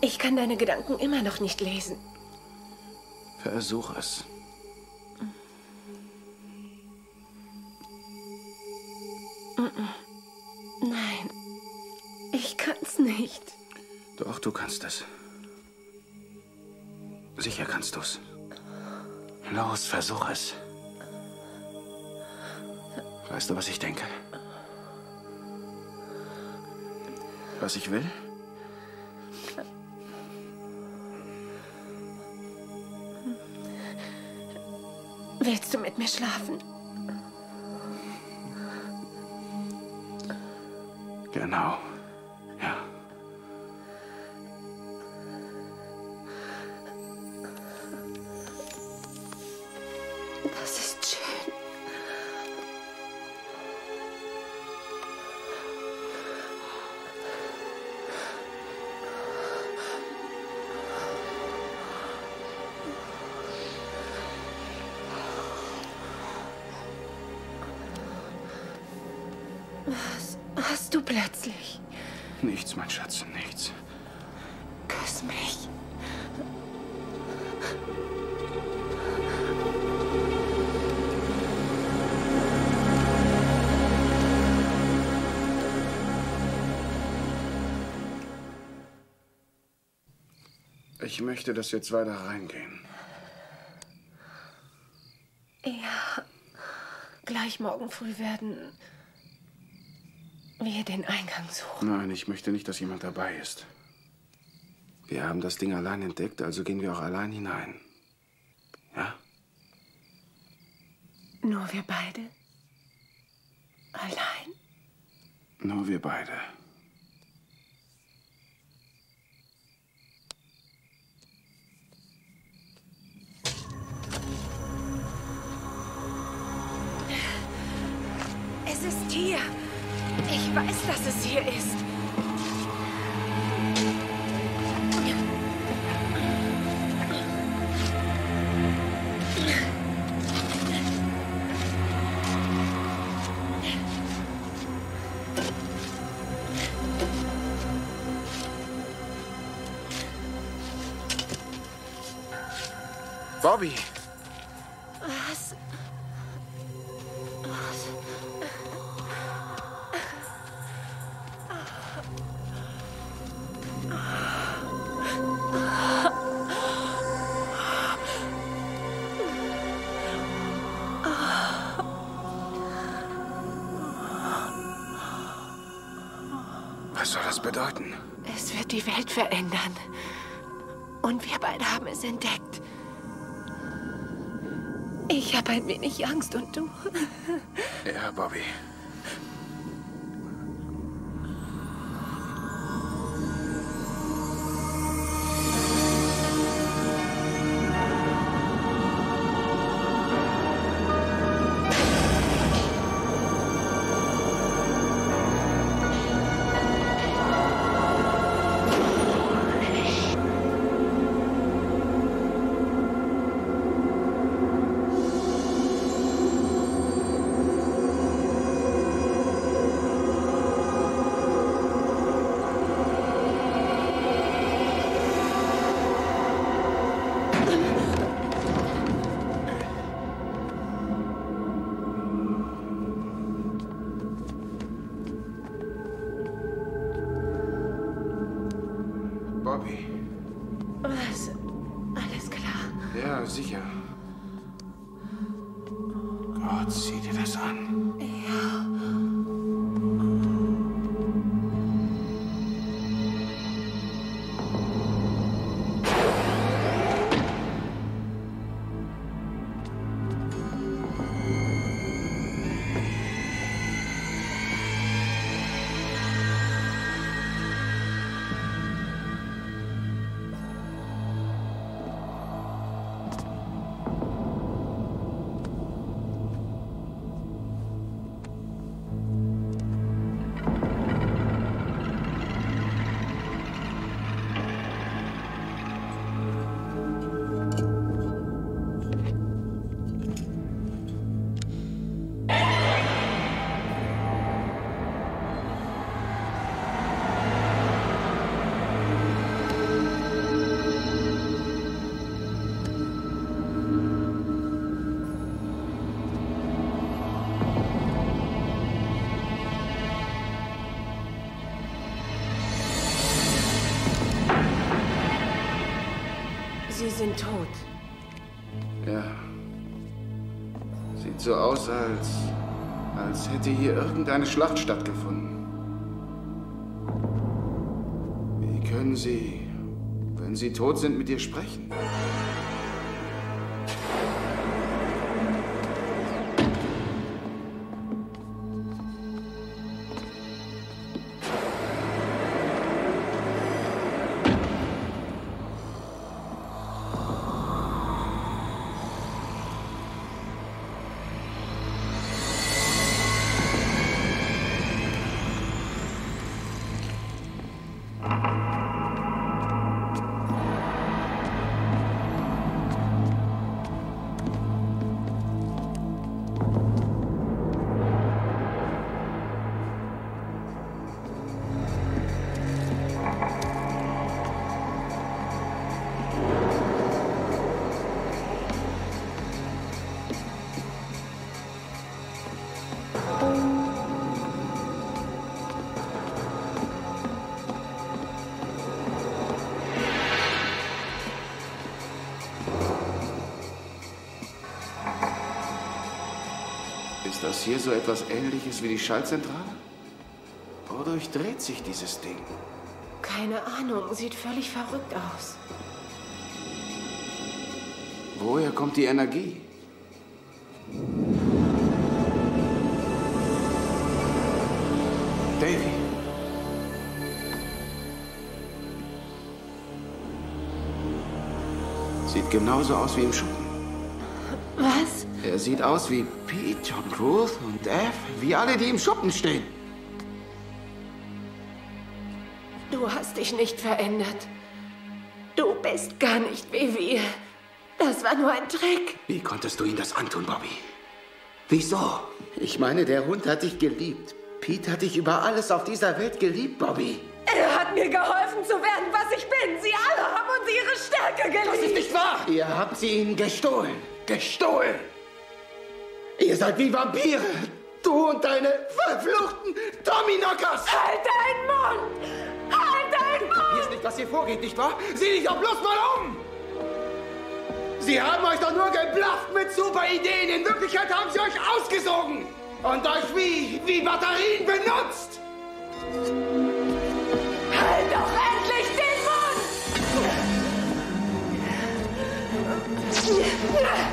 Ich kann deine Gedanken immer noch nicht lesen. versuch es. Es. Sicher kannst du's. Los, versuch es. Weißt du, was ich denke? Was ich will? Willst du mit mir schlafen? Genau. Was hast du plötzlich? Nichts, mein Schatz, nichts. Küss mich. Ich möchte, dass wir zwei da reingehen. Ja. Gleich morgen früh werden wir den Eingang suchen. Nein, ich möchte nicht, dass jemand dabei ist. Wir haben das Ding allein entdeckt, also gehen wir auch allein hinein. Ja? Nur wir beide? Allein? Nur wir beide. Es ist hier. Ich weiß, dass es hier ist. Bobby! Verändern. Und wir beide haben es entdeckt. Ich habe ein wenig Angst und du? Ja, Bobby. Sind tot. Ja. Sieht so aus, als, als hätte hier irgendeine Schlacht stattgefunden. Wie können Sie, wenn Sie tot sind, mit ihr sprechen? Ist das hier so etwas Ähnliches wie die Schaltzentrale? Wodurch dreht sich dieses Ding? Keine Ahnung, sieht völlig verrückt aus. Woher kommt die Energie? Davy. Sieht genauso aus wie im Schuppen. Er sieht aus wie Pete und Ruth und Ev, wie alle, die im Schuppen stehen. Du hast dich nicht verändert. Du bist gar nicht wie wir. Das war nur ein Trick. Wie konntest du ihm das antun, Bobby? Wieso? Ich meine, der Hund hat dich geliebt. Pete hat dich über alles auf dieser Welt geliebt, Bobby. Er hat mir geholfen zu werden, was ich bin. Sie alle haben uns ihre Stärke geliebt. Das ist nicht wahr! Ihr habt sie ihnen gestohlen. Gestohlen! Ihr seid wie Vampire. Du und deine verfluchten Tommy-Knockers! Halt deinen Mund! Halt deinen Mund! Hier ist nicht, was hier vorgeht, nicht wahr? Sieh dich doch bloß mal um! Sie haben euch doch nur geblufft mit super Ideen. In Wirklichkeit haben sie euch ausgesogen und euch wie, wie Batterien benutzt. Halt doch endlich den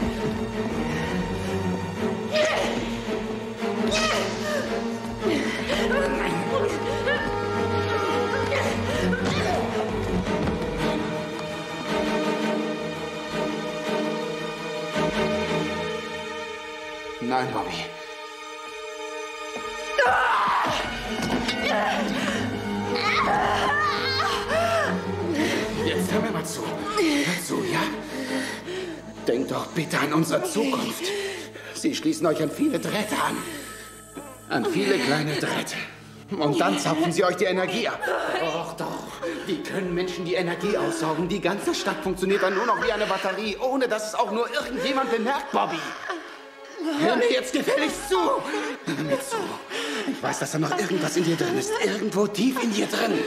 Mund! Nein, Bobby. Jetzt hör mir mal zu. Hör zu, ja? Denkt doch bitte an unsere Zukunft. Sie schließen euch an viele Drähte an. An viele kleine Drähte. Und dann zapfen sie euch die Energie ab. Doch, doch. Wie können Menschen die Energie aussaugen? Die ganze Stadt funktioniert dann nur noch wie eine Batterie, ohne dass es auch nur irgendjemand bemerkt, Bobby. Hör mir jetzt gefälligst zu. Hör mir zu. Ich weiß, dass da noch irgendwas in dir drin ist. Irgendwo tief in dir drin.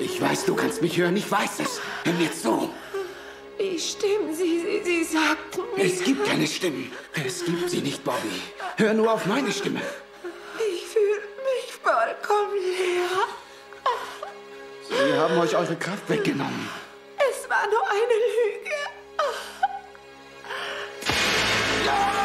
Ich weiß, du kannst mich hören. Ich weiß es. Hör mir zu. Die Stimmen, sie, sie, sie sagten mir... Es gibt keine Stimmen. Es gibt sie nicht, Bobby. Hör nur auf meine Stimme. Ich fühle mich vollkommen leer. Sie haben euch eure Kraft weggenommen. Es war nur eine Lüge. Du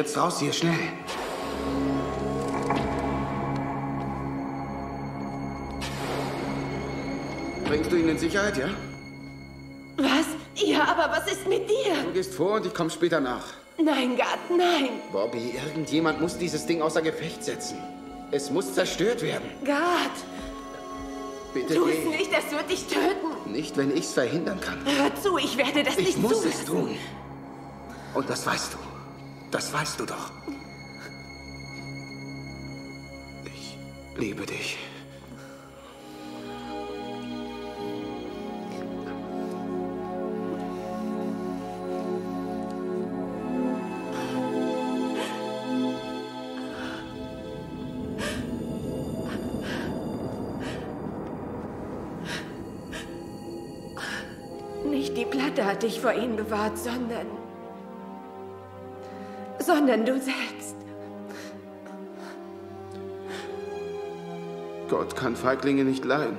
jetzt raus hier, schnell. Bringst du ihn in Sicherheit, ja? Was? Ja, aber was ist mit dir? Du gehst vor und ich komme später nach. Nein, Gott, nein. Bobby, irgendjemand muss dieses Ding außer Gefecht setzen. Es muss zerstört werden. Gott, Bitte tu es nicht, das wird dich töten. Nicht, wenn ich es verhindern kann. Hör zu, ich werde das Ich nicht muss zulassen. es tun. Und das weißt du. Das weißt du doch. Ich liebe dich. Nicht die Platte hat dich vor ihnen bewahrt, sondern sondern du selbst. Gott kann Feiglinge nicht leiden.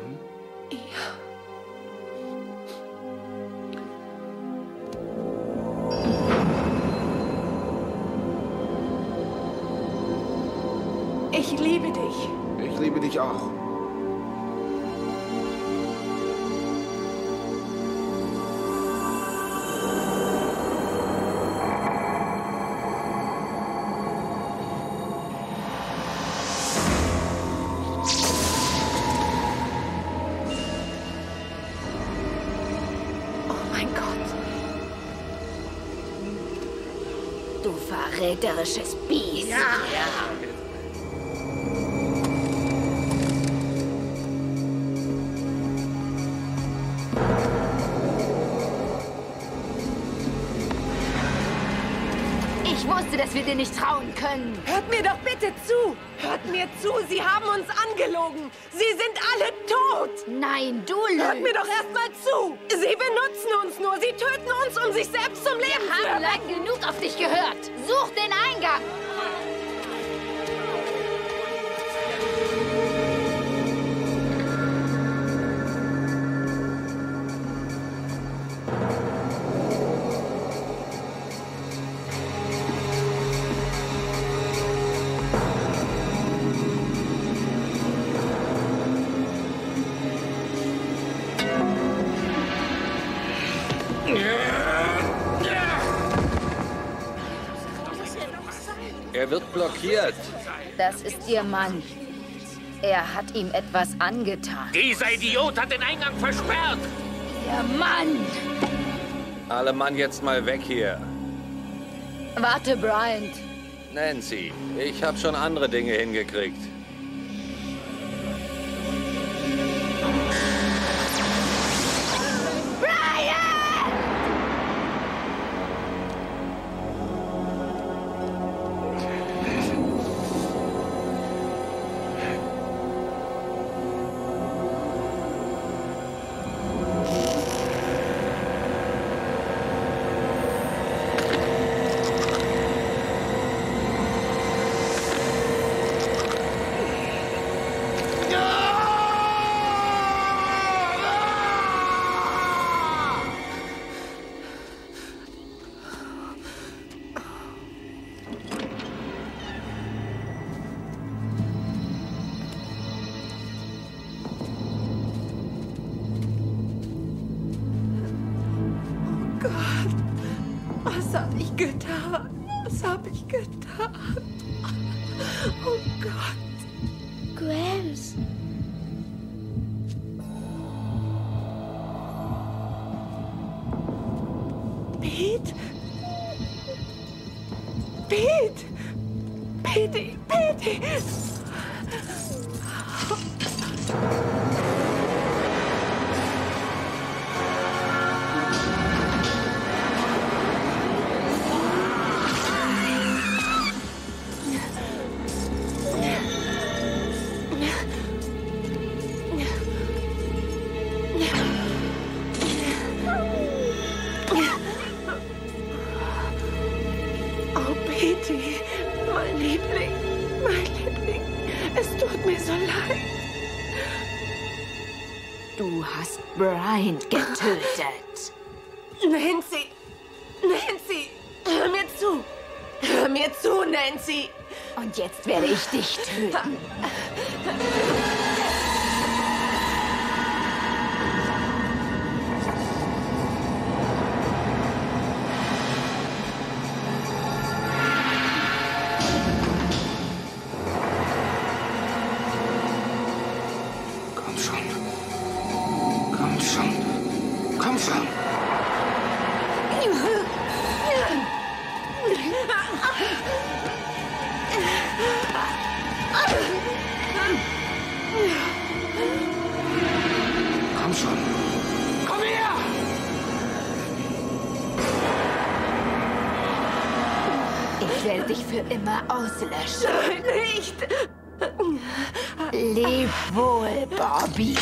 Verräterisches Biest. Ja. Ich wusste, dass wir dir nicht trauen können. Hört mir doch bitte zu! Hört mir zu! Sie haben uns angelogen! Sie sind alle tot! Nein, du lügst! Hört mir doch erst mal zu! Sie benutzen uns nur! Sie töten uns, um sich selbst zum Leben Wir zu haben lang genug auf dich gehört. Such wird blockiert. Das ist Ihr Mann. Er hat ihm etwas angetan. Dieser Idiot hat den Eingang versperrt! Ihr Mann! Alle Mann jetzt mal weg hier. Warte, Bryant. Nancy, ich habe schon andere Dinge hingekriegt. Bryant getötet. Nancy, Nancy, hör mir zu. Hör mir zu, Nancy. Und jetzt werde ich dich töten. Ich werde dich für immer auslöschen. Nein, nicht! Leb wohl, Bobby.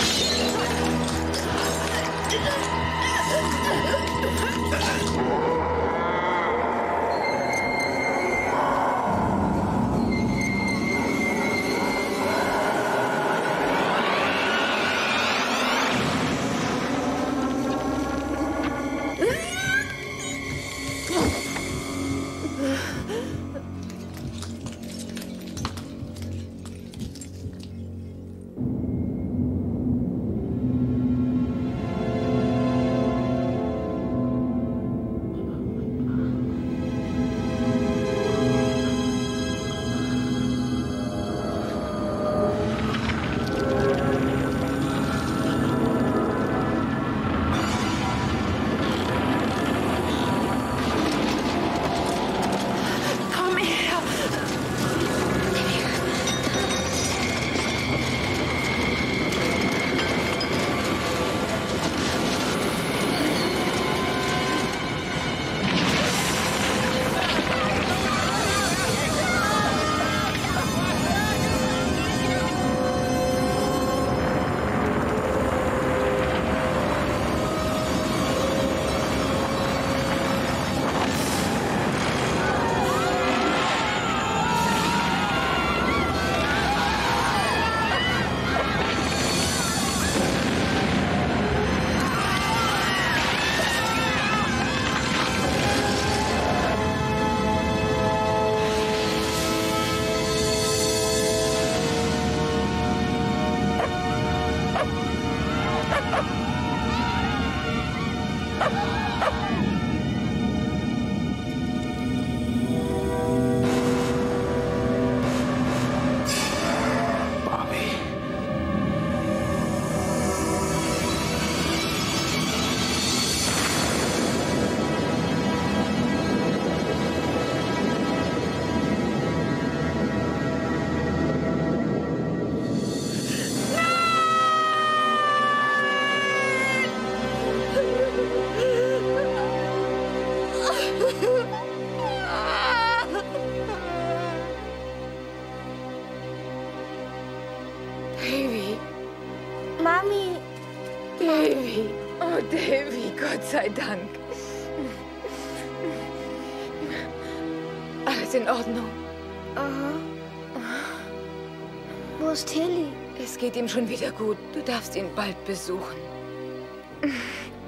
Geht ihm schon wieder gut. Du darfst ihn bald besuchen.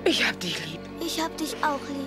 Ich hab dich lieb. Ich hab dich auch lieb.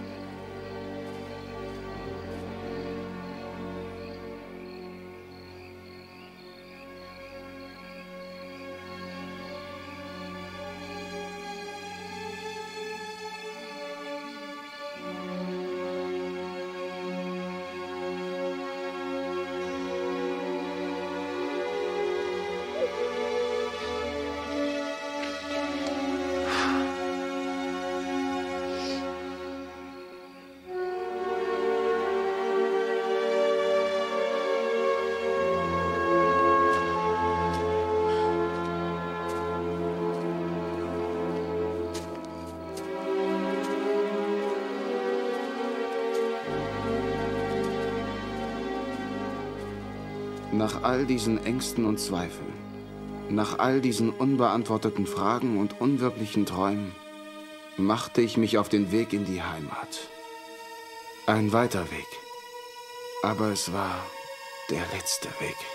Nach all diesen Ängsten und Zweifeln, nach all diesen unbeantworteten Fragen und unwirklichen Träumen, machte ich mich auf den Weg in die Heimat. Ein weiter Weg. Aber es war der letzte Weg.